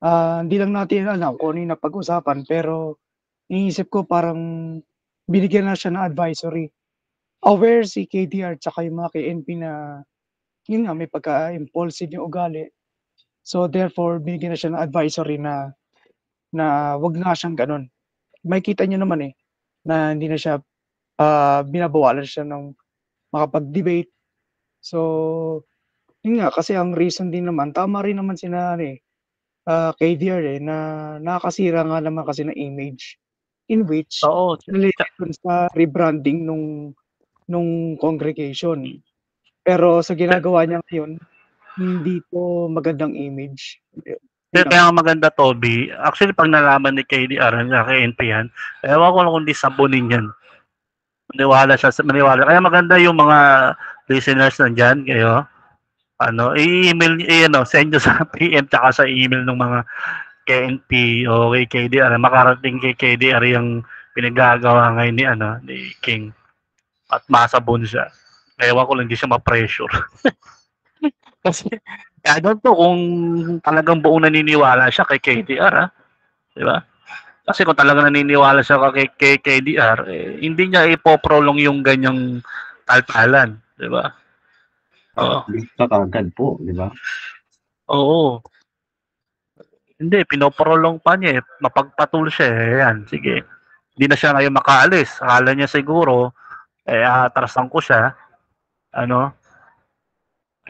Ah, hindi lang natin alam kung ano yung napag-usapan, pero iniisip ko parang binigyan na siya ng advisory. Aware si KTR tsaka yung mga KNP na yun nga, may pagka-impulsive yung ugali. So therefore, binigyan na siya ng advisory na na wag na siyang ganun. May kita niyo naman eh, na hindi na siya ah, binabawalan siya ng makapag-debate. So, yun nga, kasi ang reason din naman, tama rin naman sina eh, ah, KDR eh, na nakakasira nga naman kasi ng image in which Oo. related sa rebranding nung nung congregation. Pero sa ginagawa niya ngayon, hindi to magandang image. Kaya, kaya nga maganda, Toby. Actually, pag nalaman ni KDR na kay NP yan, ewan ko lang kung di sabunin yan. Maniwala siya, maniwala. Kaya maganda yung mga listeners nandyan, kayo. Ano, i-email, i ano, send nyo sa PM tsaka sa email ng mga KNP o kay KDR. Makarating kay KDR yung pinagagawa ngayon ni, ano, ni King. At masabon siya. Ewan ko lang, hindi siya ma-pressure. Kasi, I don't know kung talagang buong naniniwala siya kay KDR, ha? Di ba? Kasi kung talagang naniniwala siya kay, kay KDR, eh, hindi niya ipoprolong yung ganyang talpalan. Di ba? Oo. Ka kagad po, di ba? Oo. Hindi, pinoprolong pa niya eh. Mapagpatul siya eh. Ayan, sige. Hindi na siya ngayon makaalis. Akala niya siguro, eh, atrasan ko siya. Ano?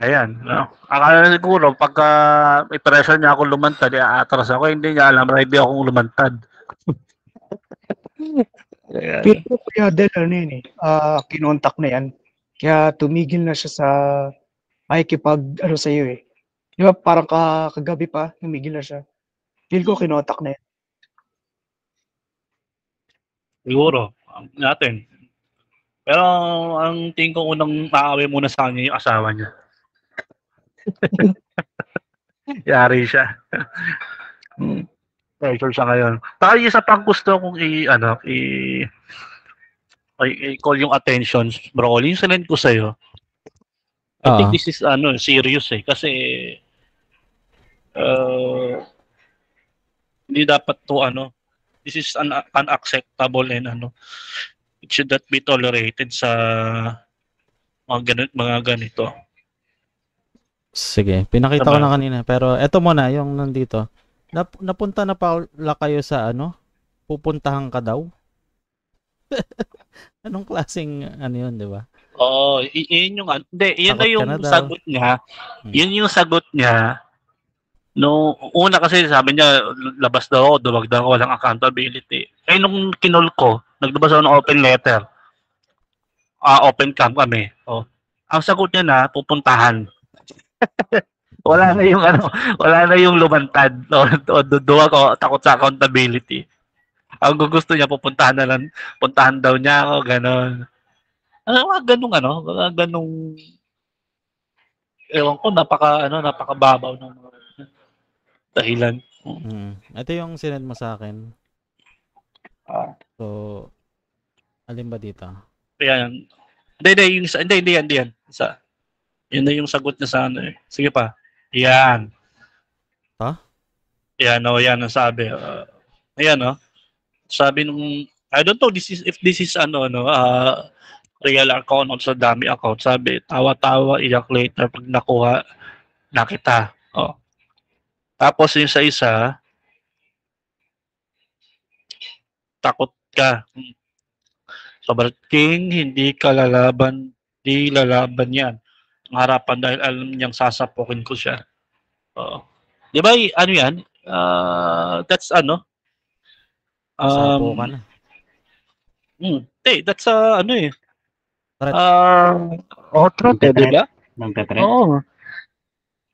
Ayan. No? Akala niya siguro, pagka i-pressure niya ako lumantad, eh, atras ako. Hindi niya alam, ready akong lumantad. Pero kaya Del, ano yun eh, ah, kinontak na yan. Kaya tumigil na siya sa makikipag, ano sa'yo eh. Di ba, parang ka, kagabi pa, tumigil na siya. Feel ko kinontak na yan. Siguro, natin. Pero ang tingin ko unang maaway muna sa kanya yung asawa niya. Yari siya. Hmm. Pressure siya ngayon. Saka yung isa pang gusto kong i, ano, i, i, i-call yung attention, bro. Yung sinend ko sa'yo. I think Oo. this is, ano, serious eh. Kasi, uh, hindi dapat to, ano, this is un- unacceptable and ano, it should not be tolerated sa mga, ganun, mga ganito. Sige, pinakita ko Tama. na kanina. Pero eto muna, yung nandito. Nap napunta na pala kayo sa ano? Pupuntahan ka daw? Anong klaseng ano yun, di ba? Oo, i- yun yung, hindi, yun na Takot ka yung na daw. sagot niya. Hmm. Yun yung sagot niya. No, una kasi sabi niya, labas daw ako, duwag daw ako, walang accountability. Eh, nung kinol ko, naglabas ako ng open letter. Ah, open cam kami. Oh. Ang sagot niya na, pupuntahan. wala na yung ano, wala na yung lumantad o, o duduwag o takot sa accountability. Ang gusto niya, pupuntahan na lang, puntahan daw niya ako, gano'n. Ano, mga ganung ano, ganung ewan ko, napaka, ano, napakababaw ng dahilan. Mm. Ito yung sinend mo sa akin. Ah. So, alin ba dito? Ayan. Hindi, hindi, yung hindi, hindi hindi yan. Isa. Yun na yung sagot niya sa ano eh. Sige pa. Yan. Ha? Yan, o, yan ang sabi. Uh, ayan, o. Sabi nung, I don't know this is, if this is ano, ano, uh, real account o sa dami account. Sabi, tawa-tawa, iyak later pag nakuha na kita. Oh. Tapos yung sa isa, takot ka. Sobrang king, hindi ka lalaban, di lalaban yan. Ang harapan dahil alam niyang sasapukin ko siya. Oo. Di ba, ano yan? Ah, that's ano? Um, na. hmm, eh, that's uh, ano eh. Ah, oh, threat eh, di ba? Magte-threat. Oo.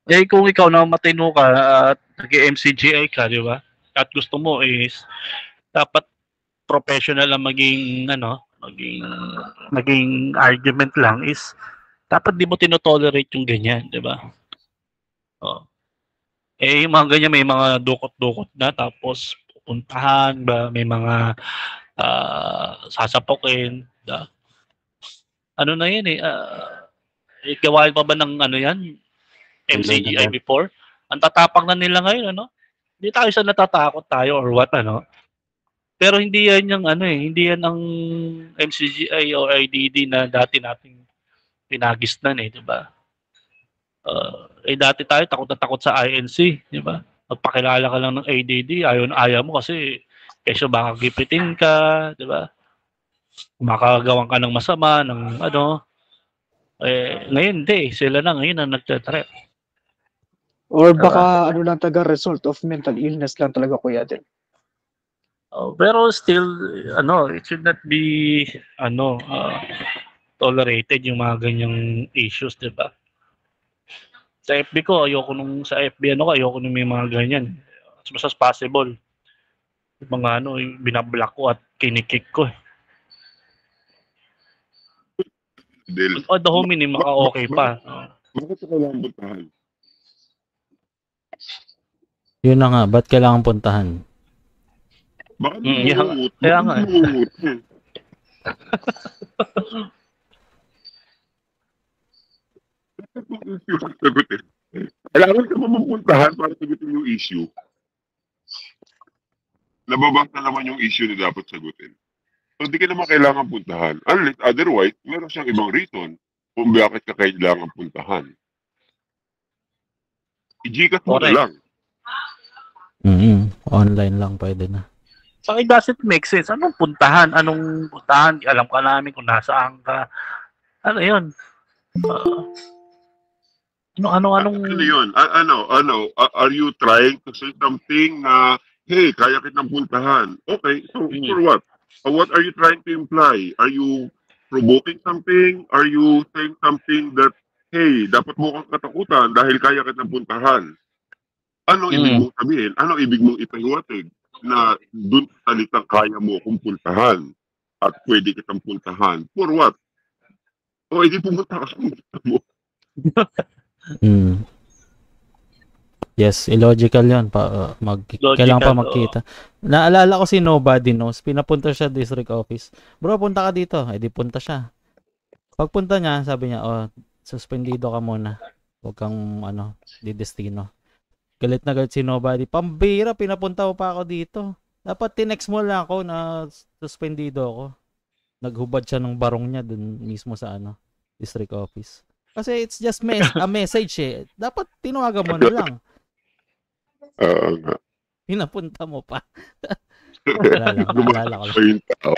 Eh, kung ikaw na matino ka at nag-MCGI ka, di ba? At gusto mo is dapat professional ang maging ano, maging maging argument lang is dapat di mo tinotolerate yung ganyan, di ba? Oh. Eh, yung mga ganyan may mga dukot-dukot na tapos pupuntahan ba, may mga ah, sasapukin, da. Ano na yan eh, eh, gawain pa ba ng ano yan? MCGI before? Ang tatapang na nila ngayon, ano? Hindi tayo sa natatakot tayo or what, ano? Pero hindi yan yung ano eh, hindi yan ang MCGI o IDD na dati nating pinagisnan eh, di ba? Uh, eh dati tayo takot na takot sa INC, di ba? Magpakilala ka lang ng ADD, ayaw na ayaw mo kasi kesyo baka gipitin ka, di ba? Makagawan ka ng masama, ng ano. Eh, ngayon hindi, sila na ngayon ang nagtatrap. Or baka ano lang taga result of mental illness lang talaga kuya din. Oh, pero still ano, it should not be ano uh, tolerated yung mga ganyang issues, di ba? Sa FB ko, ayoko nung sa FB ano ko, ayoko nung may mga ganyan. As much as possible. Yung mga ano, yung binablock ko at kinikik ko. eh. Del, O the home minimum, maka okay pa. bakit ka kailangan puntahan? Yun na nga, ba't kailangan puntahan? Baka Mm, yeah, kaya nga. Sagutin. Kailangan ka ba mapuntahan para sagutin yung issue? Nababasa naman yung issue na dapat sagutin. So, hindi ka naman kailangan puntahan. Unless, otherwise, meron siyang ibang reason kung bakit ka kailangan puntahan. I-Gcash mo na lang. mm Online lang pwede na. So it doesn't make sense. Anong puntahan? Anong puntahan? Alam ka namin kung nasaan ka. Ano yun? Ah, ano, ano, anong... Ano yun? A- ano, ano, a- are you trying to say something na, hey, kaya kitang puntahan? Okay, so for what? Uh, what are you trying to imply? Are you provoking something? Are you saying something that, hey, dapat mo kang katakutan dahil kaya kitang puntahan? Ano ibig Mm. mong sabihin? Ano ibig mong ipahiwatig na dun sa salitang kaya mo kung puntahan at pwede kitang puntahan? For what? O, edi pumunta ka kung gusto mo. Mm. Yes, illogical 'yon pa uh, mag kailangan pa Logical, magkita. Naalala ko si Nobody Knows, pinapunta siya district office. Bro, punta ka dito. Eh di punta siya. Pagpunta niya, sabi niya, "Oh, suspendido ka muna. Huwag kang ano, di destino." Galit na galit si Nobody. Pambira, pinapunta mo pa ako dito. Dapat tinext mo lang ako na suspendido ako. Naghubad siya ng barong niya dun mismo sa ano, district office. Kasi it's just mes- a message eh. Dapat tinawagan mo na lang. Oo nga. Pinapunta mo pa. Naalala ko, yung tao.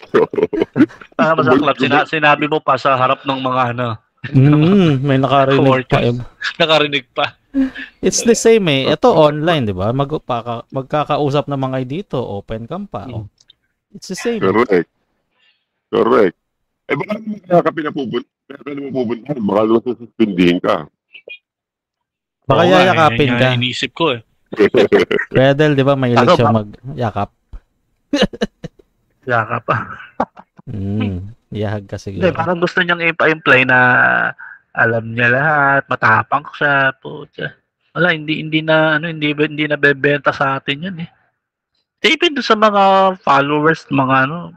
Ah, masaklap. Sina- sinabi mo pa sa harap ng mga ano. Mm, may nakarinig pa. eh. Nakarinig pa. It's the same eh. Ito online, di ba? Mag, paka, magkakausap naman kayo dito. Open cam pa. Oh. It's the same. Correct. Correct. Eh baka naman ka pinapupunta, ka naman pupuntahan, baka naman sususpindihin ka. Baka Oo yayakapin ka. nga Inisip ko eh. Redel, di ba? May Ano siya mag-yakap. Yaka pa. Mm, yahag ka Hindi, siguro. parang gusto niyang ipa-imply na alam niya lahat, matapang siya, putya. Wala, hindi hindi na ano, hindi hindi na bebenta sa atin 'yan eh. Even sa mga followers, mga ano,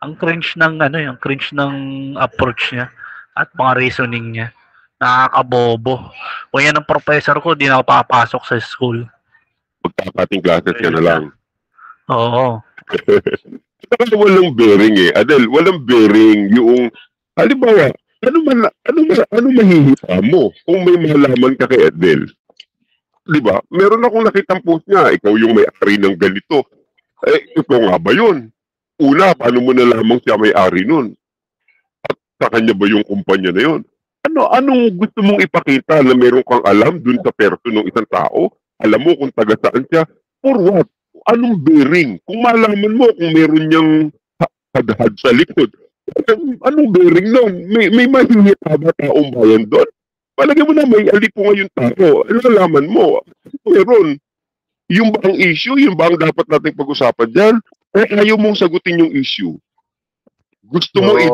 ang cringe ng ano, yung cringe ng approach niya at mga reasoning niya. Nakakabobo. Kung yan ang professor ko, di na ako papasok sa school. Magkakating classes ka na lang. Oo. Saka walang bearing eh. Adel, walang bearing yung, halimbawa, ano man, ano, ma- ano mahihita mo kung may malaman ka kay Adel? Di ba? Meron akong nakitang post niya, ikaw yung may-ari ng ganito. Eh, ito nga ba yun? Una, paano mo nalamang siya may-ari nun? At sa kanya ba yung kumpanya na yun? Ano, anong gusto mong ipakita na meron kang alam dun sa perso ng isang tao? Alam mo kung taga saan siya? For what? Anong bearing? Kung malaman mo kung meron niyang ha- hadhad sa likod, anong, bearing nun? May, may mahihita ba taong bayan doon? Palagay mo na may alipo ngayon tao. Ano alaman mo? Meron. Yung ba ang issue? Yung ba ang dapat nating pag-usapan dyan? O ayaw mong sagutin yung issue? Gusto mo i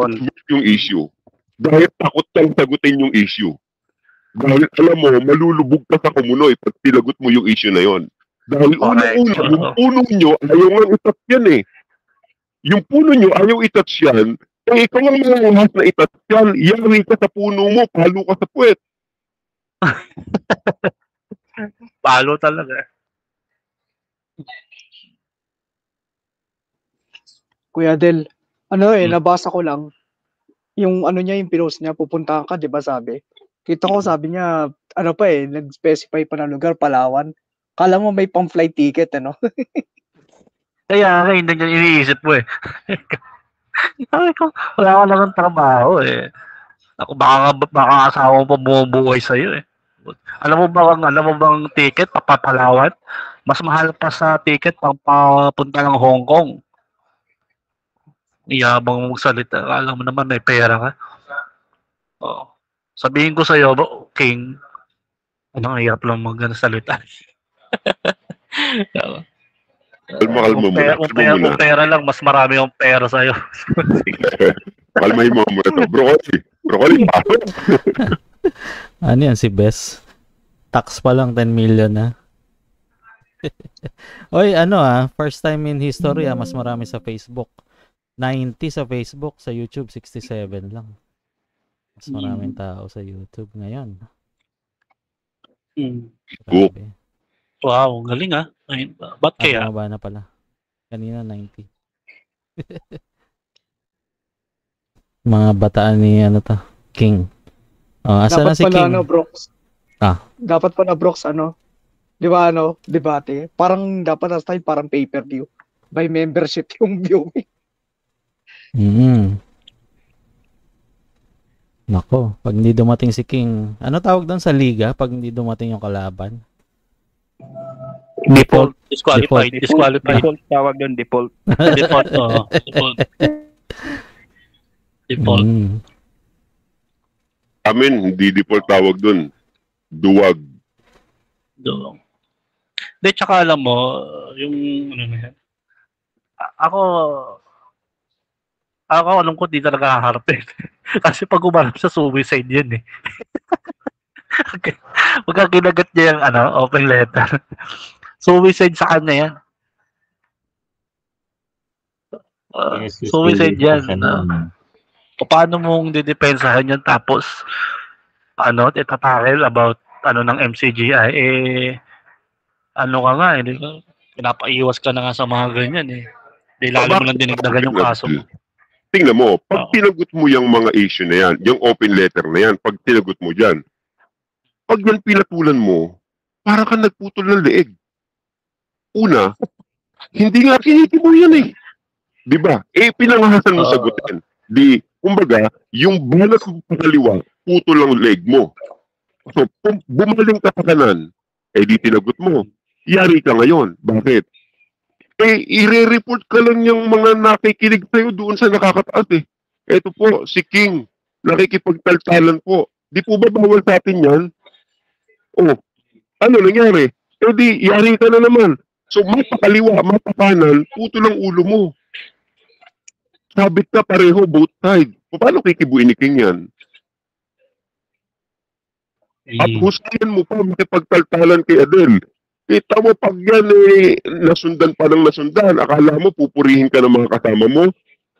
yung issue? Dahil takot kang sagutin yung issue. Dahil alam mo, malulubog ka sa kumunoy pag tinagot mo yung issue na yon. Dahil unang-una, yung Oo. puno nyo, ayaw nga itouch yan eh. Yung puno nyo, ayaw itouch yan. Eh, ikaw ang malangahas na itouch yan. Yari ka sa puno mo, palo ka sa puwet. Palo talaga. Kuya Del, ano eh, nabasa ko lang, yung ano niya, yung pinost niya, pupunta ka, di ba sabi? Kita ko, sabi niya, ano pa eh, nag-specify pa ng lugar, Palawan. Kala mo may pang flight ticket, ano? Kaya nga, hindi niya iniisip mo eh. Sabi ko, wala ka lang trabaho eh. Ako, baka, baka asawa mo bumubuhay sa'yo eh. Alam mo ba, ang- alam mo bang ticket papapalawan? Mas mahal pa sa ticket pang papunta ng Hong Kong. Iyabang mong salita. Alam mo naman may pera ka. Oo. Sabihin ko sa'yo, bo- King, ano, ang hirap lang mag salita. Kalma, kalma Kung pera, kung, Kalma pera, kung pera lang, mas marami yung pera sa'yo. Kalmahin mo muna to. Broccoli. Broccoli pa. Ano yan si Bes? Tax pa lang 10 million na. Oy, ano ah, first time in history ah, mas marami sa Facebook. 90 sa Facebook, sa YouTube 67 lang. Mas maraming tao sa YouTube ngayon. Hmm. Grabe. Wow, galing ah. Ay, ba't Ah, kaya? bumaba na pala. Kanina 90. Mga bataan ni ano to, King. Oh, asa na Dapat si pala King? ano, Brox. Ah, Dapat pala, Brox, ano, di ba, ano, debate. Parang dapat na style, parang pay-per-view. By membership yung viewing. mm Nako, pag hindi dumating si King, ano tawag doon sa liga pag hindi dumating yung kalaban? Default. Disqualified. Default. Disqualified. Default tawag doon, default. Default, oo. Default. Default. Mm. Amin, hindi default tawag dun. Duwag. Do. De, tsaka alam mo, yung ano na yan. A- Ako, ako alam ko di talaga haharap eh. Kasi pag umarap sa suicide yan eh. Pagka kinagat niya yung ano, open letter. Suicide sa kanya yan. Uh, Yes, suicide yan. ano, paano mong didepensahan yan tapos ano, tetatakil about ano ng MCGI eh ano ka nga eh, di ba? Pinapaiwas ka na nga sa mga ganyan eh. Di lalo mo lang dinagdagan yung kaso mo. Tingnan mo, pag tinagot mo yung mga issue na yan, yung open letter na yan, pag tinagot mo dyan, pag yan pinatulan mo, para ka nagputol ng leeg. Una, hindi nga kinikibo yan eh. Di ba? Eh, pinangahasan mo sagutin. Di, kumbaga, yung balas ng pangaliwa, putol ang leg mo. So, kung bumaling ka sa kanan, eh di tinagot mo. Yari ka ngayon. Bakit? Eh, ire-report ka lang yung mga nakikinig sa'yo doon sa nakakataas eh. Ito po, si King, nakikipagtaltalan po. Di po ba bawal sa atin yan? Oh, ano nangyari? Eh di, yari ka na naman. So, mapakaliwa, mapakanan, puto lang ulo mo. Sabit ka pareho, both side. Paano kikibuin ni King yan? At husayan mo pa makipagtaltalan kay Adel. Kita mo pag yan eh, nasundan pa ng nasundan, akala mo pupurihin ka ng mga kasama mo,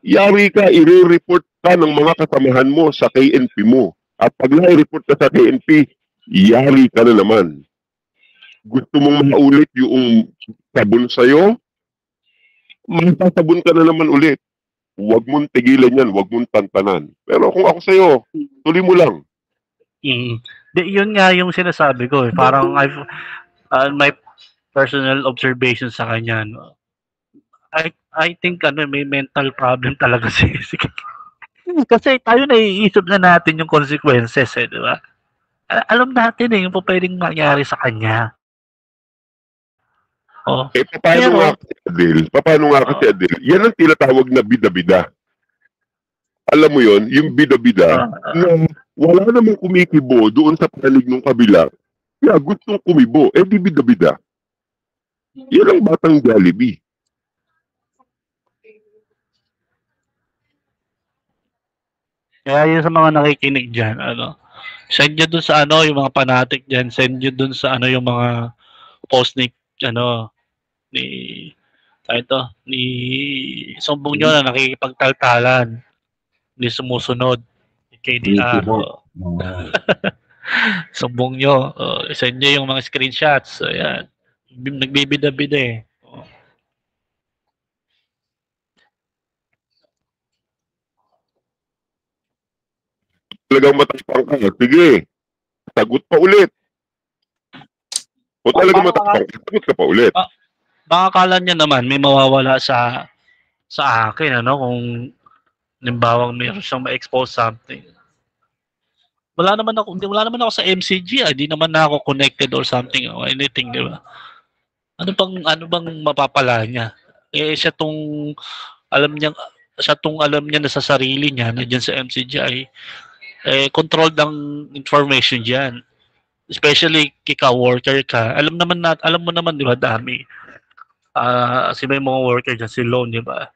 yari ka, i-report ka ng mga kasamahan mo sa KNP mo. At pag na-report ka sa KNP, yari ka na naman. Gusto mong maulit yung sabon sa'yo, masasabon ka na naman ulit. Huwag mong tigilan yan, huwag mong tantanan. Pero kung ako sa'yo, tuloy mo lang. Mm. Di, yun nga yung sinasabi ko eh. Parang I've, uh, my personal observation sa kanya, no? I, I think ano, may mental problem talaga si, si Kasi tayo naiisip na natin yung consequences eh, di ba? Al- alam natin eh, yung pwedeng mangyari sa kanya. Oh. Eh, paano Pero- nga kasi Adel? Paano nga kasi Adel? Yan ang tinatawag na bida-bida. Alam mo yon yung bida-bida, na wala namang kumikibo doon sa panig ng kabila, kaya gustong kumibo, eh di bida-bida. Yan ang batang Jollibee. Kaya yun sa mga nakikinig dyan, ano, send nyo dun sa ano, yung mga fanatic dyan, send nyo dun sa ano, yung mga post ni, ano, ni, tayo to, ni, sumbong nyo na nakikipagtaltalan, ni sumusunod, ni KDR. sumbong nyo, oh, send nyo yung mga screenshots, so yan, nagbibida-bida eh. Talagang matapang ka, sige, sagot pa ulit. O talagang matapang ka, sagot ka pa ulit. Ah, baka akala niya naman may mawawala sa sa akin ano kung nimbawang mayroon siyang ma-expose something. Wala naman ako, hindi wala naman ako sa MCG, ah, hindi naman na ako connected or something or anything, di ba? Ano bang ano bang mapapala niya? Eh siya tong alam niya siya tong alam niya na sa sarili niya na diyan sa MCG ay eh, controlled ang information dyan. Especially kika worker ka. Alam naman nat, alam mo naman, di ba, dami. Ah, si may mga worker dyan, si Lone, di ba?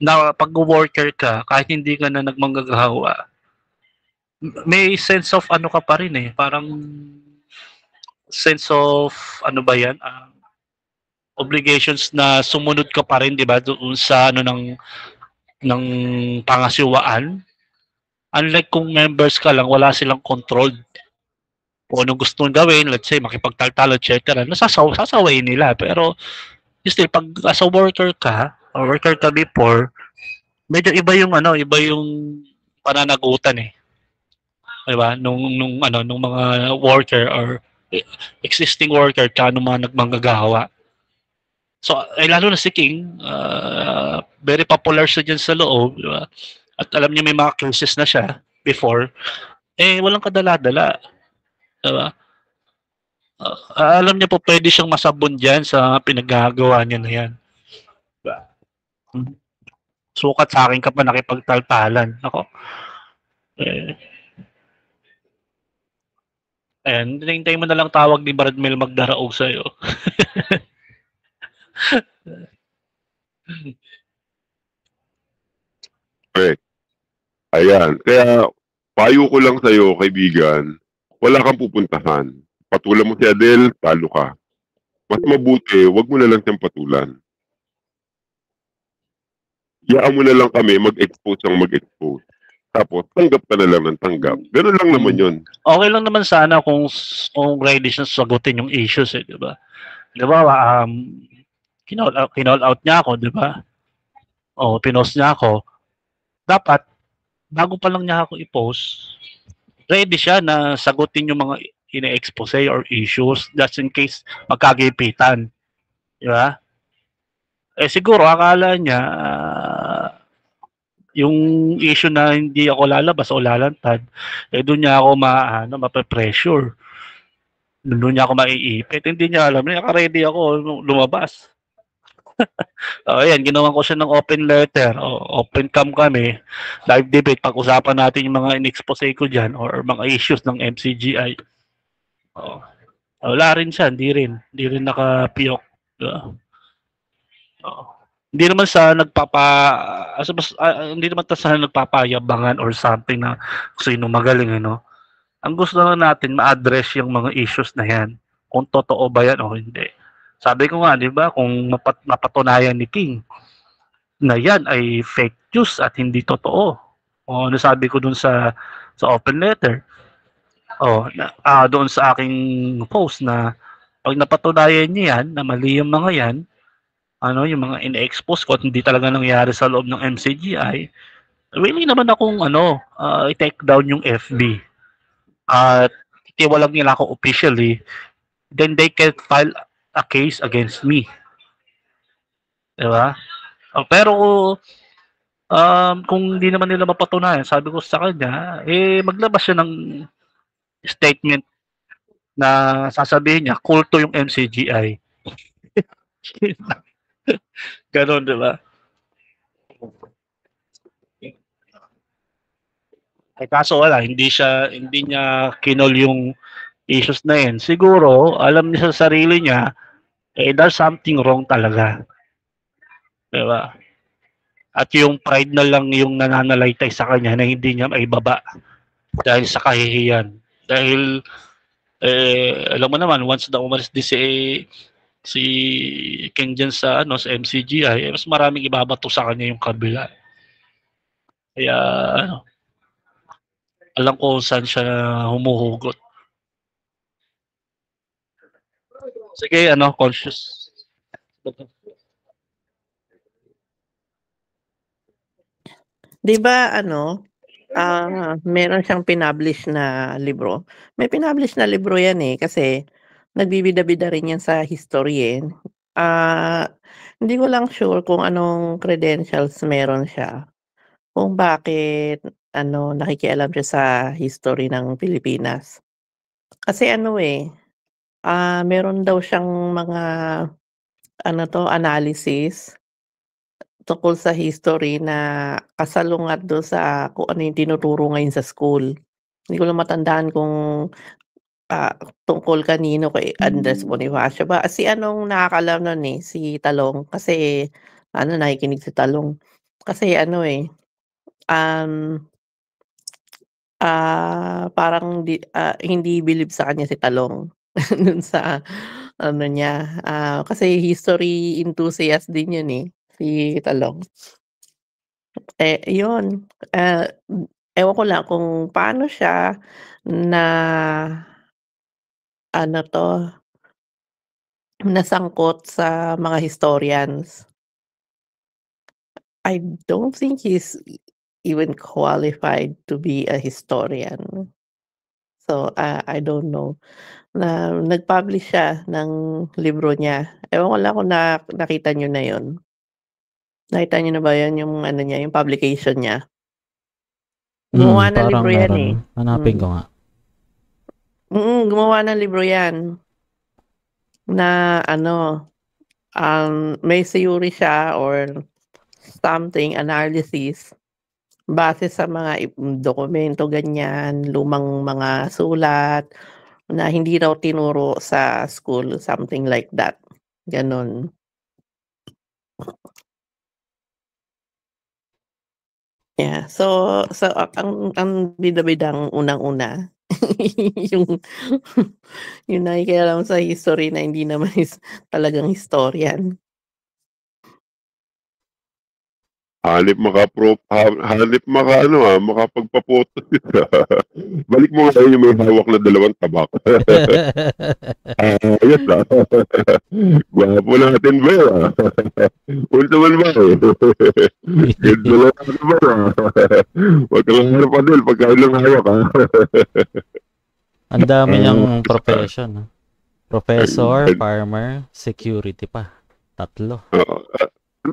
Na pag worker ka, kahit hindi ka na nagmanggagawa, may sense of ano ka pa rin eh. Parang sense of ano ba yan? Ah, obligations na sumunod ka pa rin, di ba, doon sa ano ng ng pangasiwaan. Unlike kung members ka lang, wala silang controlled. Kung anong gusto mong gawin, let's say, makipagtaltalo, etc. Nasasaw, sasawayin nila. Pero, still, pag as a worker ka, or worker ka before, medyo iba yung ano, iba yung pananagutan eh. Diba? Nung, nung, ano, nung mga worker or existing worker tsaka nung mga nagmanggagawa. So, eh, lalo na si King, uh, very popular siya dyan sa loob. di ba? At alam niya may mga cases na siya before. Eh, walang kadala-dala. Diba? Uh, alam niya po pwede siyang masabon dyan sa pinagagawa niya na yan. Diba? Sukat sa akin ka pa nakipagtaltalan. Ako. Eh, Ayan, hinihintay mo na lang tawag ni Bradmel magdaraog sa'yo. Correct. Ayan. Kaya, payo ko lang sa'yo, kaibigan, wala kang pupuntahan. Patulan mo si Adele, talo ka. Mas mabuti, wag mo na lang siyang patulan. Iyaan mo na lang kami mag-expose ang mag-expose. Tapos, tanggap ka na lang ng tanggap. Ganun lang naman yun. okay lang naman sana kung kung ready siya sagutin yung issues eh, di ba? Di ba, um, kinall out, kinall out niya ako, di ba? O, pinost niya ako. Dapat, bago pa lang niya ako i-post, ready siya na sagutin yung mga ine-expose or issues just in case magkagipitan. Di ba? Eh siguro akala niya ah, yung issue na hindi ako lalabas o lalantad, eh doon niya ako ma ano, mape-pressure. Doon niya ako maiipit. Hindi niya alam, naka-ready ako lumabas. oh, ayan, ginawan ko siya ng open letter. O, open cam kami. Live debate. Pag-usapan natin yung mga in-expose ko dyan or mga issues ng MCGI. Oh. Wala rin siya. Hindi rin. Hindi rin nakapiyok. Diba? Oo. Hindi naman sa nagpapa sa mas- ah, hindi naman sa nagpapayabangan or something na sino magaling ano. Ang gusto lang natin ma-address yung mga issues na yan. Kung totoo ba yan o hindi. Sabi ko nga, di ba, kung mapat, mapatunayan ni King na yan ay fake news at hindi totoo. O ano sabi ko dun sa sa open letter. O ah, doon sa aking post na pag napatunayan niya yan, na mali yung mga yan, ano, yung mga in-expose ko at hindi talaga nangyari sa loob ng MCGI, really naman akong ano, uh, i-take down yung FB. At itiwalag nila ako officially, then they can file a case against me. Diba? Oh, pero um, kung hindi naman nila mapatunayan, sabi ko sa kanya, eh maglabas siya ng statement na sasabihin niya, kulto yung MCGI. Ganon, di ba? Eh, kaso wala, hindi siya, hindi niya kinol yung issues na yun. Siguro, alam niya sa sarili niya, eh, there's something wrong talaga. Di ba? At yung pride na lang yung nananalaytay sa kanya na hindi niya maibaba dahil sa kahihiyan. Dahil, eh, alam mo naman, once na umalis di si si King dyan sa ano sa MCGI, eh, mas maraming ibabato sa kanya yung kabila. Kaya ano, alam ko saan siya humuhugot. Sige, ano, conscious. 'Di ba ano, ah, meron siyang pinublish na libro. May pinublish na libro 'yan, eh, kasi nagbibida-bida rin 'yan sa history, eh. Ah, hindi ko lang sure kung anong credentials meron siya. Kung bakit ano, nakikialam siya sa history ng Pilipinas. Kasi ano, eh, ah, meron daw siyang mga ano 'to, analysis tungkol sa history na kasalungat do sa kung ano yung tinuturo ngayon sa school. Hindi ko lang matandaan kung, ah, tungkol kanino kay Andres Bonifacio ba si anong nakakaalam nun, eh, si Talong kasi ano nakikinig si Talong. Kasi ano, eh, um ah, parang di ah, hindi bilib sa kanya si Talong dun sa ano niya, ah, kasi history enthusiast din yun, eh, si Talong. Eh, yun, ah, ewan ko lang kung paano siya na ano 'to nasangkot sa mga historians. I don't think he's even qualified to be a historian. So, ah, I don't know na nag-publish siya ng libro niya. Ewan ko lang kung na nakita niyo na yun. Nakita niyo na ba yun yung ano niya, yung publication niya? Gumawa Hmm, ng parang libro yan, meron. eh. Hanapin Mm. ko nga. Mm, gumawa ng libro yan. Na ano, um, may theory siya or something, analysis base sa mga ip dokumento ganyan, lumang mga sulat na hindi raw tinuro sa school, something like that, gano'n. Yeah, so so ang ang bida-bidang unang-una yung yung nakikialam sa history na hindi naman is talagang historian. Hanip maka-pro ha hanip maka ano, ah, makapagpa-photo. Balik mo nga yung may hawak na dalawang tabak. Ayos, ah. Gwapo natin ba yun, ah. Unsa man ba, eh. Ganda lang ano ba, ah. Huwag kang harap Adel, pagkain lang hawak, ah. Ang dami Ah, niyang profession, ah. Professor, farmer, security pa. Tatlo. Ah,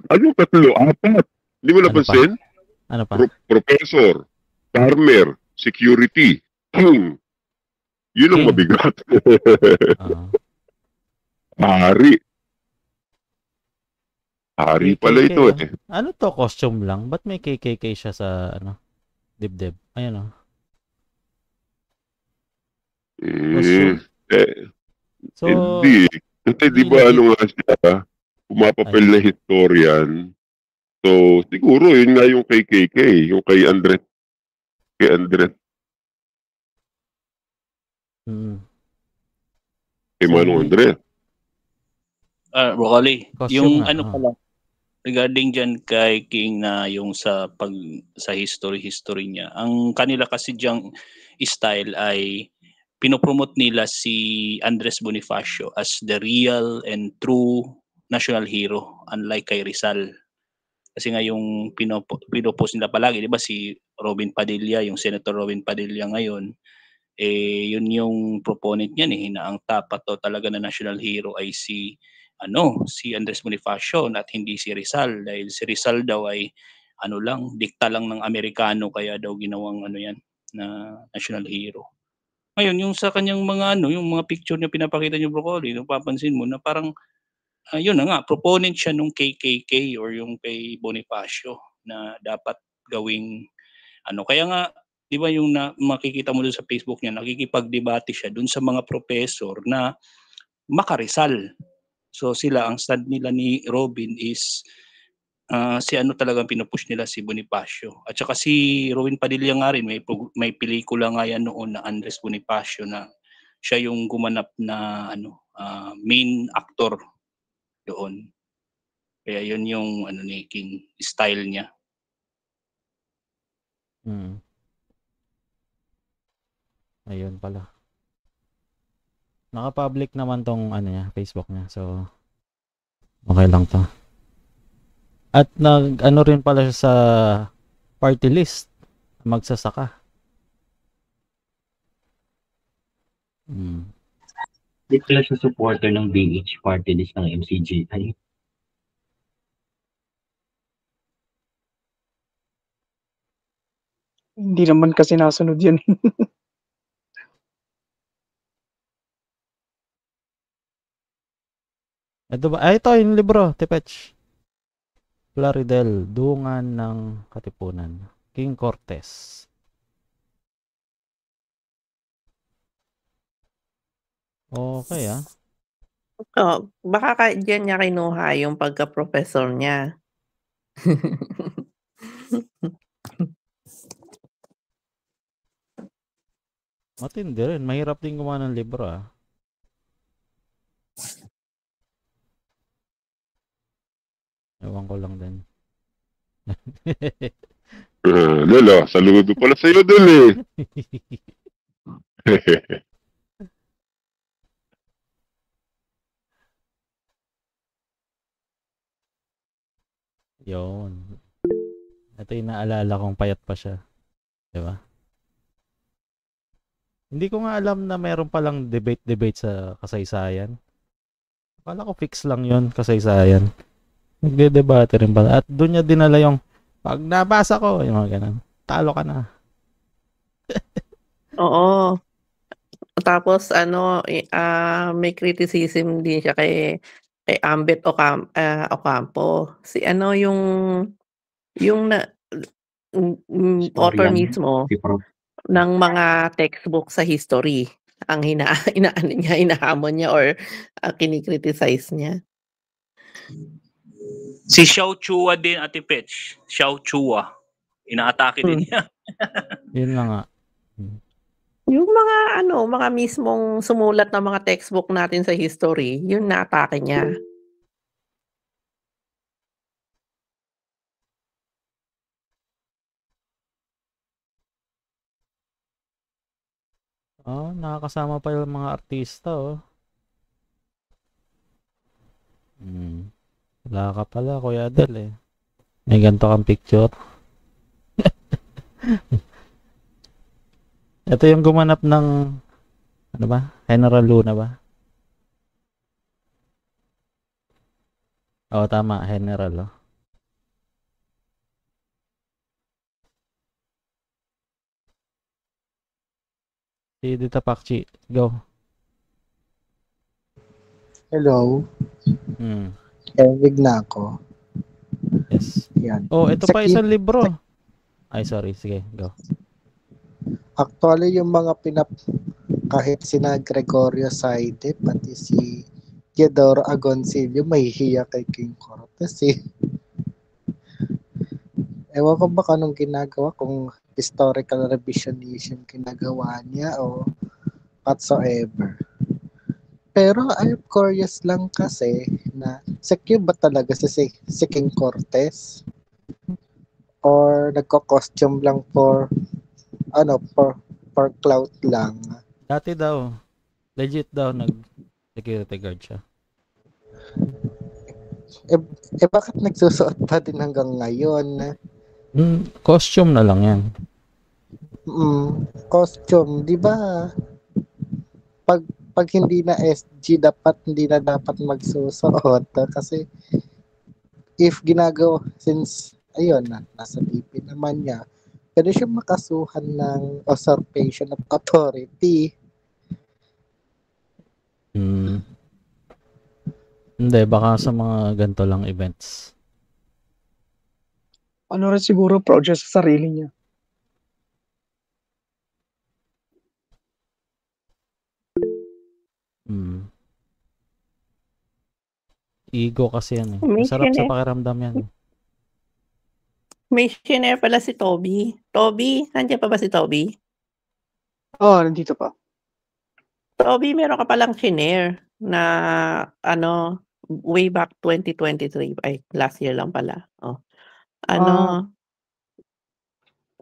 ano tatlo? Apat. Hindi mo Ano pa? napansin? Ano pa? Pro- professor, farmer, security, king. Yun ang King. mabigat. Oo. Hari. Hari pala ito eh. Ano 'to, costume lang? Ba't may KKK siya sa ano, dibdib? Ayan, oh. Eh, eh, So, hindi. Kasi di ba ano nga siya, pumapapel na historian. So, siguro yun nga yung kay KK, yung kay Andres. Kay Andres, Mm. kay Manong Andres. Ah, Broccoli, costume yung nga, ano pala, regarding dyan kay King na yung sa pag sa history history niya. Ang kanila kasi diyang style ay pinopromote nila si Andres Bonifacio as the real and true national hero unlike kay Rizal. Kasi nga yung pinopo, pinopost nila palagi, 'di ba si Robin Padilla, yung Senator Robin Padilla ngayon, eh yun yung proponent niyan eh na ang dapat daw talaga na national hero ay si ano, si Andres Bonifacio at hindi si Rizal dahil si Rizal daw ay ano lang, dikta lang ng Amerikano kaya daw ginawang ano yan na national hero. Ngayon, yung sa kanyang mga ano, yung mga picture niya pinapakita niyo broccoli, no, papansin mo na parang ah, yun na nga, proponent siya nung KKK or yung kay Bonifacio na dapat gawing ano. Kaya nga, di ba yung na, makikita mo doon sa Facebook niya, nakikipagdebate siya doon sa mga professor na makarisal. So sila, ang stand nila ni Robin is ah, si ano talagang pinupush nila si Bonifacio. At saka si Robin Padilla nga rin, may, may pelikula nga yan noon na Andres Bonifacio na siya yung gumanap na ano ah, main actor doon. Kaya yun yung ano ni King style niya. Mm. Ayun pala. Naka-public naman tong ano niya, Facebook niya. So, okay lang to. At nag ano rin pala siya sa party list. Magsasaka. Mm. Hindi pala siya supporter ng BH party list ng MCGI. Hindi naman kasi nasunod yan. Ito ba? Ay, ito yung libro, Tipech. Plaridel, Dungan ng Katipunan. King Cortez. Okay ah. Oh, baka ka diyan niya kinuha yung pagka-professor niya. Matindi rin. Mahirap din gumawa ng libro ah. Ewan ko lang din. Lolo, saludo pala sa'yo dun eh. Yun. Ito yung naalala kong payat pa siya. Di ba? Hindi ko nga alam na meron palang debate-debate sa kasaysayan. Akala ko fix lang yon kasaysayan. Nagde-debate rin pala. At doon niya dinala yung pag nabasa ko, yung mga ganun. Talo ka na. Oo. Tapos ano, ah, may criticism din siya kay kay Ambet Ocam ah, Ocampo. Si ano yung yung na mm, author Historian, mismo si ng mga textbook sa history ang hina inaano niya, hinahamon niya or ah, kinikriticize niya. Si Xiao Chua din, Ate Petch. Xiao Chua. Inaatake din Hmm. niya. Yun na nga. Yung mga ano, mga mismong sumulat ng mga textbook natin sa history, yun naatake niya. Oh, nakakasama pa yung mga artista, oh. Hmm. Wala ka pala, Kuya Adel, eh. May ganito kang picture. Ito yung gumanap ng, ano ba? General Luna ba? Oo, tama. General, oh. Si Dita Pakchi, go. Hello. Hmm. Eric na ako. Yes. Yan. Oh, ito Sa pa isang libro. Ay, sorry. Sige, go. Actually, yung mga pinap... Kahit sina Gregorio Saide, pati si Teodoro Agoncillo, may hiya kay King Cortez eh. Ewan ko ba kung anong ginagawa, kung historical revisionism ginagawa niya o whatsoever. Pero I'm curious lang kasi na secure ba talaga si, si, si King Cortez? Or nagko-costume lang for ano, for for clout lang. Dati daw, legit daw, nag-security guard siya. Eh, eh bakit nagsusuot pa din hanggang ngayon? Hmm, costume na lang yan. Mm, costume, di ba? Pag pag hindi na SG, dapat hindi na dapat magsusuot kasi if ginagawa since ayun na nasa DP naman niya pwede siya makasuhan ng usurpation of authority Hmm. Hindi, baka sa mga ganito lang events. Ano rin siguro project sa sarili niya. Hmm. Ego kasi yan eh. Masarap sa sine- pakiramdam yan. eh. May share pala si Toby. Toby, nandiyan pa ba si Toby? Oh, nandito pa. Toby, meron ka palang shinare na ano, way back 2023. Ay, last year lang pala. Oh. Ano,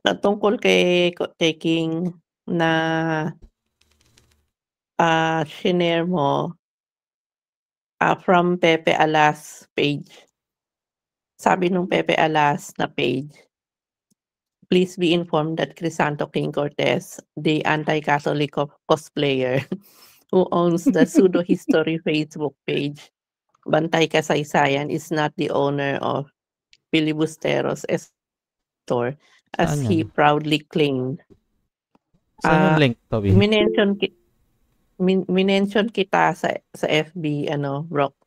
na tungkol kay, kay King na ah shinare mo ah, from Pepe Alas page. Sabi nung Pepe Alas na page, please be informed that Crisanto King Cortez, the anti-Catholic co- cosplayer who owns the pseudo history Facebook page, Bantay Kasaysayan, is not the owner of Filibusteros store as Saan he yan? proudly claimed. Saan yung Ah, link, Toby? Minention ki min- minention kita sa sa FB ano, Rock.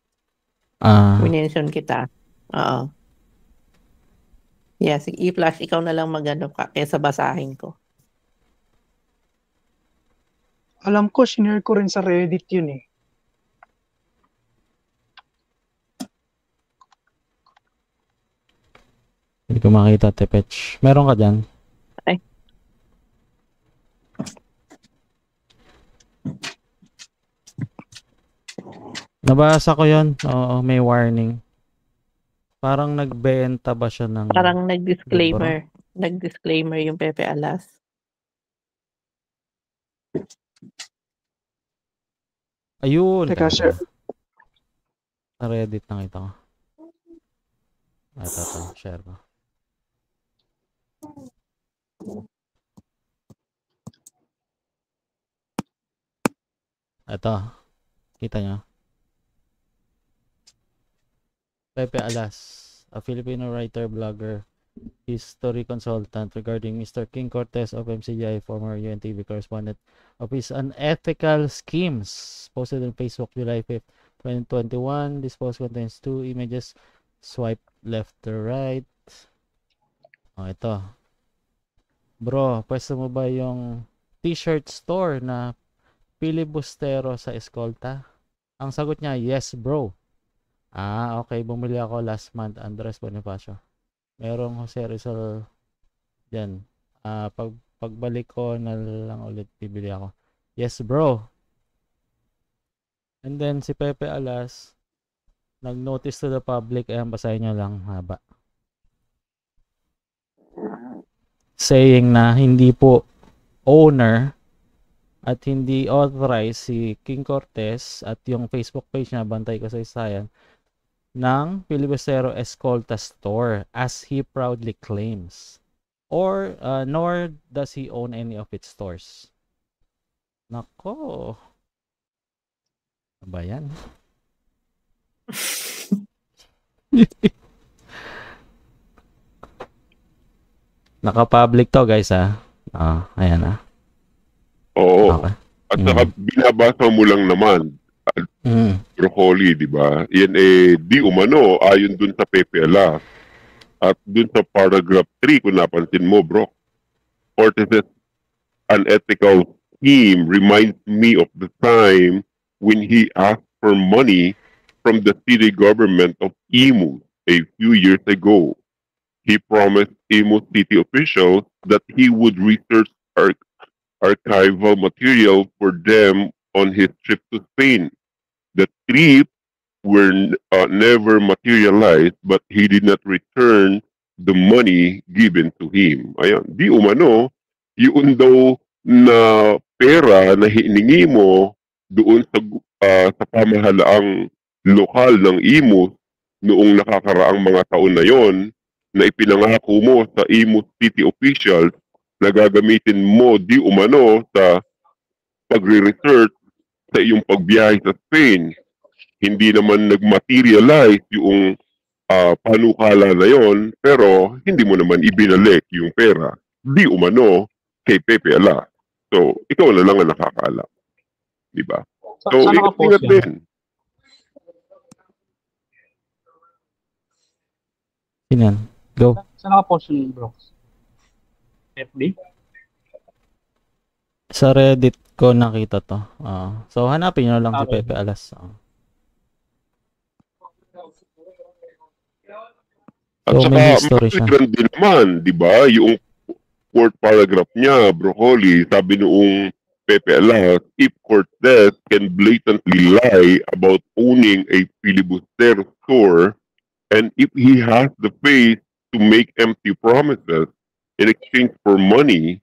Ah, Minention kita. Oo. Yeah, sige, i-flash ikaw na lang magano ka kaysa basahin ko. Alam ko, shinare ko rin sa Reddit yun eh. Hindi ko makita, Tepech. Meron ka dyan? Ay. Nabasa ko yon Oo, may warning. Parang nagbenta ba siya ng Parang libro? nag-disclaimer. Nag-disclaimer yung Pepe Alas. Ayun. Teka, share. Sa Reddit nakita ko. Ito, ito. Share ko. Ito. Kita nyo. Pepe Alas, a Filipino writer, blogger, history consultant regarding Mr. King Cortez of MCGI, former UNTV correspondent of his unethical schemes posted on Facebook July 5th, 2021. This post contains two images. Swipe left to right. Oh, ito. Bro, pwesto mo ba yung t-shirt store na filibustero sa Escolta? Ang sagot niya, yes bro. Ah, okay. Bumili ako last month. Andres Bonifacio. Merong Jose Rizal dyan. Ah, pag, pagbalik ko na lang ulit bibili ako. Yes bro. And then si Pepe Alas, nag-notice to the public, ayan basahin nyo lang haba. Saying na hindi po owner at hindi authorized si King Cortez at yung Facebook page na Bantay ko sa Isayan ng Filibustero Escolta Store as he proudly claims. Or uh, nor does he own any of its stores. Nako. Ano ba yan? Naka-public to guys ha. Ah, ayan ah. Oo. Okay. At saka binabasa mo lang naman. Mm. Broccoli, di ba? Yan eh, di umano, ayon dun sa PPLA. At dun sa paragraph 3, kung napansin mo, bro, Cortez's unethical scheme reminds me of the time when he asked for money from the city government of Imu a few years ago. He promised Imu city officials that he would research ar- archival material for them on his trip to Spain. The trip were uh, never materialized, but he did not return the money given to him. Ayan, di umano, yun daw na pera na hiningi mo doon sa ah, sa pamahalaang lokal ng Imus noong nakakaraang mga taon na yon na ipinangako mo sa Imus City officials na gagamitin mo di umano sa pagre-research sa iyong pagbiyahe sa Spain. Hindi naman nag-materialize yung ah, panukala na yon pero hindi mo naman ibinalik yung pera. Di umano kay Pepe Ala. So, ikaw na lang ang nakakala. Di ba? Sa- So, ingat-ingat yan? din. Yan. Go. Saan nakapost yun, bro? FB? Sa Reddit ko nakita to. Ah. so hanapin nyo lang si Okay. Pepe Alas. Ah. At So, saka, history siya. din naman, di ba? Yung fourth paragraph niya, Broccoli, sabi noong Pepe Alas, if Cortez can blatantly lie about owning a filibuster store, and if he has the face to make empty promises in exchange for money,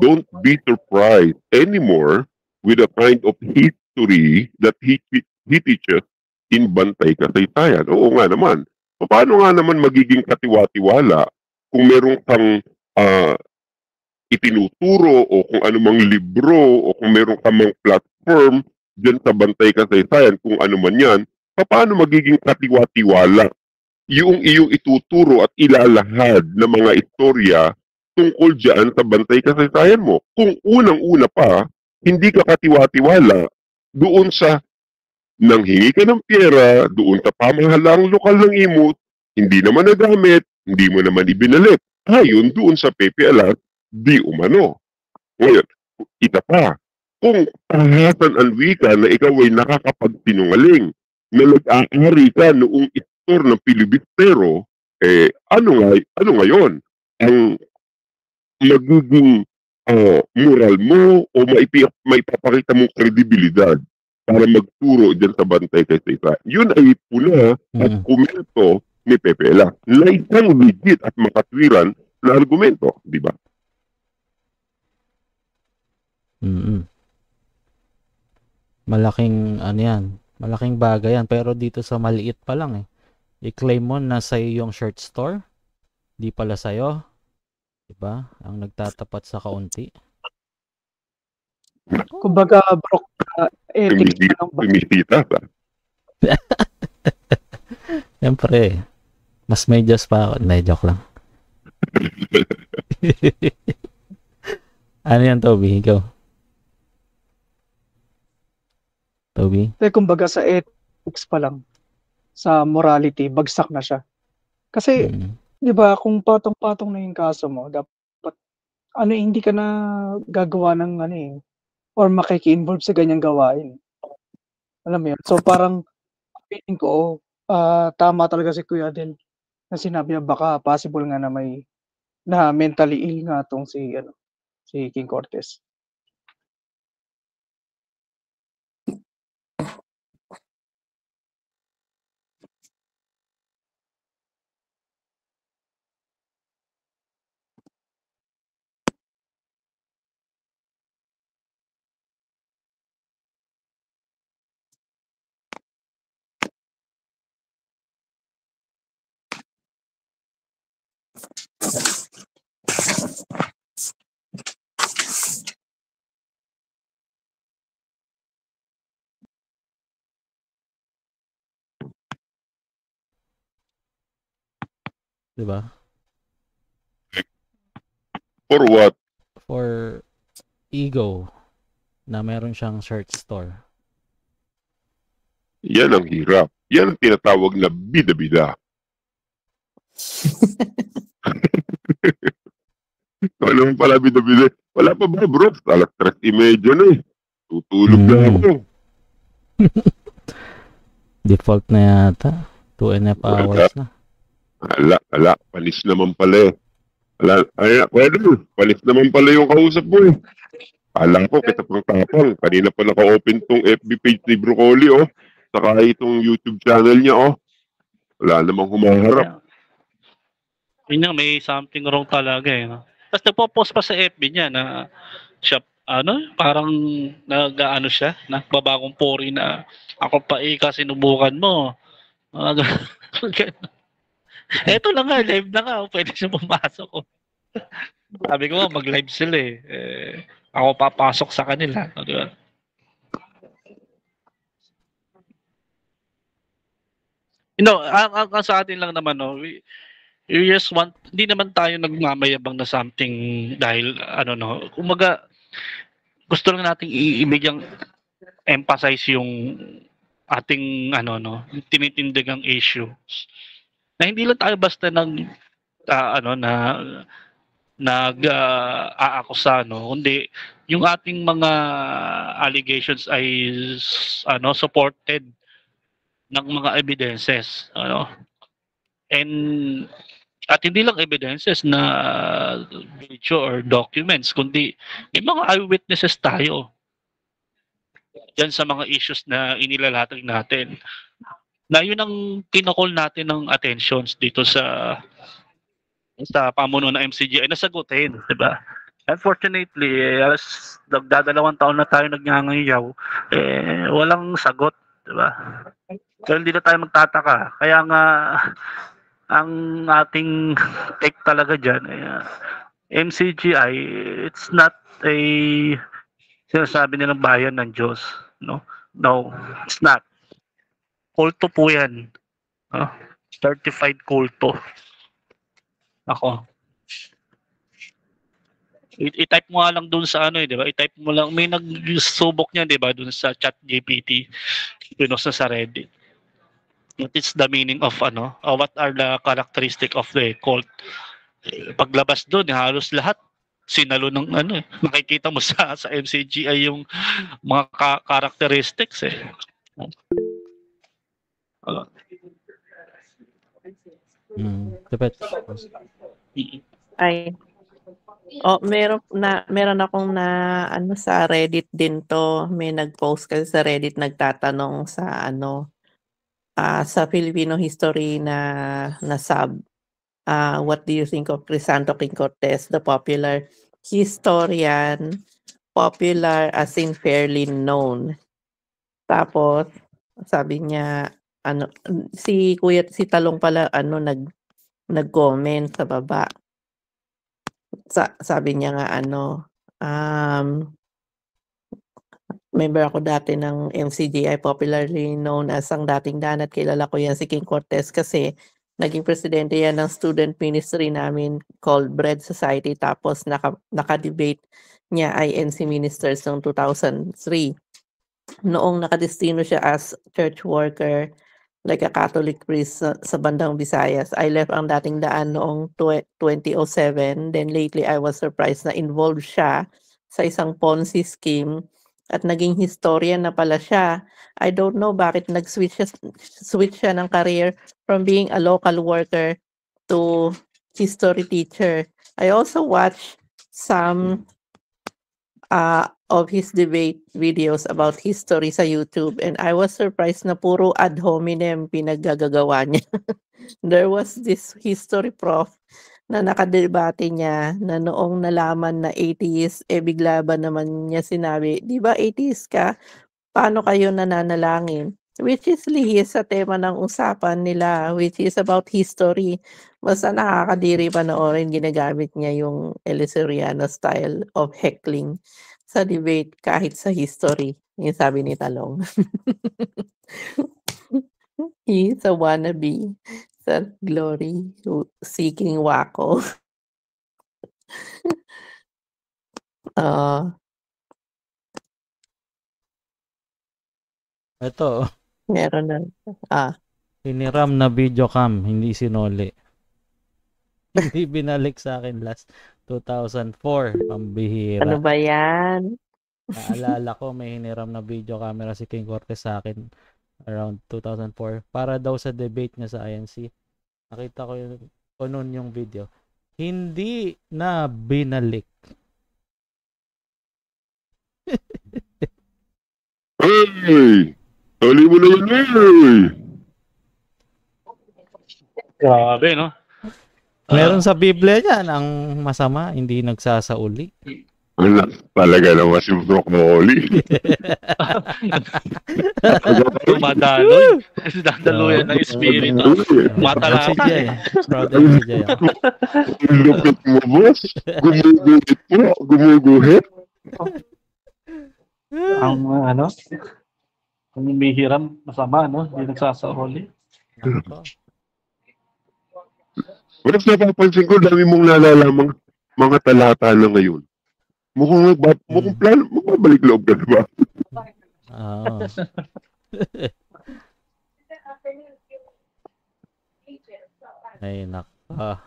don't be surprised anymore with the kind of history that he, he teaches in Bantay Kasaysayan. Oo nga naman. Paano nga naman magiging katiwa-tiwala kung meron kang ah, itinuturo o kung anumang libro o kung meron mga platform dyan sa Bantay Kasaysayan, kung ano man yan, paano magiging katiwa-tiwala yung iyong ituturo at ilalahad na mga istorya tungkol dyan sa Bantay Kasaysayan mo. Kung unang-una pa, hindi ka katiwa-tiwala doon sa nang ka ng pera doon sa pamahalaang lokal ng imot, hindi naman nagamit, hindi mo naman ibinalik. Ayon doon sa PPLR, di umano. Ngayon, ita pa, kung tahasan ang wika na ikaw ay nakakapagsinungaling, na nag-aari ka noong istor ng Pilibistero, eh, ano nga, ano ngayon? Ang magiging ah, moral mo o maipi, maipapakita mong kredibilidad para magturo dyan sa bantay kay Isa. Yun ay puna at komento ni Pepela na isang legit at makatwiran na argumento, di ba? Mm. Malaking ano yan, malaking bagay yan. Pero dito sa maliit pa lang eh. I-claim mo na sa'yo yung shirt store, di pala sa'yo. Diba? Ang nagtatapat sa kaunti. Kumbaga, bro, uh, ethics Tumisi- na lang ba? Tumisita ba? Siyempre, mas may Diyos pa ako. Hindi, joke lang. ano yan, Toby? Ikaw. Toby? Eh, kumbaga sa ethics pa lang, sa morality, bagsak na siya. Kasi, di ba, kung patong-patong na yung kaso mo, dapat, ano, hindi ka na gagawa ng, ano eh, or makiki-involve sa ganyang gawain. Alam mo yun? So, parang, feeling ko, ah, tama talaga si Kuya Del, na sinabi niya, baka possible nga na may, na mentally ill nga tong si, ano, si King Cortez. Di ba? For what? For ego na meron siyang shirt store. Yan ang hirap. Yan ang tinatawag na bida-bida. mo pala bida-bida? Wala pa ba bro? Alas 3.30 na eh. Tutulog na Mm. ako. Default na yata. Two and a half hours na. Ala, ala, panis naman pala eh. Ala, ay, pwede, panis naman pala yung kausap mo eh. Alam ko, kita pang tapang. Kanina pa naka-open tong FB page ni Broccoli, oh. Saka itong YouTube channel niya, oh. Wala namang humaharap. Yun nga, may something wrong talaga eh. No? Tapos nagpo-post pa sa FB niya na siya, ano, parang nag-ano siya, nagbabagong pori na ako pa eh, sinubukan mo. Ganun. Eto lang nga, live na nga, pwede siya pumasok. Oh. Sabi ko mag-live sila eh. eh ako papasok sa kanila. no, Di ba? You ang, ang, ang sa atin lang naman, no, we, we just want, hindi naman tayo nagmamayabang na something dahil, ano no, kumaga, gusto lang nating i- ibigyang emphasize yung ating, ano no, tinitindigang issue. Na hindi lang tayo basta nag, ah, ano, na, nag ah, aakusa, no, kundi yung ating mga allegations ay ano supported ng mga evidences ano? And at hindi lang evidences na video or documents kundi may mga eyewitnesses tayo. Dyan sa mga issues na inilalatag natin na yun ang kinakol natin ng attentions dito sa sa pamuno ng MCG ay nasagutin, di ba? Unfortunately, eh, alas nagdadalawang taon na tayo nagngangayaw, eh, walang sagot, di ba? So, hindi na tayo magtataka. Kaya nga, ang ating take talaga dyan, eh, MCGI, it's not a sinasabi nilang bayan ng Diyos. No? No, it's not. Kulto po yan. No? Certified kulto. Ako. I- i-type mo lang dun sa ano eh, di ba? I-type mo lang. May nagsubok niya, di ba? Dun sa chat GPT. Pinost na sa Reddit. what is the meaning of ano, uh, what are the characteristic of the cult. Eh, paglabas doon, eh, halos lahat sinalo ng ano eh. Nakikita mo sa sa MCGI yung mga ka- characteristics eh. Uh, Mm. Tipet. Ay. Oh, meron na meron akong na ano sa Reddit din to. May nag-post kasi sa Reddit nagtatanong sa ano ah sa Filipino history na na sub. Ah, what do you think of Crisanto King Cortez, the popular historian, popular as in fairly known. Tapos sabi niya ano si Kuya si Talong pala ano nag nag-comment sa baba. Sa, sabi niya nga ano um member ako dati ng MCGI popularly known as ang dating dan at kilala ko yan si King Cortez kasi naging presidente yan ng student ministry namin called Bread Society tapos naka, naka-debate niya INC ministers noong 2003 noong nakadestino siya as church worker like a Catholic priest sa, sa bandang Visayas. I left ang dating daan noong twe- 2007. Then lately, I was surprised na involved siya sa isang Ponzi scheme at naging historian na pala siya. I don't know bakit nag-switch siya, switch siya ng career from being a local worker to history teacher. I also watched some uh, of his debate videos about history sa YouTube and I was surprised na puro ad hominem pinaggagawa niya. There was this history prof na nakadebate niya na noong nalaman na atheist, eh bigla ba naman niya sinabi, di ba atheist ka? Paano kayo nananalangin? Which is lihis sa tema ng usapan nila, which is about history. Basta nakakadiri panoorin, ginagamit niya yung Eliseriano style of heckling sa debate kahit sa history. Yung sabi ni Talong. He's a wannabe sa glory seeking wako. Ah, Ito, meron na. Ah, hiniram na video cam, hindi sinoli. Hindi binalik sa akin last 2004. Pambihira. ano ba yan? Naalala ko may hiniram na video camera si King Cortez sa akin around 2004 para daw sa debate niya sa INC. Nakita ko yun ko noon yung video. Hindi na binalik. Hey! Huli mo na yun, hey! Grabe, no? Meron sa Biblia yan ang masama, hindi nagsasauli. Talaga naman si Broccoli. Dumadaloy. Dadaluyan ng Si Jay. eh. Brother si Jay. Ang lupit mo, boss. Gumuguhit po. Gumuguhit. Ang uh, ano? Ang umihiram, masama, no? Hindi nagsasauli. Pero sa napapansin ko, dami mong nalalamang mga talata na ngayon. Mukhang, nagba, mukhang plan, magbabalik loob ka na ba? Oo. Ay, naka.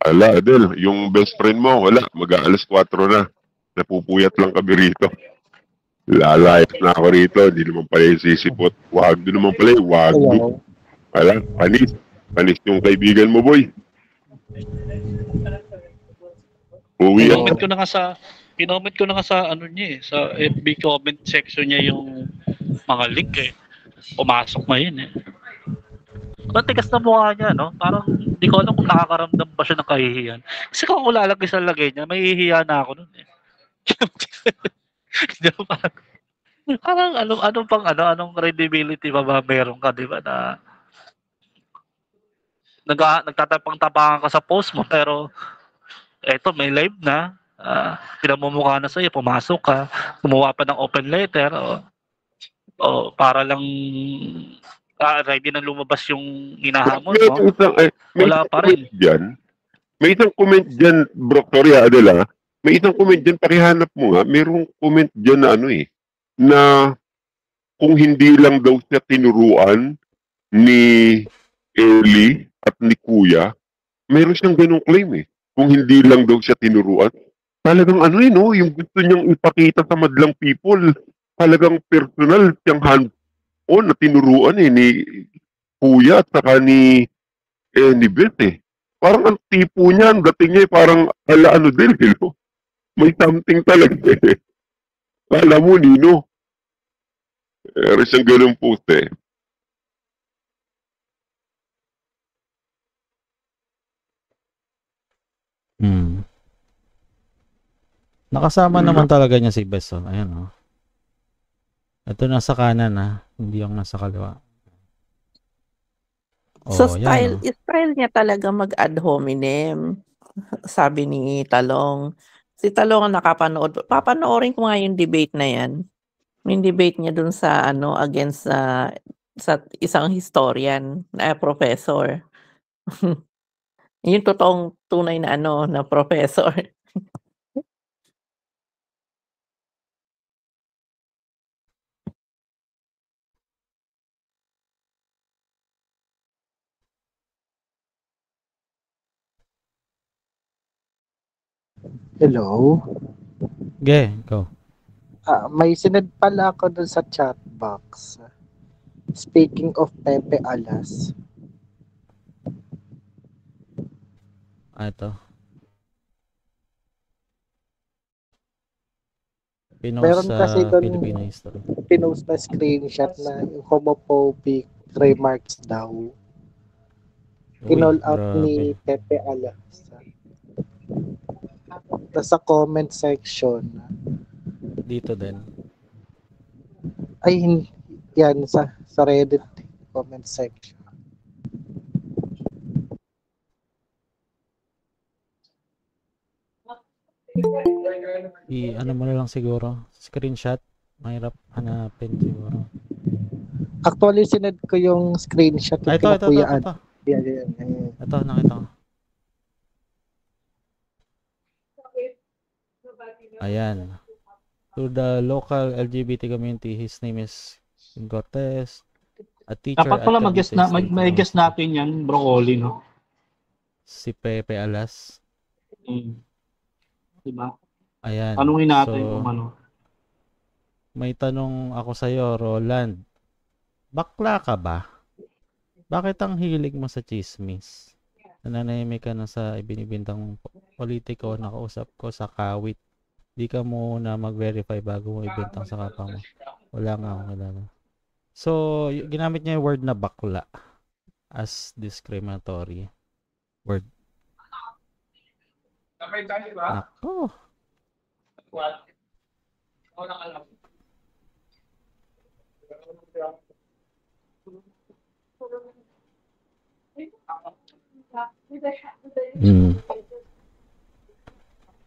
Ala, Adel, yung best friend mo, wala, mag-aalas 4 na. Napupuyat lang kami rito. Lalayas na ako rito, di naman pala yung sisipot. Wag, doon naman pala yung wag. Wala, panis. Panis yung kaibigan mo, boy. Uwi ako. Kinoment ko na nga sa kinoment ko na nga sa ano niya eh, sa FB comment section niya yung mga link eh. Pumasok na yun eh. Ang tigas na mukha niya, no? Parang hindi ko alam kung nakakaramdam ba siya ng kahihiyan. Kasi kung ako lalagay sa lagay niya, may hihiya na ako nun eh. Di ba parang, parang ano, anong pang ano, anong credibility ba ba meron ka, di ba, na nag nagtatapang-tapangan ka sa post mo, pero eto, may live na, ah pinamumukha na sa'yo, pumasok ka, gumawa pa ng open letter, o, o para lang ah, ready na lumabas yung hinahamon mo, isang, eh, wala pa rin. Dyan, May isang comment dyan, bro, sorry ah, Adel ah. May isang comment dyan, pakihanap mo nga, mayroong comment dyan na ano eh, na kung hindi lang daw siya tinuruan ni Ellie at ni Kuya, mayroon siyang ganong claim eh. Kung hindi lang daw siya tinuruan. Talagang ano eh, no? Yung gusto niyang ipakita sa madlang people, talagang personal siyang hand-on na tinuruan eh ni Kuya at saka ni, eh, ni Beth eh. Parang ang tipo niya, ang dating niya eh, parang ala ano din eh, no? May something talaga eh. Kala mo, Nino. Meron siyang ganung post eh. Hmm. Nakasama naman talaga niya si Bes. Oh. Ayan oh. Ito nasa kanan ha. Hindi yung nasa kaliwa. So Oh, style yan oh. style niya talaga mag ad hominem. Sabi ni Talong. Si Talong nakapanood. Papanoorin ko nga yung debate na yan. Yung debate niya dun sa ano against sa sa isang historian na professor. yung totoong tunay na ano na professor. Hello? Ge, go. Ah, may sinad pala ako dun sa chat box. Speaking of Pepe Alas. Ah, ito. Pinost Meron sa kasi Filipino history. pinost na screenshot na yung homophobic remarks daw. Uy, Kinall out ni grabe. Pepe Alas. Tapos sa comment section, Dito din. ay yan sa sa Reddit comment section. I ano mo na lang siguro. Screenshot. Mahirap hanapin siguro. Actually, sinad ko yung screenshot Ah, ito, ito, ito, ito, ito. Yan, yan, yan. Ito, nakita ko. Ayan. To the local LGBT community, his name is Cortez, a teacher Dapat at pala mag-guess na, mag, may guess natin yan, broccoli, no? Si Pepe Alas. Mm. Diba? Ayan. Tanungin natin So, kung ano. May tanong ako sa'yo, Roland. Bakla ka ba? Bakit ang hilig mo sa chismis? Nananahimik ka na sa ibinibintang politiko na kausap ko sa kawit. Di ka muna mag-verify bago mo ibintang sa kapwa mo. Wala nga akong kilala. So, ginamit niya yung word na bakla as discriminatory word. Nako. Mm.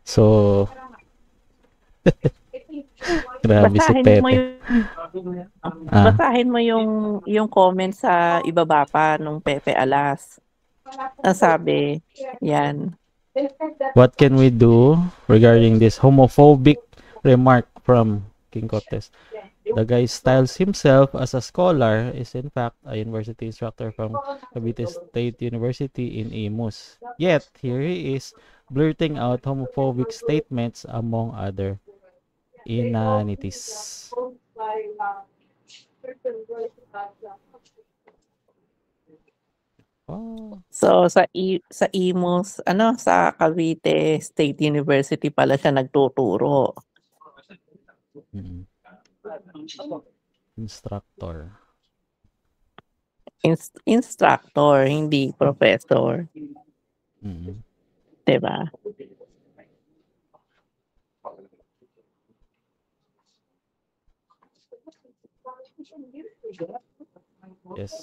So, grabe si Basahin mo Pepe. yung Ah, basahin mo yung yung comment sa ibaba pa nung Pepe Alas. Ang sabi, yan. what can we do regarding this homophobic remark from King Cortez? The guy styles himself as a scholar, is in fact a university instructor from Cavite State University in Imus. Yet, here he is blurting out homophobic statements among other inanities. Oh. So sa I, sa Imus, ano sa Cavite State University pala siya nagtuturo. Mm. Instructor. Ins- instructor, hindi professor, Mm. 'di ba? Yes.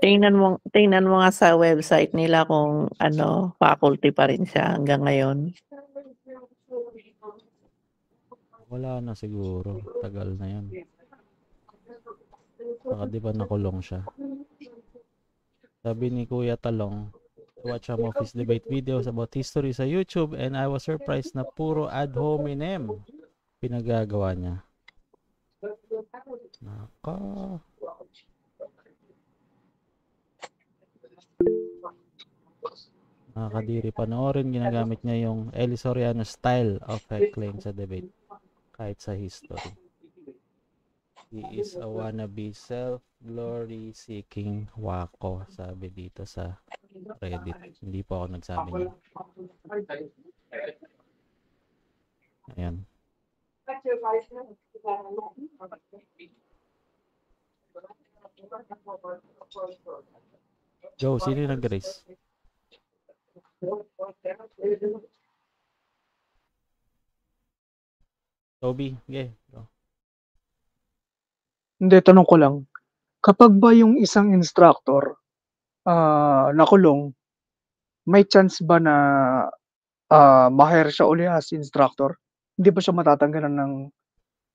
Tingnan mo tingnan mo nga sa website nila kung ano, faculty pa rin siya hanggang ngayon. Wala na siguro. Tagal na yun. Baka di ba nakulong siya? Sabi ni Kuya Talong, watch some of his debate videos about history sa YouTube and I was surprised na puro ad hominem pinagagawa niya. Naka. Nakakadiri panoorin, ginagamit niya yung Eli Soriano style of heckling sa debate kahit sa history. He is a wannabe self-glory seeking wako, sabi dito sa Reddit. Hindi po ako nagsabi niya. Ayan. Go, sino yung nag-raise? Toby, okay. Go. Hindi, tanong ko lang. Kapag ba yung isang instructor ah nakulong, may chance ba na ah ma-hire siya uli as instructor? Hindi ba siya matatanggalan ng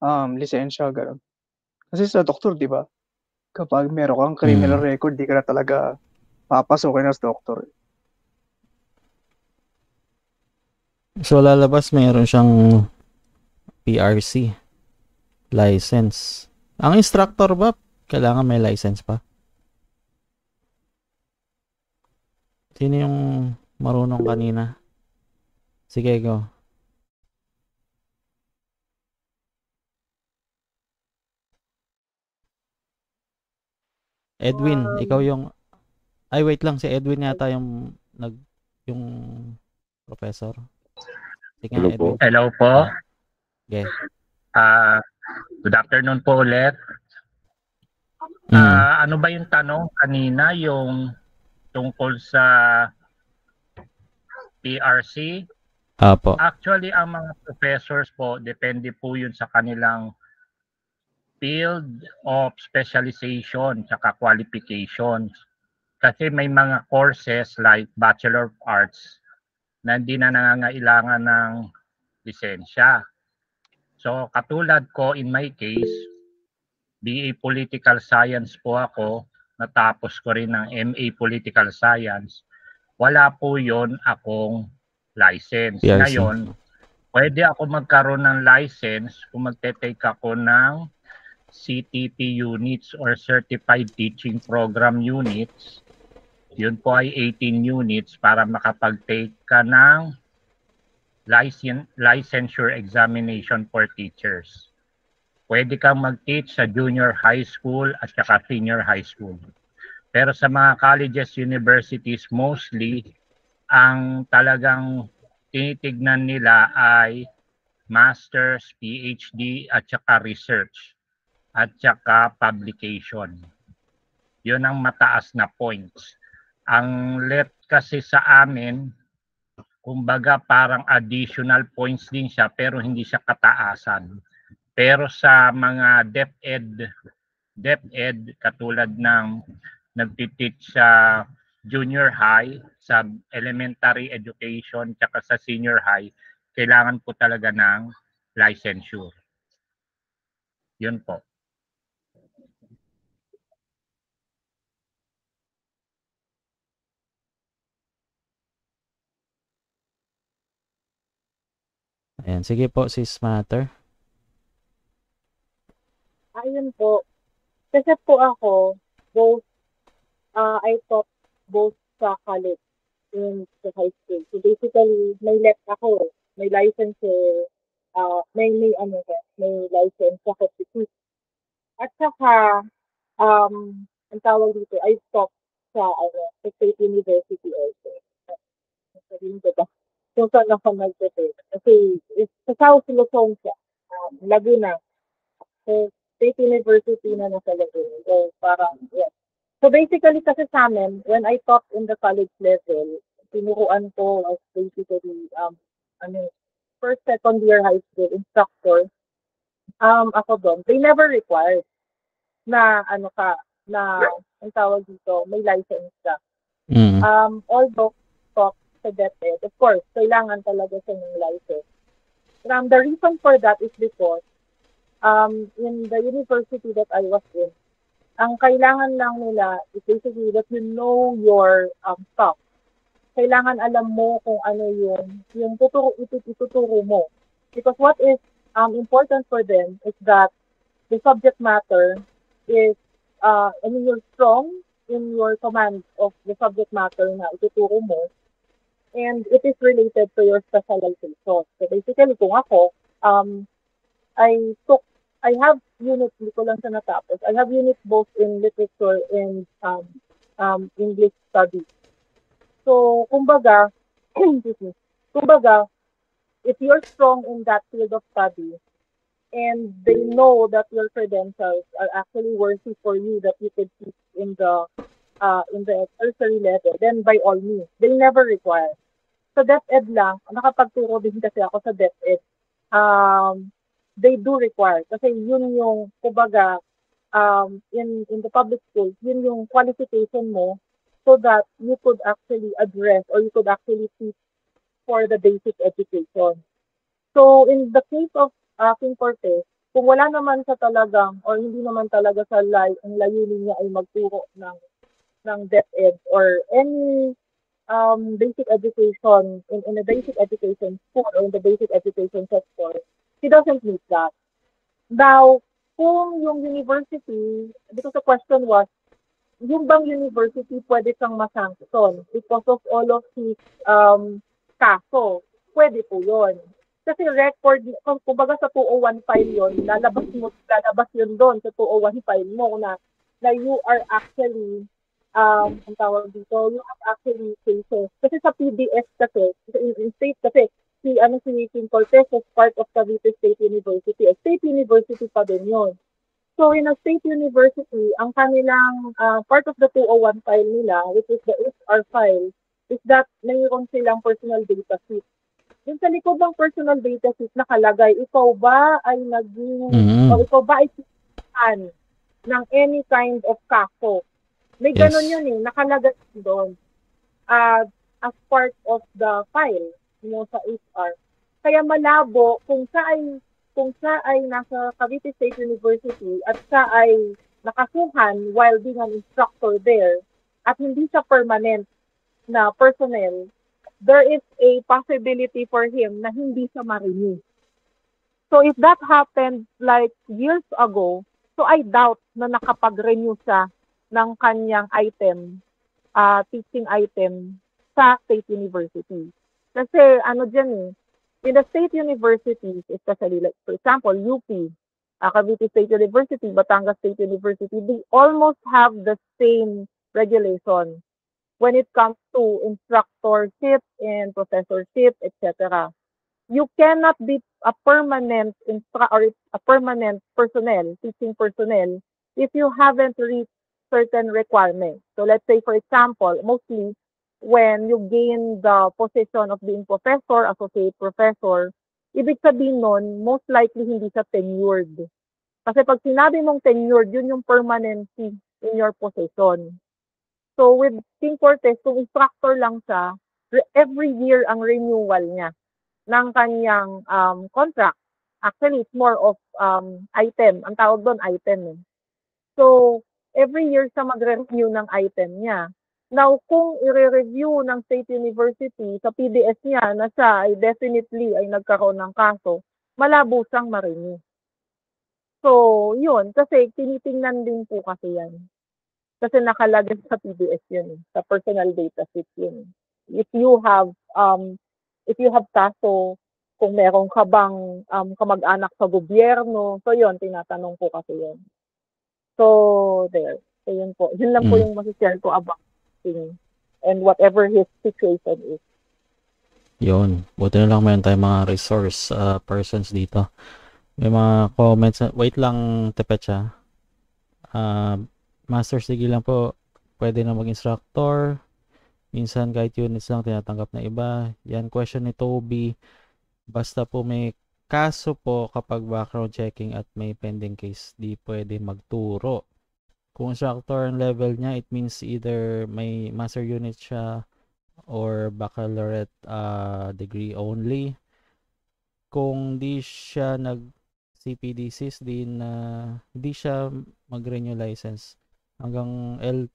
um, lisensya, gano'n? Kasi sa doktor, di ba? Kapag meron kang criminal Hmm. record, di ka na talaga papasukin as doktor. So lalabas mayroon siyang PRC license. Ang instructor ba kailangan may license pa? Sino yung marunong kanina? Sige, go. Edwin, Um, ikaw yung Ay, wait lang, si Edwin yata yung nag yung professor. Sige Hello po. Edwin. Hello po. Okay. Ah, good afternoon po ulit. Mm. Ah, ano ba yung tanong kanina yung tungkol sa PRC? Apo. Actually, ang mga professors po, depende po yun sa kanilang field of specialization tsaka qualifications. Kasi may mga courses like Bachelor of Arts na hindi na nangangailangan ng lisensya. So katulad ko in my case, BA Political Science po ako, natapos ko rin ng MA Political Science. Wala po yon akong license. PRC. Ngayon, pwede ako magkaroon ng license kung magte-take ako ng CTP units or Certified Teaching Program units. Yun po ay 18 units para makapag-take ka ng licen- licensure examination for teachers. Pwede kang mag-teach sa junior high school at saka senior high school. Pero sa mga colleges, universities, mostly, ang talagang tinitignan nila ay master's, PhD, at saka research, at saka publication. Yun ang mataas na points. Ang let kasi sa amin, kumbaga parang additional points din siya pero hindi siya kataasan. Pero sa mga DepEd, DepEd katulad ng nagtiteach sa junior high, sa elementary education, tsaka sa senior high, kailangan po talaga ng licensure. Yun po. Ayan, sige po, sis Matter. Ayun po. Kasi po ako, both, uh, I taught both sa college and sa high school. So basically, may left ako. May license eh, uh, may, may ano ka, may license ako teach. At saka, um, ang tawag dito, I taught sa, ano, sa State University also. Sabihin ko ba? Kung saan ako nag-take. Kasi, sa South Luzon siya, um, Laguna. So, State University na nasa Laguna. So, parang, yes. So, basically kasi sa amin, when I taught in the college level, tinuruan ko as basically, um, ano, first, second year high school instructor, um, ako doon, they never required na, ano ka, na, ang tawag dito, may license ka. Mm. Um, although, talk sa DepEd, of course, kailangan talaga siya ng license. Um, the reason for that is because um, in the university that I was in, ang kailangan lang nila is basically that you know your um, stuff. kailangan alam mo kung ano yung yung tuturo itu- ituturo mo. Because what is um, important for them is that the subject matter is uh, I mean you're strong in your command of the subject matter na ituturo mo and it is related to your specialization. So basically kung ako um I took I have unit, hindi ko lang siya natapos. I have units both in literature and um, um, English studies. So, kumbaga, kumbaga, if you're strong in that field of study, and they know that your credentials are actually worthy for you that you could teach in the uh, in the tertiary level, then by all means, they'll never require. Sa DepEd lang, nakapagturo din kasi ako sa DepEd, um, they do require. Kasi yun yung, kumbaga, um, in, in the public schools, yun yung qualification mo so that you could actually address or you could actually teach for the basic education. So, in the case of uh, King Cortez, kung wala naman sa talagang or hindi naman talaga sa lay, ang layunin niya ay magturo ng ng DepEd or any um, basic education in, in a basic education school or in the basic education sector, he doesn't need that. Now, kung yung university, because the question was, yung bang university pwede kang masanction because of all of his um, kaso? Pwede po yun. Kasi record, kung kumbaga sa 201 file yun, lalabas mo, lalabas yun doon sa 201 file mo na, na you are actually um, ang tawag dito, you have actually cases. Kasi sa PDS kasi, in, in state kasi, si ano si King Cortez was part of Cavite State University. A state university pa din yun. So in a state university, ang kanilang uh, part of the 201 file nila, which is the HR file, is that mayroon silang personal data sheet. Yung sa likod ng personal data sheet nakalagay, ikaw ba ay naging, Mhm. o ikaw ba ay ng any kind of kaso. May Yes. ganun yun eh, nakalagay doon uh, as part of the file mo sa HR. Kaya malabo kung sa ay kung sa ay nasa Cavite State University at sa ay nakasuhan while being an instructor there at hindi siya permanent na personnel, there is a possibility for him na hindi siya ma-renew. So if that happened like years ago, so I doubt na nakapag-renew siya ng kanyang item, uh, teaching item sa State University. Kasi ano dyan eh, in the state universities, especially like for example, UP, uh, Cavite State University, Batangas State University, they almost have the same regulation when it comes to instructorship and professorship, etc. You cannot be a permanent instru- or a permanent personnel, teaching personnel, if you haven't reached certain requirements. So let's say, for example, mostly when you gain the position of being professor, associate professor, ibig sabihin nun, most likely hindi siya tenured. Kasi pag sinabi mong tenured, yun yung permanency in your position. So with King Cortez, kung instructor lang siya, every year ang renewal niya ng kanyang um, contract. Actually, it's more of um, item. Ang tawag doon, item. Eh. So, every year siya magre-renew ng item niya. Now, kung i-review ng State University sa PDS niya na siya ay definitely ay nagkaroon ng kaso, malabo siyang ma-renew. So, yun. Kasi tinitingnan din po kasi yan. Kasi nakalagay sa PDS yun. eh, Sa personal data sheet yun. If you have, um, if you have kaso, kung meron ka bang um, kamag-anak sa gobyerno, so yun, tinatanong ko kasi yun. So, there. So, yun po. Yun lang po Mm. yung masishare ko about him and whatever his situation is. Yun. Buti na lang meron tayong mga resource uh, persons dito. May mga comments. Wait lang, Tepecha. Uh, Master, sige lang po. Pwede na mag-instructor. Minsan kahit units lang tinatanggap na iba. Yan, question ni Toby. Basta po may kaso po kapag background checking at may pending case, di pwede magturo. Kung instructor ang level niya, it means either may master unit siya or baccalaureate uh, degree only. Kung di siya nag CPDCs din na hindi siya mag-renew license hanggang L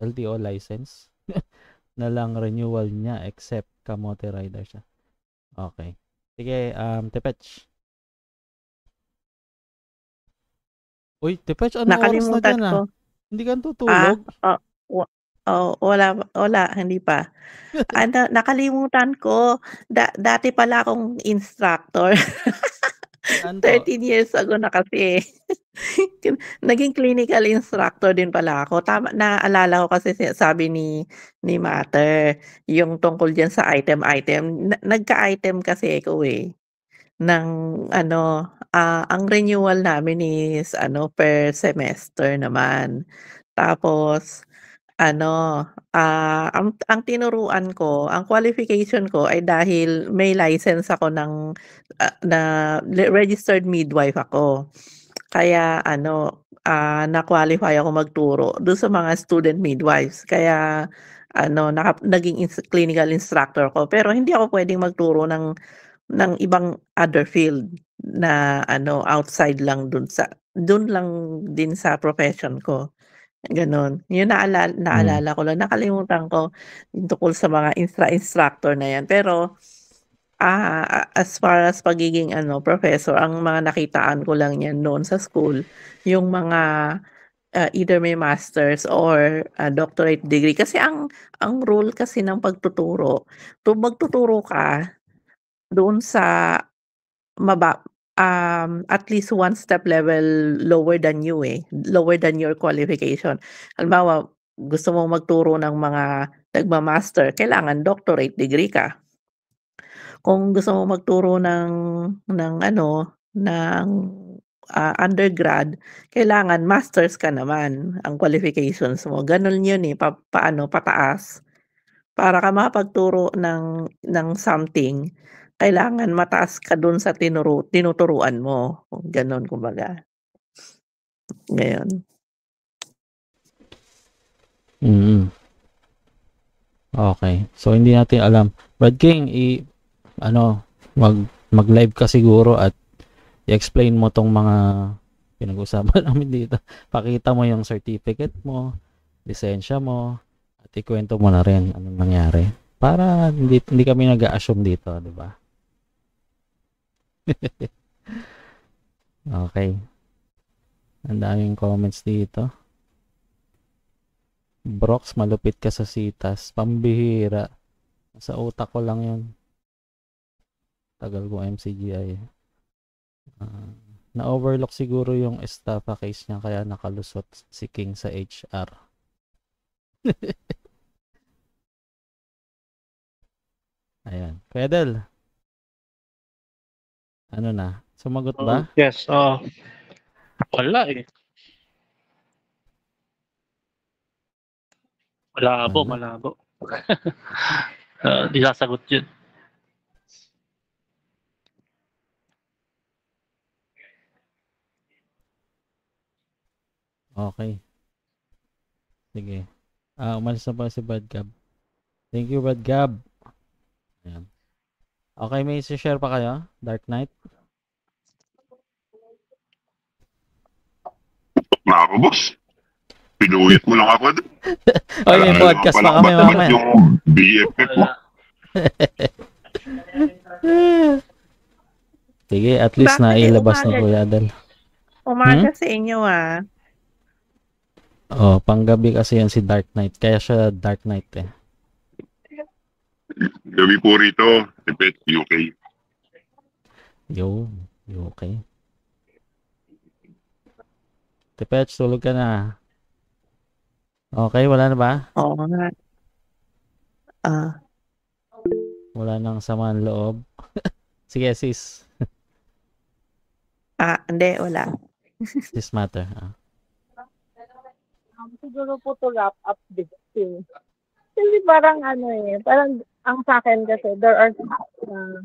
LTO license na lang renewal niya except kamote rider siya. Okay. Sige, um, Tepech. Uy, Tepech, ano oras na dyan ah? ko. Hindi ka Ah, tutulog? oh, wa- oh, wala, wala, hindi pa. Ano, nakalimutan ko, da, dati pala akong instructor. Saan po? 13 years ago na kasi. Naging clinical instructor din pala ako. Tama, naalala ko kasi si- sabi ni ni Mater, yung tungkol diyan sa item-item. Na- Nagka-item kasi ako eh ng ano, ah, ang renewal namin is ano per semester naman. Tapos ano, ah, ang ang tinuruan ko, ang qualification ko ay dahil may license ako ng ah, na registered midwife ako. Kaya ano, ah, na-qualify ako magturo doon sa mga student midwives. Kaya ano, naka, naging ins- clinical instructor ko. Pero hindi ako pwedeng magturo ng ng ibang other field na ano outside lang dun sa dun lang din sa profession ko. Ganon. Yun naalala, Hmm. naalala ko lang. Nakalimutan ko yung tungkol sa mga instra instructor na yan. Pero ah, as far as pagiging ano professor, ang mga nakitaan ko lang yan noon sa school, yung mga ah, either may masters or ah, doctorate degree. Kasi ang ang rule kasi ng pagtuturo, to magtuturo ka doon sa maba um, at least one step level lower than you eh, lower than your qualification. Halimbawa, gusto mo magturo ng mga nagma-master, kailangan doctorate degree ka. Kung gusto mo magturo ng ng ano, ng ah, undergrad, kailangan masters ka naman ang qualifications mo. Ganun yun eh, pa, paano, pataas. Para ka makapagturo ng ng something, kailangan mataas ka dun sa tinuro, tinuturuan mo. Ganon kumbaga. Ngayon. Mm. Okay. So hindi natin alam. Brad King, i ano, mag mag-live ka siguro at i-explain mo tong mga pinag-usapan namin dito. Pakita mo yung certificate mo, lisensya mo, at ikwento mo na rin anong nangyari. Para hindi, hindi kami nag-assume dito, di ba? okay. Ang daming comments dito. Brox, malupit ka sa sitas. Pambihira. Sa utak ko lang yun. Tagal ko MCGI. Ah, na-overlook siguro yung estafa case niya kaya nakalusot si King sa HR. Ayan. Pedal. Ano na? Sumagot ba? Yes, oo. Wala eh. Malabo, Ano? malabo. uh, di sasagot yun. Okay. Sige. Ah, umalis na pa si Bad Gab. Thank you, Bad Gab. Ayan. Okay, may share pa kayo? Dark Knight? Na ako, boss. Pinuwit mo lang ako. dun. Oy, may podcast pa kami mamaya. Yung BFF mo. Sige, at least Bakit na ilabas umaga- Kuya Adel. Umaga sa inyo ah. Oh, panggabi kasi yan si Dark Knight. Kaya siya Dark Knight eh. Gabi po rito, Tibet, UK. Yo, yo okay. Tepech, tulog ka na. Okay, wala na ba? Oo nga. Ah, Wala nang samaan loob. Sige, sis. ah, hindi, wala. Sis matter. Ah. Um, siguro po to wrap up this thing. Kasi parang ano eh, parang ang sa akin kasi there are na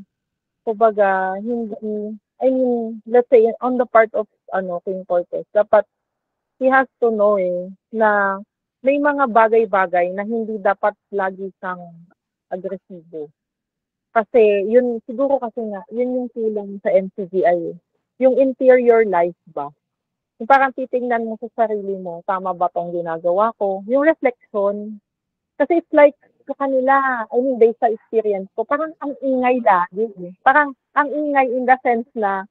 kumbaga hindi I mean, let's say on the part of ano King Cortez, dapat he has to know eh na may mga bagay-bagay na hindi dapat lagi siyang agresibo. Kasi yun siguro kasi nga yun yung kulang sa MCGI eh. Yung interior life ba? Yung parang titingnan mo sa sarili mo, tama ba tong ginagawa ko? Yung reflection, kasi it's like, sa kanila, I mean, based sa experience ko, parang ang ingay lagi. eh. Parang ang ingay in the sense na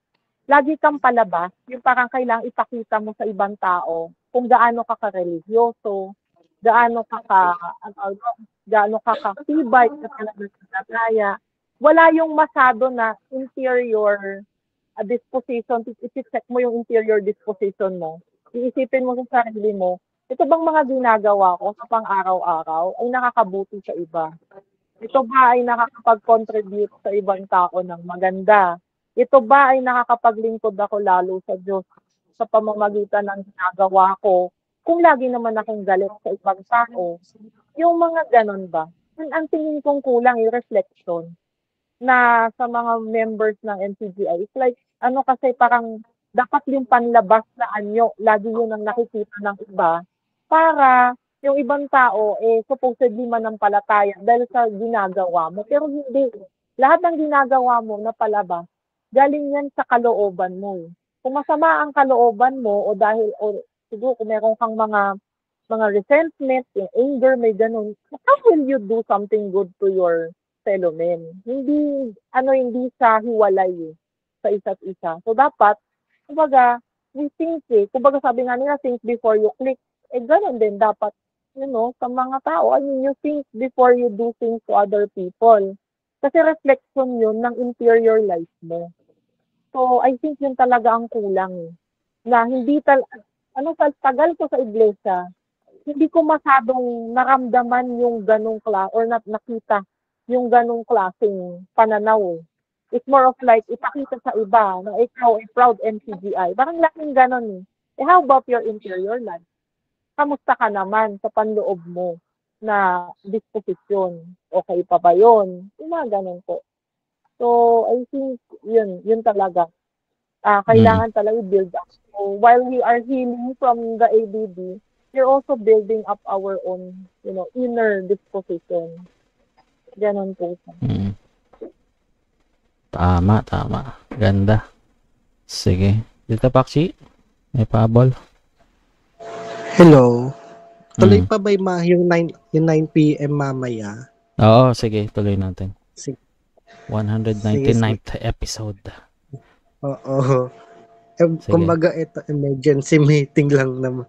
lagi kang palabas, yung parang kailangang ipakita mo sa ibang tao kung gaano ka ka-religyoso, gaano ka ka, ano, ano, gaano ka ka-tibay sa pananampalataya. Wala yung masyado na interior uh, disposition, i-check mo yung interior disposition mo. Iisipin mo sa sarili mo, ito bang mga ginagawa ko sa pang-araw-araw ay nakakabuti sa iba? Ito ba ay nakakapag-contribute sa ibang tao ng maganda? Ito ba ay nakakapaglingkod ako lalo sa Diyos sa pamamagitan ng ginagawa ko? Kung lagi naman akong galit sa ibang tao, yung mga ganon ba? Ang, ang tingin kong kulang yung reflection na sa mga members ng NCGI. It's like, ano kasi parang dapat yung panlabas na anyo, lagi yun ang nakikita ng iba para yung ibang tao eh supposedly manampalataya dahil sa ginagawa mo. Pero hindi. Lahat ng ginagawa mo na palabas, galing yan sa kalooban mo. Kung masama ang kalooban mo o dahil o siguro kung meron kang mga mga resentment, yung anger, may ganun, how will you do something good to your fellow men? Hindi, ano, hindi sa hiwalay eh, sa isa't isa. So, dapat, kumbaga, we think eh, kumbaga sabi nga nila, think before you click, eh, ganun din dapat, you know, sa mga tao. I mean, you think before you do things to other people. Kasi reflection yun ng interior life mo. So, I think yun talaga ang kulang. Na hindi tal ano sa tagal ko sa iglesia, hindi ko masadong naramdaman yung ganong kla or na, nakita yung ganong klaseng pananaw. It's more of like ipakita sa iba na ikaw ay proud NCGI. Parang laging ganon eh. Eh how about your interior life? Kamusta ka naman sa panloob mo na disposisyon? Okay pa ba yun? Yung mga ganon po. So, I think yun, yun talaga. Ah, kailangan talaga build up. So, while we are healing from the ABD, we're also building up our own, you know, inner disposition. Ganon po. Mm. Tama, tama. Ganda. Sige. Dito, Paksi. May pabol. Hello. Tuloy Mm. pa ba yung, yung 9, yung 9 p.m. mamaya? Oo, sige. Tuloy natin. Sige. 199th episode. Oo. Eh, Sige. kumbaga ito emergency meeting lang naman.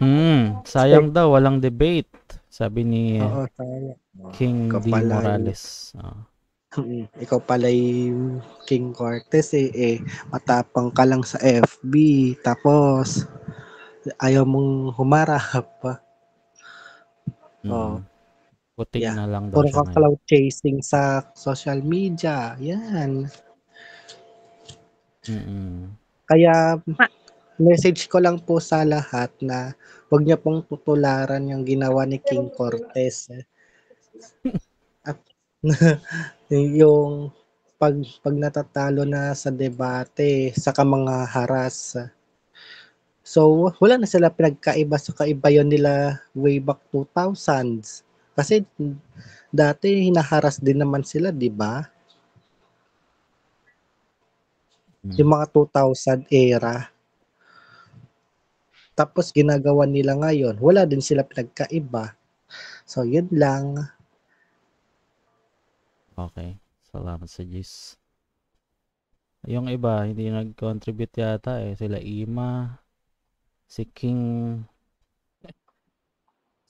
Hmm, sayang daw, walang debate. Sabi ni Oo, sayang. King Ikaw D. pala Morales. Oo. Mm, Ikaw pala yung King Cortez eh, eh. Matapang ka lang sa FB. Tapos, ayaw mong humarap pa. Oh. Mm. Puting Yeah. na lang daw Puro siya ka ngayon. cloud chasing sa social media. Yan. Mm-mm. Kaya, message ko lang po sa lahat na wag niya pong tutularan yung ginawa ni King Cortez. eh. At yung pag pag natatalo na sa debate saka mga haras. So wala na sila pinagkaiba sa kaiba yun nila way back 2000s. Kasi dati hinaharas din naman sila, 'di ba? Yung mga 2000 era. Tapos ginagawa nila ngayon, wala din sila pinagkaiba. So yun lang. Okay. Salamat sa Jis. Yung iba, hindi nag-contribute yata eh. Sila Ima, si King,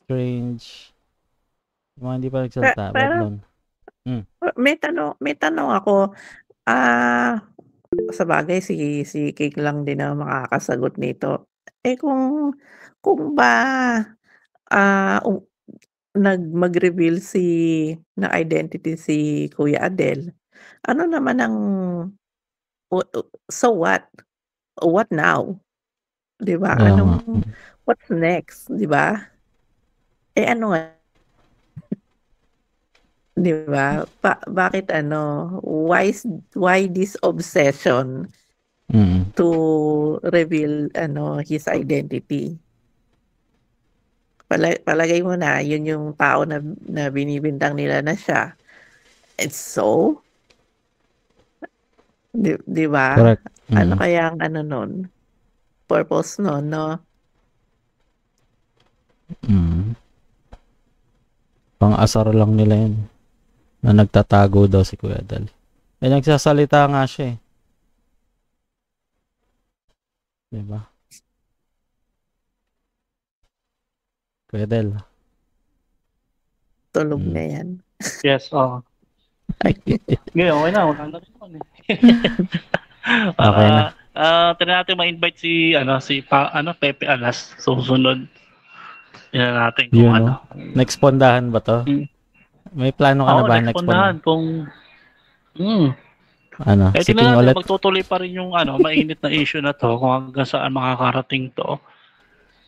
Strange, mga hindi pa nagsalita. Pe- pero-. Mm. May tanong, may tanong ako. Ah, sa bagay si si King lang din ang makakasagot nito. Eh kung kung ba ah um, nag mag-reveal si na identity si Kuya Adel, ano naman ang so what? What now? 'Di ba? Kaya nga. Anong what's next, 'di ba? Eh ano nga 'Di ba? Pa bakit ano, why is why this obsession Mm. to reveal ano his identity? Pala palagay mo na yun yung tao na na binibintang nila na siya. It's so? 'Di 'di ba? Correct. Ano Mm. kaya ang ano nun? Purpose nun, no? Mm. Pang-asar lang nila yun. Na nagtatago daw si Kuya Dal. Eh, nagsasalita nga siya eh. Diba? Kuya Del. Tulog Hmm. na yan. Yes, oo. Ngayon, okay na. Wala na rin eh. Okay na. Ah, try natin ma-invite si ano si pa, ano Pepe Alas susunod. Yan natin kung Yun, ano. no? Next pondahan ba to? May plano ka na Oo, ba? next pondahan? kung hmm. Ano? Eh, tingnan natin, ulit? magtutuloy pa rin yung ano, mainit na issue na to kung hanggang saan makakarating to.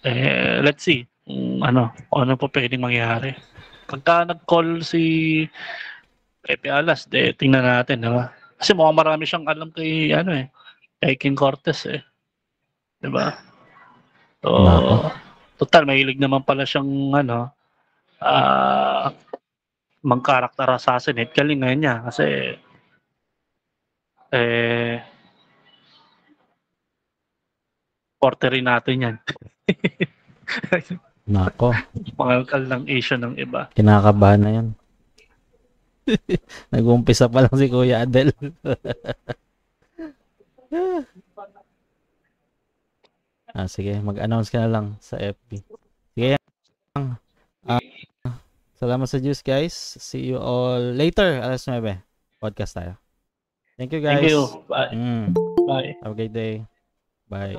Eh, let's see kung ano, ano pa pwedeng mangyari. Pagka nag-call si Pepe Alas, de, tingnan natin, di ba? Kasi mukhang marami siyang alam kay, ano eh, kay King Cortez eh. Di ba? So, Nako. total, mahilig naman pala siyang, ano, ah, mang-character assassinate. Galingan niya kasi eh porte rin natin yan. Nako. Pangalkal ng issue ng iba. Kinakabahan na yan. Nag-umpisa pa lang si Kuya Adel. ah, sige, mag-announce ka na lang sa FB. Sige. Ah, salamat sa juice guys. See you all later. Alas 9. Podcast tayo. Thank you guys. Thank you. Bye. Mm. Bye. Have a great day. Bye.